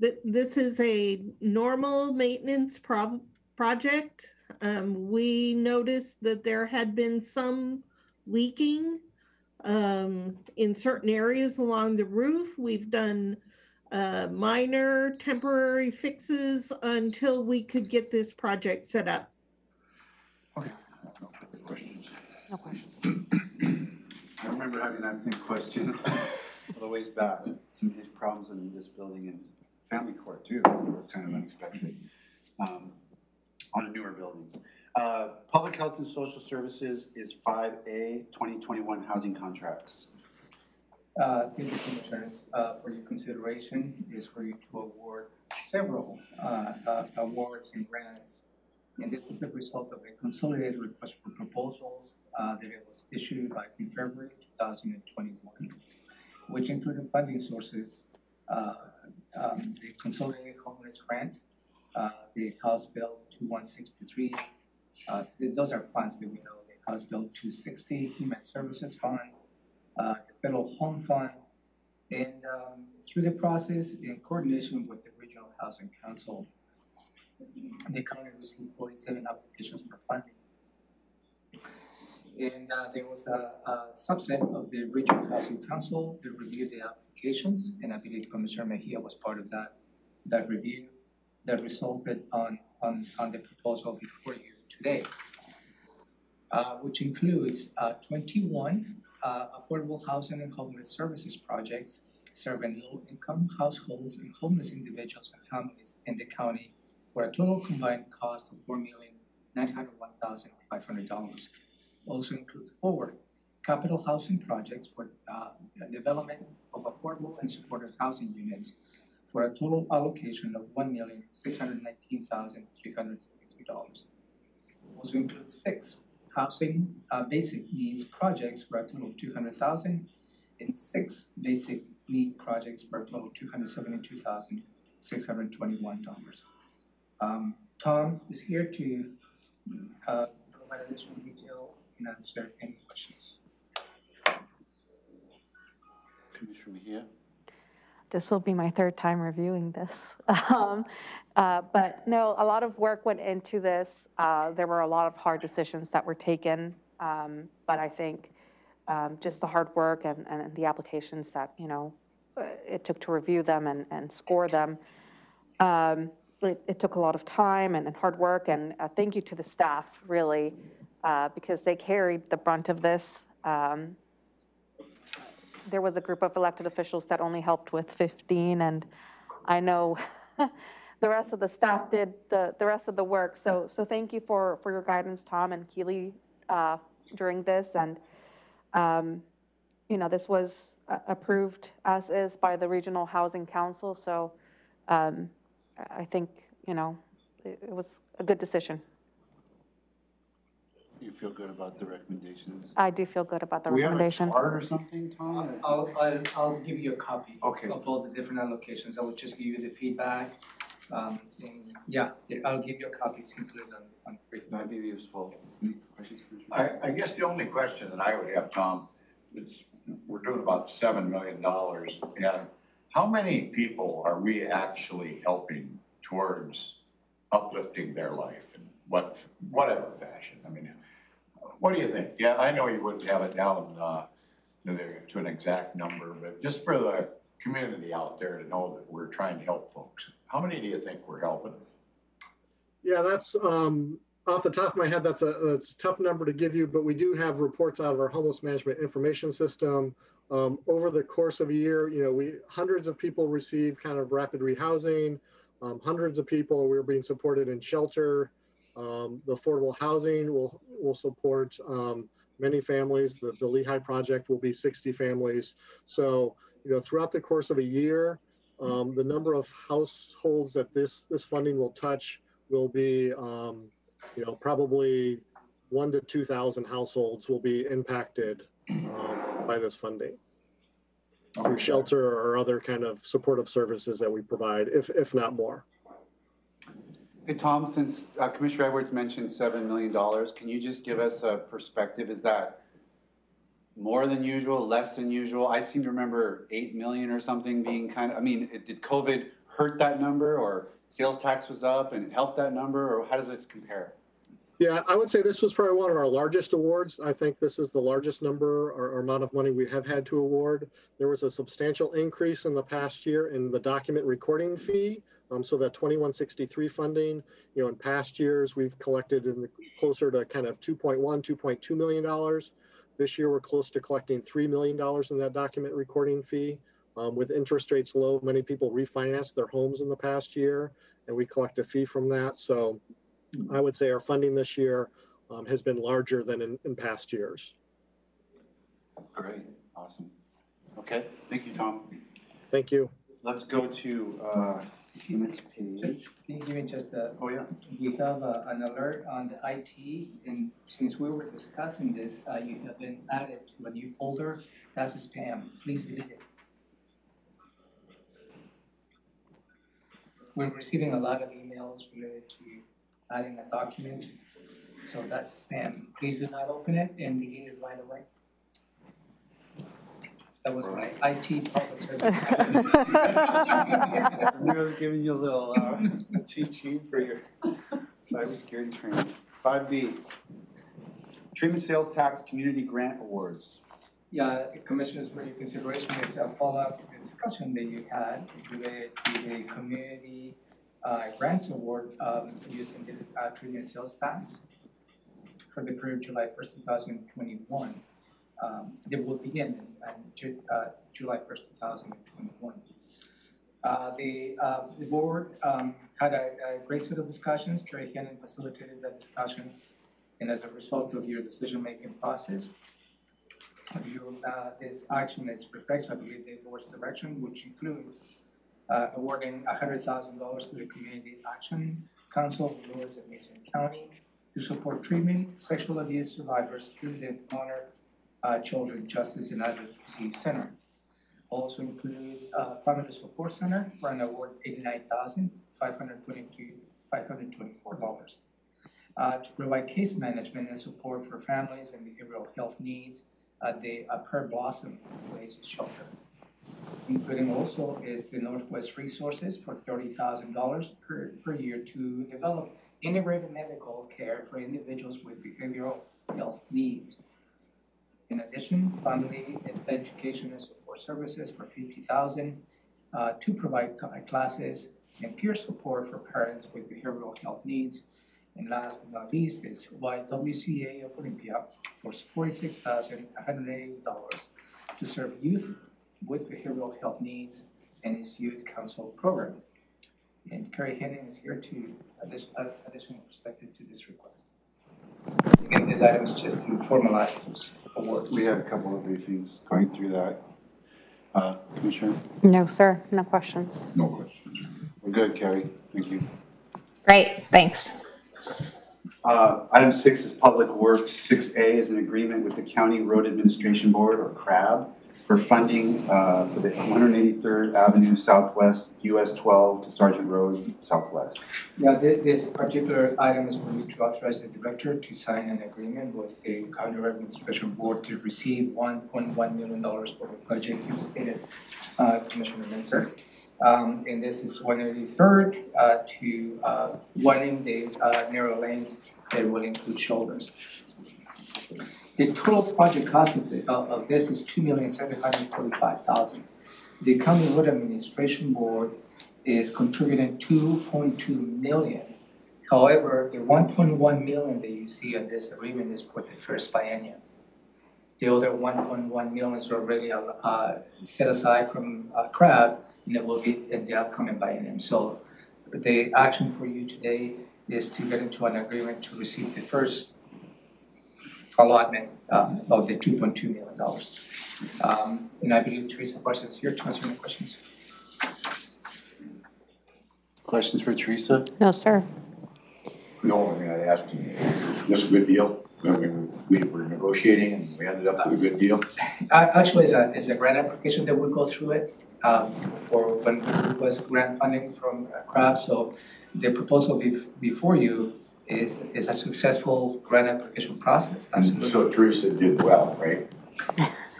Th- This is a normal maintenance prob- project. Um, we noticed that there had been some leaking um, in certain areas along the roof. We've done uh, minor temporary fixes until we could get this project set up. Okay. No further questions. No question. I remember having that same question all the ways back, some of these problems in this building and family court too, were kind of unexpected. um, On the newer buildings. Uh, Public Health and Social Services is five A, twenty twenty-one housing contracts. Uh, Thank you, Commissioners, Uh, for your consideration is for you to award several uh, uh, awards and grants. And this is a result of a consolidated request for proposals uh, that was issued back in February 2021, which included funding sources, uh, um, the Consolidated Homeless Grant, uh, the House Bill 2163. uh, th- Those are funds that we know, the House Bill 260, Human Services Fund, uh, the Federal Home Fund. And um, through the process, in coordination with the Regional Housing Council, the county received forty-seven applications for funding. And uh, there was a, a subset of the Regional Housing Council that reviewed the applications, and I believe Commissioner Mejia was part of that, that review that resulted on, on, on the proposal before you today. Uh, which includes uh, twenty-one uh, affordable housing and homeless services projects serving low-income households and homeless individuals and families in the county for a total combined cost of $4,901,500. Also include forward capital housing projects for uh, development of affordable and supportive housing units for a total allocation of $1,619,363. Also include six housing uh, basic needs projects for a total of 200,000 and six basic need projects for a total of $272,621. Um Tom is here to uh provide additional detail and answer any questions. Commissioner Mejia? This will be my third time reviewing this. Um, uh, But no, a lot of work went into this. Uh, There were a lot of hard decisions that were taken. um, But I think um, just the hard work and, and the applications that, you know, uh, it took to review them and, and score them. It, it took a lot of time and, and hard work, and uh, thank you to the staff, really, uh, because they carried the brunt of this. Um, there was a group of elected officials that only helped with 15, and I know the rest of the staff did the, the rest of the work. So, so thank you for, for your guidance, Tom and Keylee, uh, during this. And, um, you know, this was uh, approved as is by the Regional Housing Council, so um, I I think, you know, it it was a good decision. You feel good about the recommendations? I do feel good about the Do we have a recommendation. chart or something, Tom? that- I'll I'll I'll give you a copy Okay. of all the different allocations. I will just give you the feedback. Um and yeah, I'll give you a copy, it's included on on free. That'd be useful. Any questions, Commissioner? I, I guess the only question that I would have, Tom, is we're doing about seven million dollars. And how many people are we actually helping towards uplifting their life in what, whatever fashion? I mean, what do you think? Yeah, I know you wouldn't have it down, uh, to an exact number, but just for the community out there to know that we're trying to help folks. How many do you think we're helping? Yeah, that's, um, off the top of my head, that's a, that's a tough number to give you, but we do have reports out of our homeless management information system. Um, over the course of a year, you know, we, hundreds of people receive kind of rapid rehousing. Um, hundreds of people, we're being supported in shelter. Um, the affordable housing will, will support, um, many families. The, the Lehigh project will be 60 families. So, you know, throughout the course of a year, um, the number of households that this, this funding will touch will be, um, you know, probably one to 2,000 households will be impacted um, by this funding through shelter or other kind of supportive services that we provide, if, if not more. Hey, Tom, since uh, Commissioner Edwards mentioned seven million dollars, can you just give us a perspective? Is that more than usual, less than usual? I seem to remember eight million or something being kind of, I mean, it- did COVID hurt that number or sales tax was up and it helped that number or how does this compare? Yeah, I would say this was probably one of our largest awards. I think this is the largest number or, or amount of money we have had to award. There was a substantial increase in the past year in the document recording fee. Um, so that 2163 funding, you know, in past years, we've collected in the closer to kind of 2.1, 2.2 million dollars. This year, we're close to collecting $3 million in that document recording fee. Um, with interest rates low, many people refinanced their homes in the past year, and we collect a fee from that. So I would say our funding this year um, has been larger than in, in past years. Great, awesome. Okay, thank you, Tom. Thank you. Let's go to, uh, the next page. Can you give me just a? Oh, yeah. We have uh, an alert on the IT, and since we were discussing this, uh, you have been added to a new folder. That's a spam. Please delete it. We're receiving a lot of emails related to adding a document, so that's spam. Please do not open it and delete it right away. That was my IT public service. I was giving you a little, uh, cheat sheet for your cybersecurity training. Five B, treatment sales tax community grant awards. Yeah, Commissioners, for your consideration is a follow-up discussion that you had related to the community uh, grants award um, using the uh, treatment sales tax for the period July first, two thousand twenty-one. Um, They will begin on uh, July first, two thousand twenty-one. Uh, The, uh, the board um, had a a great set of discussions, Kerry Hannon facilitated that discussion. And as a result of your decision-making process, you, uh, this action is reflects, I believe, the board's direction, which includes uh, awarding hundred thousand dollars to the Community Action Council of Lewis and Mason County to support treatment, sexual abuse survivors through the Honor uh, Children Justice and Advocacy Center. Also includes a Family Support Center for an award eighty-nine thousand five hundred twenty-two, five hundred twenty-four dollars. Uh, to provide case management and support for families and behavioral health needs at the uh, Pear Blossom Place Shelter. Including also is the Northwest Resources for thirty thousand dollars per, per year to develop integrated medical care for individuals with behavioral health needs. In addition, family ed- education and support services for fifty thousand, uh, to provide classes and peer support for parents with behavioral health needs. And last but not least is YWCA of Olympia for forty-six thousand one hundred eighty dollars to serve youth with behavioral health needs and its youth council program. And Kerry Henning is here to addition, add additional perspective to this request. Again, this item is just to formalize those awards. We had a couple of briefings going through that. Uh, Commissioner? No, sir, no questions. No questions. We're good, Carrie, thank you. Great, thanks. Uh, Item six is Public Works. Six A is an agreement with the County Road Administration Board, or CRAB, for funding uh, for the one hundred eighty-third Avenue Southwest, US twelve to Sargent Road Southwest. Yeah, thi- this particular item is for me to authorize the director to sign an agreement with the county road administration board to receive one point one million dollars for the project you stated, uh, Commissioner Menser. Um, and this is one eighty-third, uh, to, uh, widening the, uh, narrow lanes that will include shoulders. The total project cost of, the, of, this is two million seven hundred forty-five thousand. The county road administration board is contributing two point two million. However, the one point one million that you see on this agreement is for the first biennium. The other one point one million is already uh set aside from uh CRAB and it will be in the upcoming biennium. So the action for you today is to get into an agreement to receive the first allotment um of the two point two million dollars. Um and I believe Teresa Parsons is here to answer any questions. Questions for Teresa? No, sir. The only thing I'd ask you is, this a good deal? I mean, we were negotiating and we ended up with a good deal. Uh, actually, it's a, it's a grant application that will go through it, um, for when it was grant funding from uh, CRAB, so the proposal be- before you is, is a successful grant application process, absolutely. So Teresa did well, right?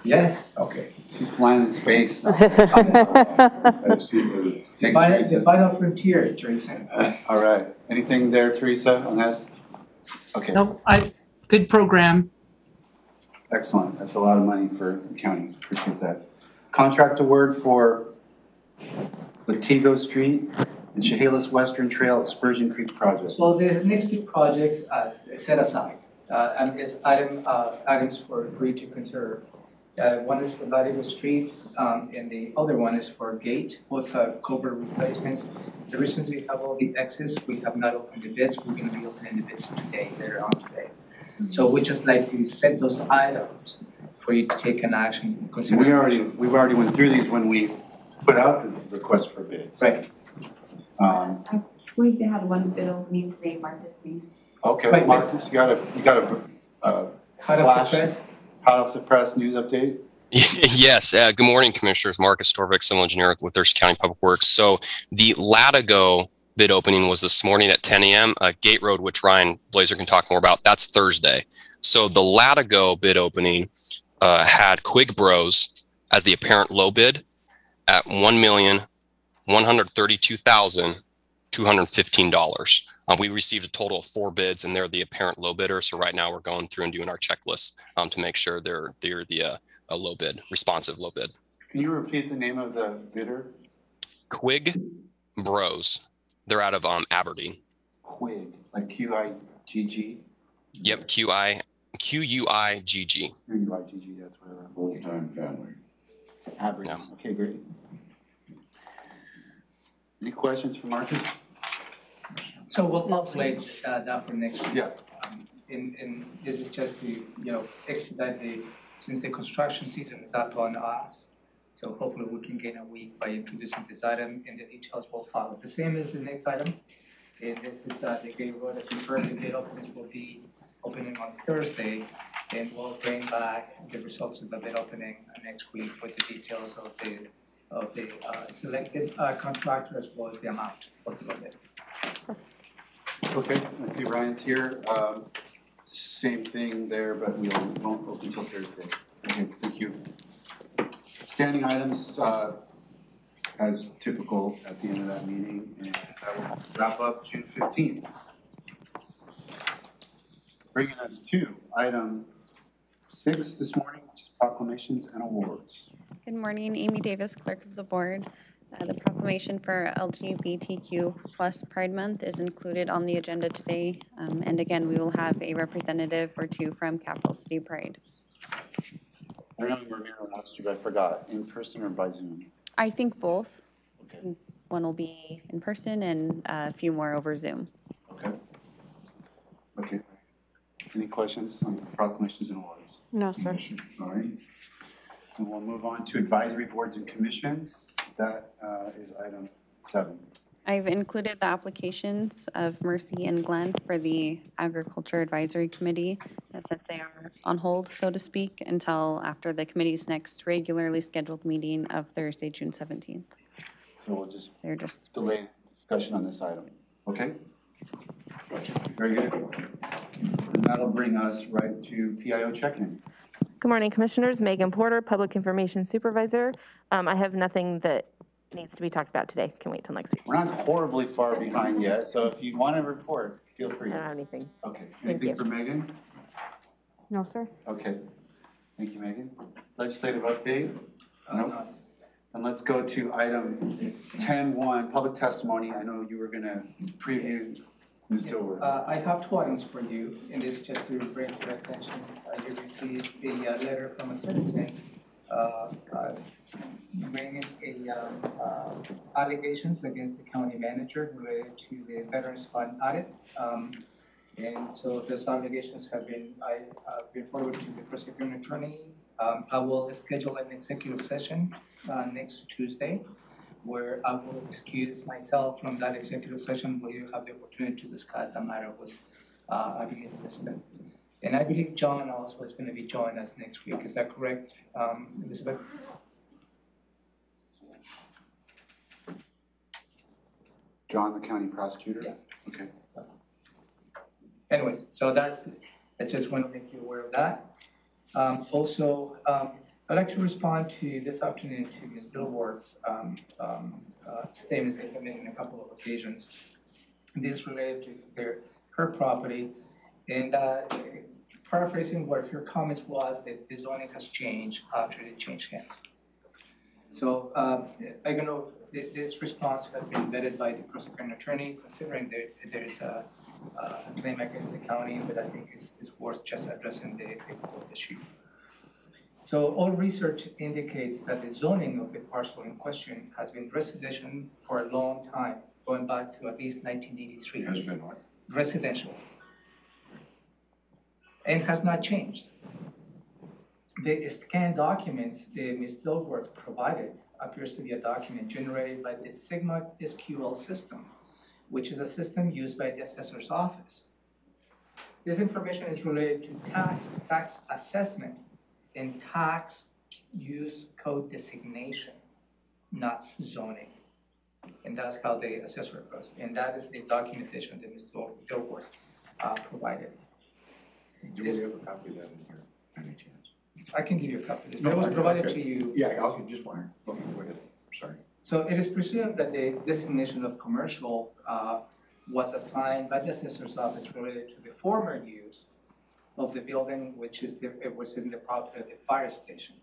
Yes. Okay. She's flying in space. I've seen her. The Thanks, final, Teresa. the final frontier, Teresa. Uh, All right. Anything there, Teresa, on this? Okay, Nope, I, good program. excellent. That's a lot of money for the county. Appreciate that. Contract award for Latigo Street and Chehalis Western Trail Spurgeon Creek Project. So the next two projects uh, set aside, uh, and is item, uh, items for, free to consider. Uh, One is for Latigo Street, um, and the other one is for Gate, both uh, culvert replacements. The reasons we have all the excess, we have not opened the bids, we're gonna be opening the bids today, later on today. So we just like to set those items for you to take an action. We already, we've already went through these when we put out the request for bids. Right. Um, I believe they had one bid opening today, Marcus Lee. Okay, Right, right. Marcus, you got a, you got a, uh, Hot off Flash. the press, hot off the press news update? Yes, uh, good morning, Commissioners. Marcus Torvik, Civil Engineer with Thurston County Public Works. So the Latigo bid opening was this morning at 10 a.m. Uh, Gate Road, which Ryan Blazer can talk more about, that's Thursday. So the Latigo bid opening uh, had Quigg Bros as the apparent low bid at one million one hundred thirty-two thousand two hundred fifteen dollars. Uh, we received a total of four bids, and they're the apparent low bidder. So right now we're going through and doing our checklist um, to make sure they're they're the uh, a low bid, responsive low bid. Can you repeat the name of the bidder? Quigg Bros. They're out of um, Aberdeen. Quigg, like Q I G G? Yep, Q I Q U I G G. Q U I G G, that's where. Full-time family. Aberdeen, okay, great. Any questions for Marcus? so we'll update uh, that for next week. Yes. Um, And, and this is just to, you know, expedite the, since the construction season is up on us. So hopefully we can gain a week by introducing this item and the details will follow. The same as the next item. And this is uh, the Gate Road, as you heard, the bid openings will be opening on Thursday. And we'll bring back the results of the bid opening next week with the details of the, of the uh, selected uh, contractor as well as the amount of the bid. Okay, I see Ryan's here. Um, Same thing there, but we won't open until Thursday. Okay, thank you. Standing items, uh, as typical at the end of that meeting, and that will wrap up June fifteenth. Bringing us to item six this morning, which is proclamations and awards. Good morning, Amy Davis, Clerk of the Board. Uh, The proclamation for LGBTQ plus Pride Month is included on the agenda today. Um, And again, we will have a representative or two from Capital City Pride. I don't know if asked you, but I forgot, in person or by Zoom? I think both. Okay. One will be in person and uh, a few more over Zoom. Okay. Okay. Any questions on the proclamations and awards? No, sir. All right. So we'll move on to advisory boards and commissions. That uh, is item seven. I've included the applications of Mercy and Glenn for the Agriculture Advisory Committee, since they are on hold, so to speak, until after the committee's next regularly scheduled meeting of Thursday, June 17th. So we'll just They're just delay discussion on this item. Okay? Very good. And that'll bring us right to PIO check-in. Good morning, Commissioners. Megan Porter, Public Information Supervisor. Um, I have nothing that needs to be talked about today. Can wait till next week. We're not horribly far behind yet, so if you want to report, feel free. I don't have anything. Okay. Thank Anything you. for Megan? No, sir. Okay. Thank you, Megan. Legislative update? Nope. And let's go to item 10-1, public testimony. I know you were gonna preview Ms. Dilworth. Uh, I have two items for you, and this is just to bring to your attention. Uh, you received a uh, letter from a citizen, uh, uh, bringing a, um, uh, allegations against the county manager related to the Veterans Fund audit. Um, and so those allegations have been, I, uh, been forwarded to the prosecuting attorney. Um, I will schedule an executive session, uh, next Tuesday where I will excuse myself from that executive session where you have the opportunity to discuss the matter with, uh, I believe Elizabeth. And I believe John also is gonna be joining us next week, is that correct, um, Elizabeth? John, the county prosecutor? Yeah. Okay. Anyways, so that's, I just want to make you aware of that. Um, also, um, I'd like to respond to this afternoon to Ms. Dilworth's, um, um, uh, statements that have made on a couple of occasions. This related to their, her property, and, uh, paraphrasing what her comments was that the zoning has changed after they changed hands. So, um, I don't know, th- this response has been vetted by the prosecuting attorney, considering that there is a, uh, claim against the county, but I think it's, it's worth just addressing the, the court issue. So all research indicates that the zoning of the parcel in question has been residential for a long time, going back to at least nineteen eighty-three. It Has been what? Residential. And has not changed. The scanned documents that Ms. Dilworth provided appears to be a document generated by the Sigma SQL system, which is a system used by the assessor's office. This information is related to tax, tax assessment and tax use code designation, not zoning. And that's how the assessor goes, and that is the documentation that. Dil- Dilworth uh, provided. Do we have a copy of that in here, any chance? I can give you a copy of this, No, it was provided okay. to you. Yeah, I was just wondering, go ahead, sorry. So it is presumed that the designation of commercial uh, was assigned by the assessor's office related to the former use of the building, which is the, it was in the property of the fire station.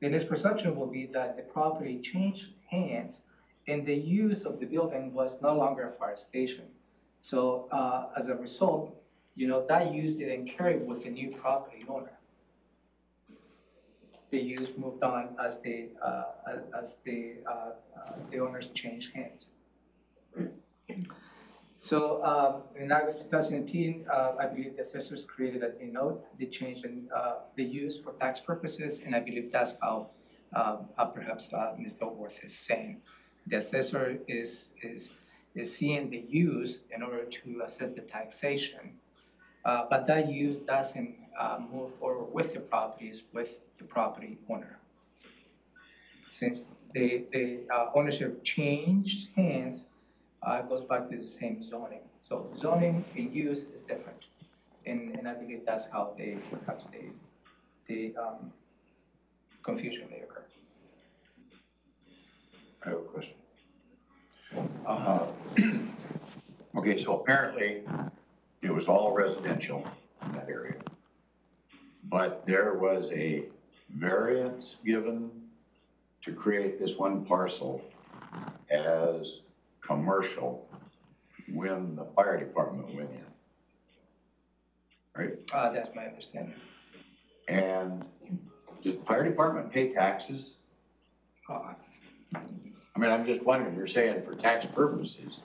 Then his perception will be that the property changed hands and the use of the building was no longer a fire station. So uh, as a result, you know, that use didn't carry with the new property owner. The use moved on as the, uh, as- the, uh, uh, the owners changed hands. So, um, in August two thousand eighteen, uh, I believe the assessors created a note, the change in, uh, the use for tax purposes, and I believe that's how, um, perhaps, Ms. Dilworth is saying. The assessor is, is, is seeing the use in order to assess the taxation. But that use doesn't, move forward with the properties, with the property owner. Since the, the, uh, ownership changed hands, uh, goes back to the same zoning. So zoning and use is different. And, and I believe that's how they, perhaps they, the, um, confusion may occur. I have a question. Uh, Okay, so apparently it was all residential in that area. But there was a variance given to create this one parcel as commercial when the fire department went in. Right? Uh, that's my understanding. And does the fire department pay taxes? Uh, I mean, I'm just wondering, you're saying for tax purposes,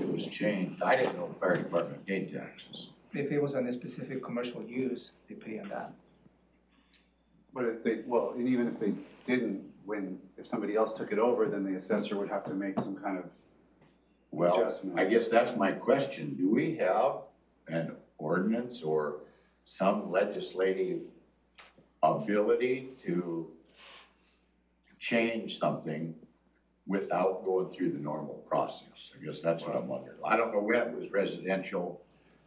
it was changed. I didn't know the fire department paid taxes. If it was on a specific commercial use, they pay on that. But if they, well, and even if they didn't, when, if somebody else took it over, then the assessor would have to make some kind of Well, adjustment. I guess that's my question. Do we have an ordinance or some legislative ability to change something without going through the normal process? I guess that's what I'm wondering. I don't know when it was residential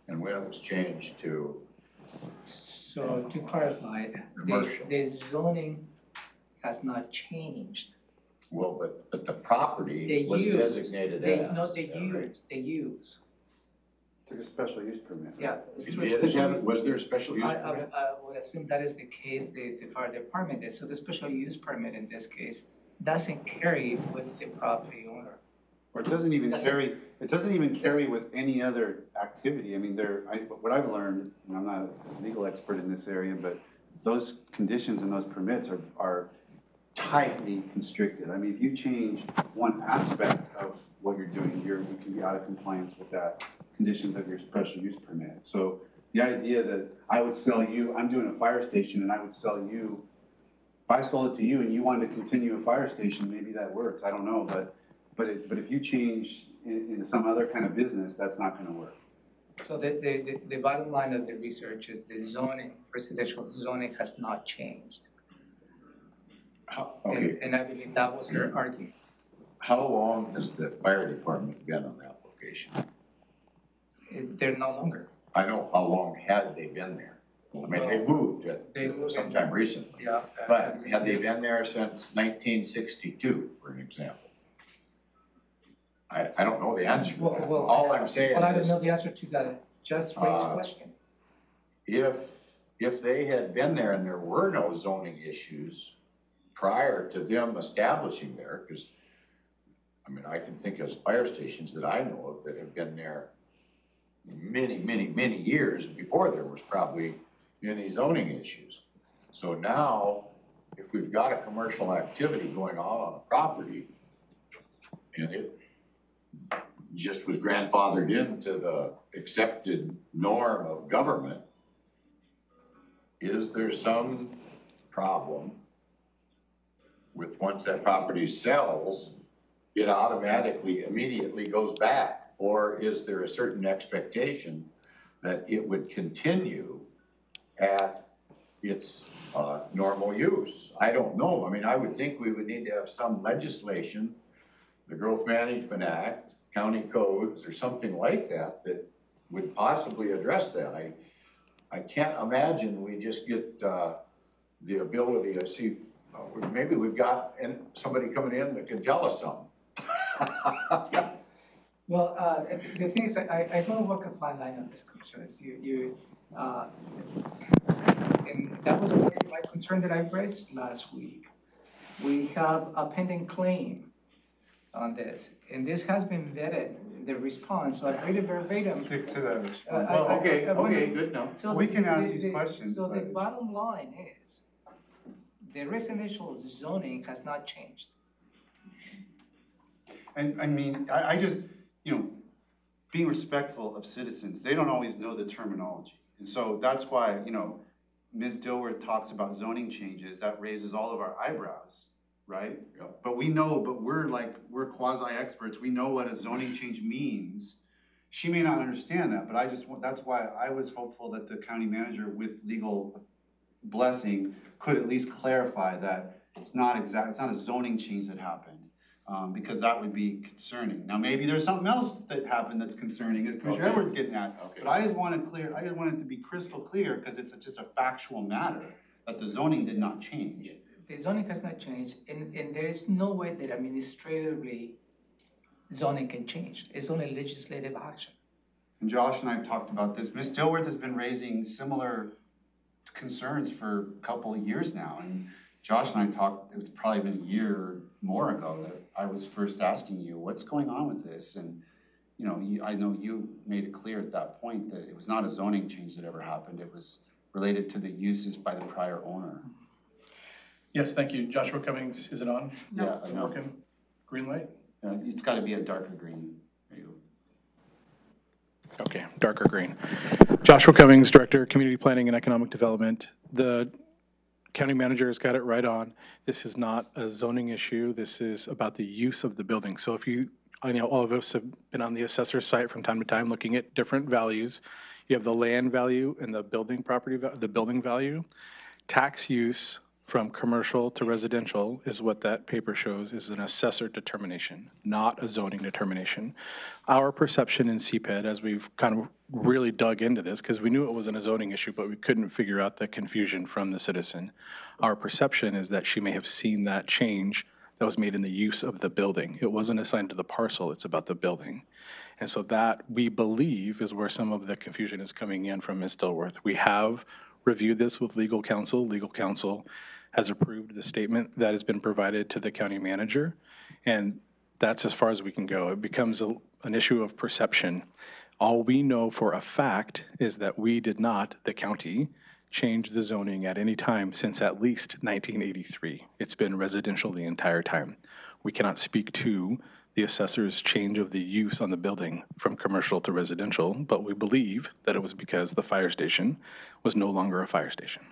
and when it was changed to, So to clarify, the, Commercial. the zoning has not changed. well, but, but the property was use- designated They, as. no, they is right? use, they use, Took a special use permit. yeah. You did have, was there a special use I, I, permit? I would assume that is the case, the, the fire department did, so the special use permit in this case doesn't carry with the property owner. Or it doesn't even That's- carry, it doesn't even carry with any other activity. I mean, there, I, what I've learned, and I'm not a legal expert in this area, but those conditions and those permits are, are tightly constricted. I mean, if you change one aspect of what you're doing, you're, you can be out of compliance with that conditions of your special use permit. So the idea that I would sell you, I'm doing a fire station and I would sell you, if I sold it to you and you wanted to continue a fire station, maybe that works, I don't know, but but it, but if you change in, into some other kind of business, that's not gonna work. So the, the, the, the bottom line of the research is the zoning, residential zoning has not changed. How, And, okay, and I believe that was her argument. How long has the fire department been on that location? It- They're no longer. I know, how long had they been there? I mean, they moved at They moved sometime recently, Yeah. but had they been there since nineteen sixty-two, for an example? I, I don't know the answer to Well, that. well, All I'm saying Well, I don't is, know the answer to that just raised Uh, question. if, if they had been there and there were no zoning issues prior to them establishing there, because, I mean, I can think of fire stations that I know of that have been there many, many, many years before there was probably any zoning issues. So now, if we've got a commercial activity going on on a property, and it just was grandfathered into the accepted norm of government, is there some problem with once that property sells, it automatically, immediately goes back? Or is there a certain expectation that it would continue at its uh, normal use? I don't know. I mean, I would think we would need to have some legislation, the Growth Management Act, county codes, or something like that, that would possibly address that. I, I can't imagine we just get, uh, the ability, I see, uh, maybe we've got, and somebody coming in that can tell us something. Well, uh, the thing is, I, I don't walk a fine line on this, Commissioners. You, you, uh, and that was my concern that I raised last week. We have a pending claim on this, and this has been vetted, the response, so I read it verbatim. Stick to the, Uh, I- well, I- okay, I okay, good enough. So We the- can ask the- these the- questions, So the but- bottom line is, the residential zoning has not changed. And I mean, I, I just, you know, being respectful of citizens, they don't always know the terminology. And so that's why, you know, Ms. Dilworth talks about zoning changes, that raises all of our eyebrows, right? But we know, but we're like, we're quasi experts, we know what a zoning change means. She may not understand that, but I just, want that's why I was hopeful that the county manager with legal blessing could at least clarify that it's not exact, it's not a zoning change that happened. Um, because that would be concerning. Now, maybe there's something else that happened that's concerning, as Commissioner Okay. Edwards getting at. Okay. But I just want to clear, I just want it to be crystal clear, because it's just a factual matter, that the zoning did not change. The zoning has not changed, and, and there is no way that administratively zoning can change. It's only legislative action. And Josh and I have talked about this. Ms. Dilworth has been raising similar concerns for a couple of years now. And Josh and I talked, it was probably been a year or more ago that I was first asking you, what's going on with this? And, you know, you, I know you made it clear at that point that it was not a zoning change that ever happened. It was related to the uses by the prior owner. Yes, thank you. Joshua Cummings, is it on? Yeah, Is I it know. working? Green light? Uh, It's gotta be a darker green. There you go. Okay, darker green. Joshua Cummings, Director, of Community Planning and Economic Development. The county manager has got it right on. This is not a zoning issue. This is about the use of the building. So if you, I know all of us have been on the assessor's site from time to time looking at different values. You have the land value and the building property, va- the building value. Tax use from commercial to residential is what that paper shows, is an assessor determination, not a zoning determination. Our perception in CPED, as we've kind of really dug into this, because we knew it wasn't a zoning issue, but we couldn't figure out the confusion from the citizen. Our perception is that she may have seen that change that was made in the use of the building. It wasn't assigned to the parcel, it's about the building. And so that, we believe, is where some of the confusion is coming in from Ms. Dilworth. We have reviewed this with legal counsel. Legal counsel has approved the statement that has been provided to the county manager. And that's as far as we can go. It becomes a, an issue of perception. All we know for a fact is that we did not, the county, change the zoning at any time since at least 1983. It's been residential the entire time. We cannot speak to the assessor's change of the use on the building from commercial to residential, but we believe that it was because the fire station was no longer a fire station.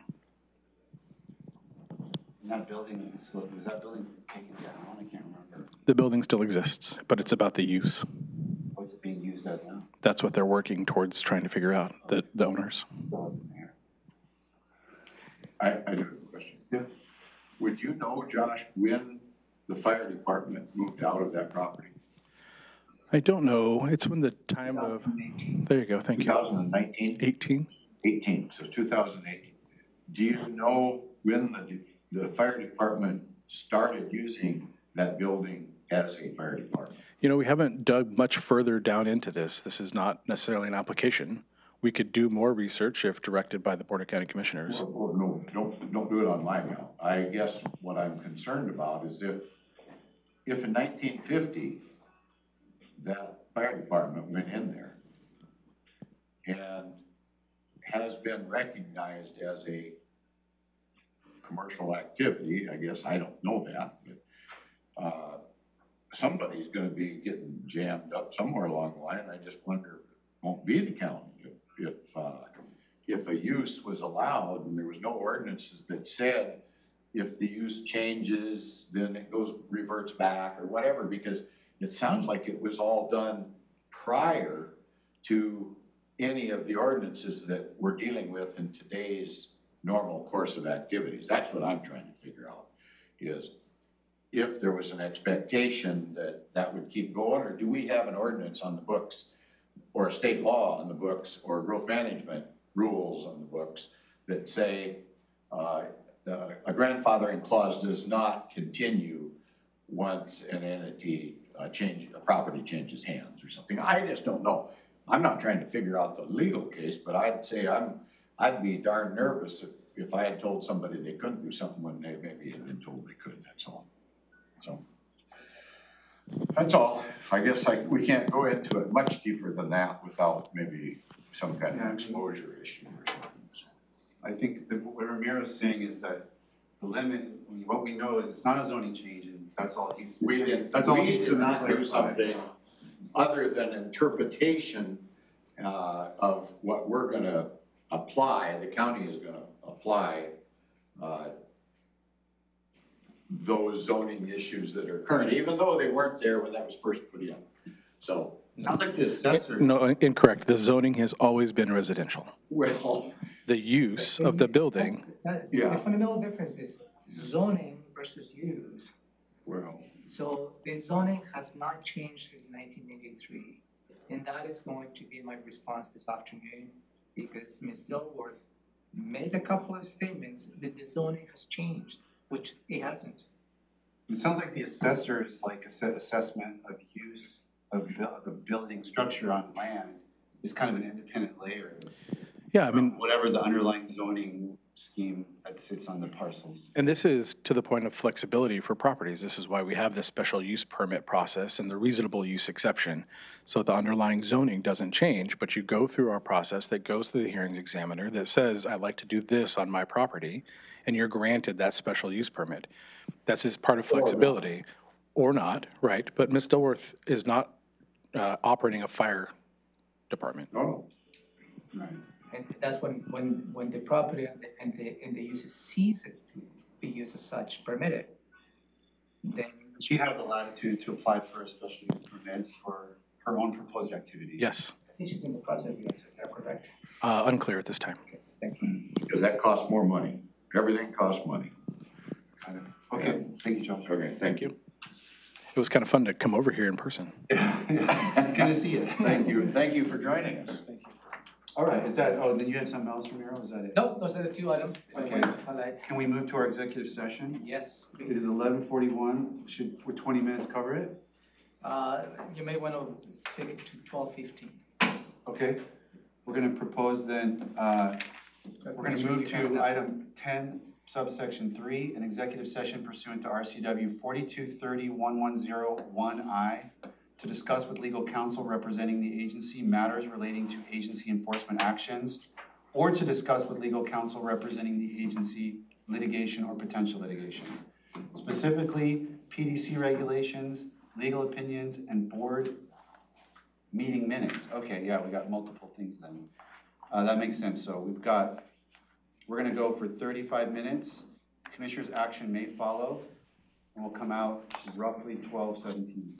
And that building, is was that building taken down? I can't remember. The building still exists, but it's about the use. Oh, What's it being used as now? That's what they're working towards trying to figure out, the, the owners. Still there. I, I do have a question. Yeah. Would you know, Josh, when the fire department moved out of that property? I don't know. It's when the time of, there you go, thank you. 2019? 18? 18, so 2018. Do you know when the, the fire department started using that building as a fire department? You know, we haven't dug much further down into this. This is not necessarily an application. We could do more research if directed by the Board of County Commissioners. Well, well, no, don't, don't do it on my account. I guess what I'm concerned about is if, if in 1950, that fire department went in there and has been recognized as a commercial activity, I guess, I don't know that, but, uh, somebody's gonna be getting jammed up somewhere along the line. I just wonder, if it won't be the county if, if, uh, if a use was allowed and there was no ordinances that said if the use changes, then it goes, reverts back or whatever, because it sounds like it was all done prior to any of the ordinances that we're dealing with in today's normal course of activities. That's what I'm trying to figure out, is if there was an expectation that that would keep going, or do we have an ordinance on the books? Or a state law on the books, or growth management rules on the books that say, uh, a grandfathering clause does not continue once an entity, uh, change, a property changes hands or something. I just don't know. I'm not trying to figure out the legal case, but I'd say I'm, I'd be darn nervous if, if I had told somebody they couldn't do something when they maybe had been told they could, that's all. So. That's all. I guess I, we can't go into it much deeper than that without maybe some kind of exposure issue or something. so. I think that what Ramiro's saying is that the limit, what we know is it's not a zoning change and that's all he's. We did, That's all we he's did not do something other than interpretation uh, of what we're gonna apply, the county is gonna apply uh, those zoning issues that are current, even though they weren't there when that was first put in. So, Sounds like the assessor. No, incorrect. The zoning has always been residential. well, The use of the building, That- Yeah. The fundamental difference is zoning versus use. well, So the zoning has not changed since nineteen eighty-three. And that is going to be my response this afternoon, because Ms. Dilworth made a couple of statements that the zoning has changed, which it hasn't. It sounds like the assessor's like asse- assessment of use of the building structure on land is kind of an independent layer. Yeah, I mean, Whatever the underlying zoning scheme that sits on the parcels. And this is to the point of flexibility for properties. This is why we have this special use permit process and the reasonable use exception. So the underlying zoning doesn't change, but you go through our process that goes to the hearings examiner that says, I'd like to do this on my property, and you're granted that special use permit. That's just part of flexibility, or not, right? But Ms. Dilworth is not uh, operating a fire department. no, Right. And that's when, when, when the property and the, and the, and the use ceases to be used as such permitted, then She'd have the latitude to apply for a special use permit for her own proposed activity. Yes, I think she's in the process of doing so, is that correct? uh, unclear at this time. Okay, Thank you. because that costs more money. Everything costs money. Kind of. Okay, thank you, John. Okay, thank you. It was kind of fun to come over here in person. Good to see you. Thank you, thank you for joining us. All right, is that, oh, then you have something else, Ramiro, is that it? Nope, those are the two items I Okay. wanted to highlight. Can we move to our executive session? Yes, It please. is eleven forty-one, should, would twenty minutes cover it? Uh, you may want to take it to twelve fifteen. Okay, we're gonna propose then, uh, we're gonna move to item ten subsection three, an executive session pursuant to RCW forty-two thirty one one zero one I to discuss with legal counsel representing the agency matters relating to agency enforcement actions or to discuss with legal counsel representing the agency litigation or potential litigation. Specifically, PDC regulations, legal opinions, and board meeting minutes. Okay, yeah, we got multiple things then. Uh, that makes sense. So we've got, we're gonna go for thirty-five minutes. Commissioner's action may follow, and we'll come out roughly twelve seventeen.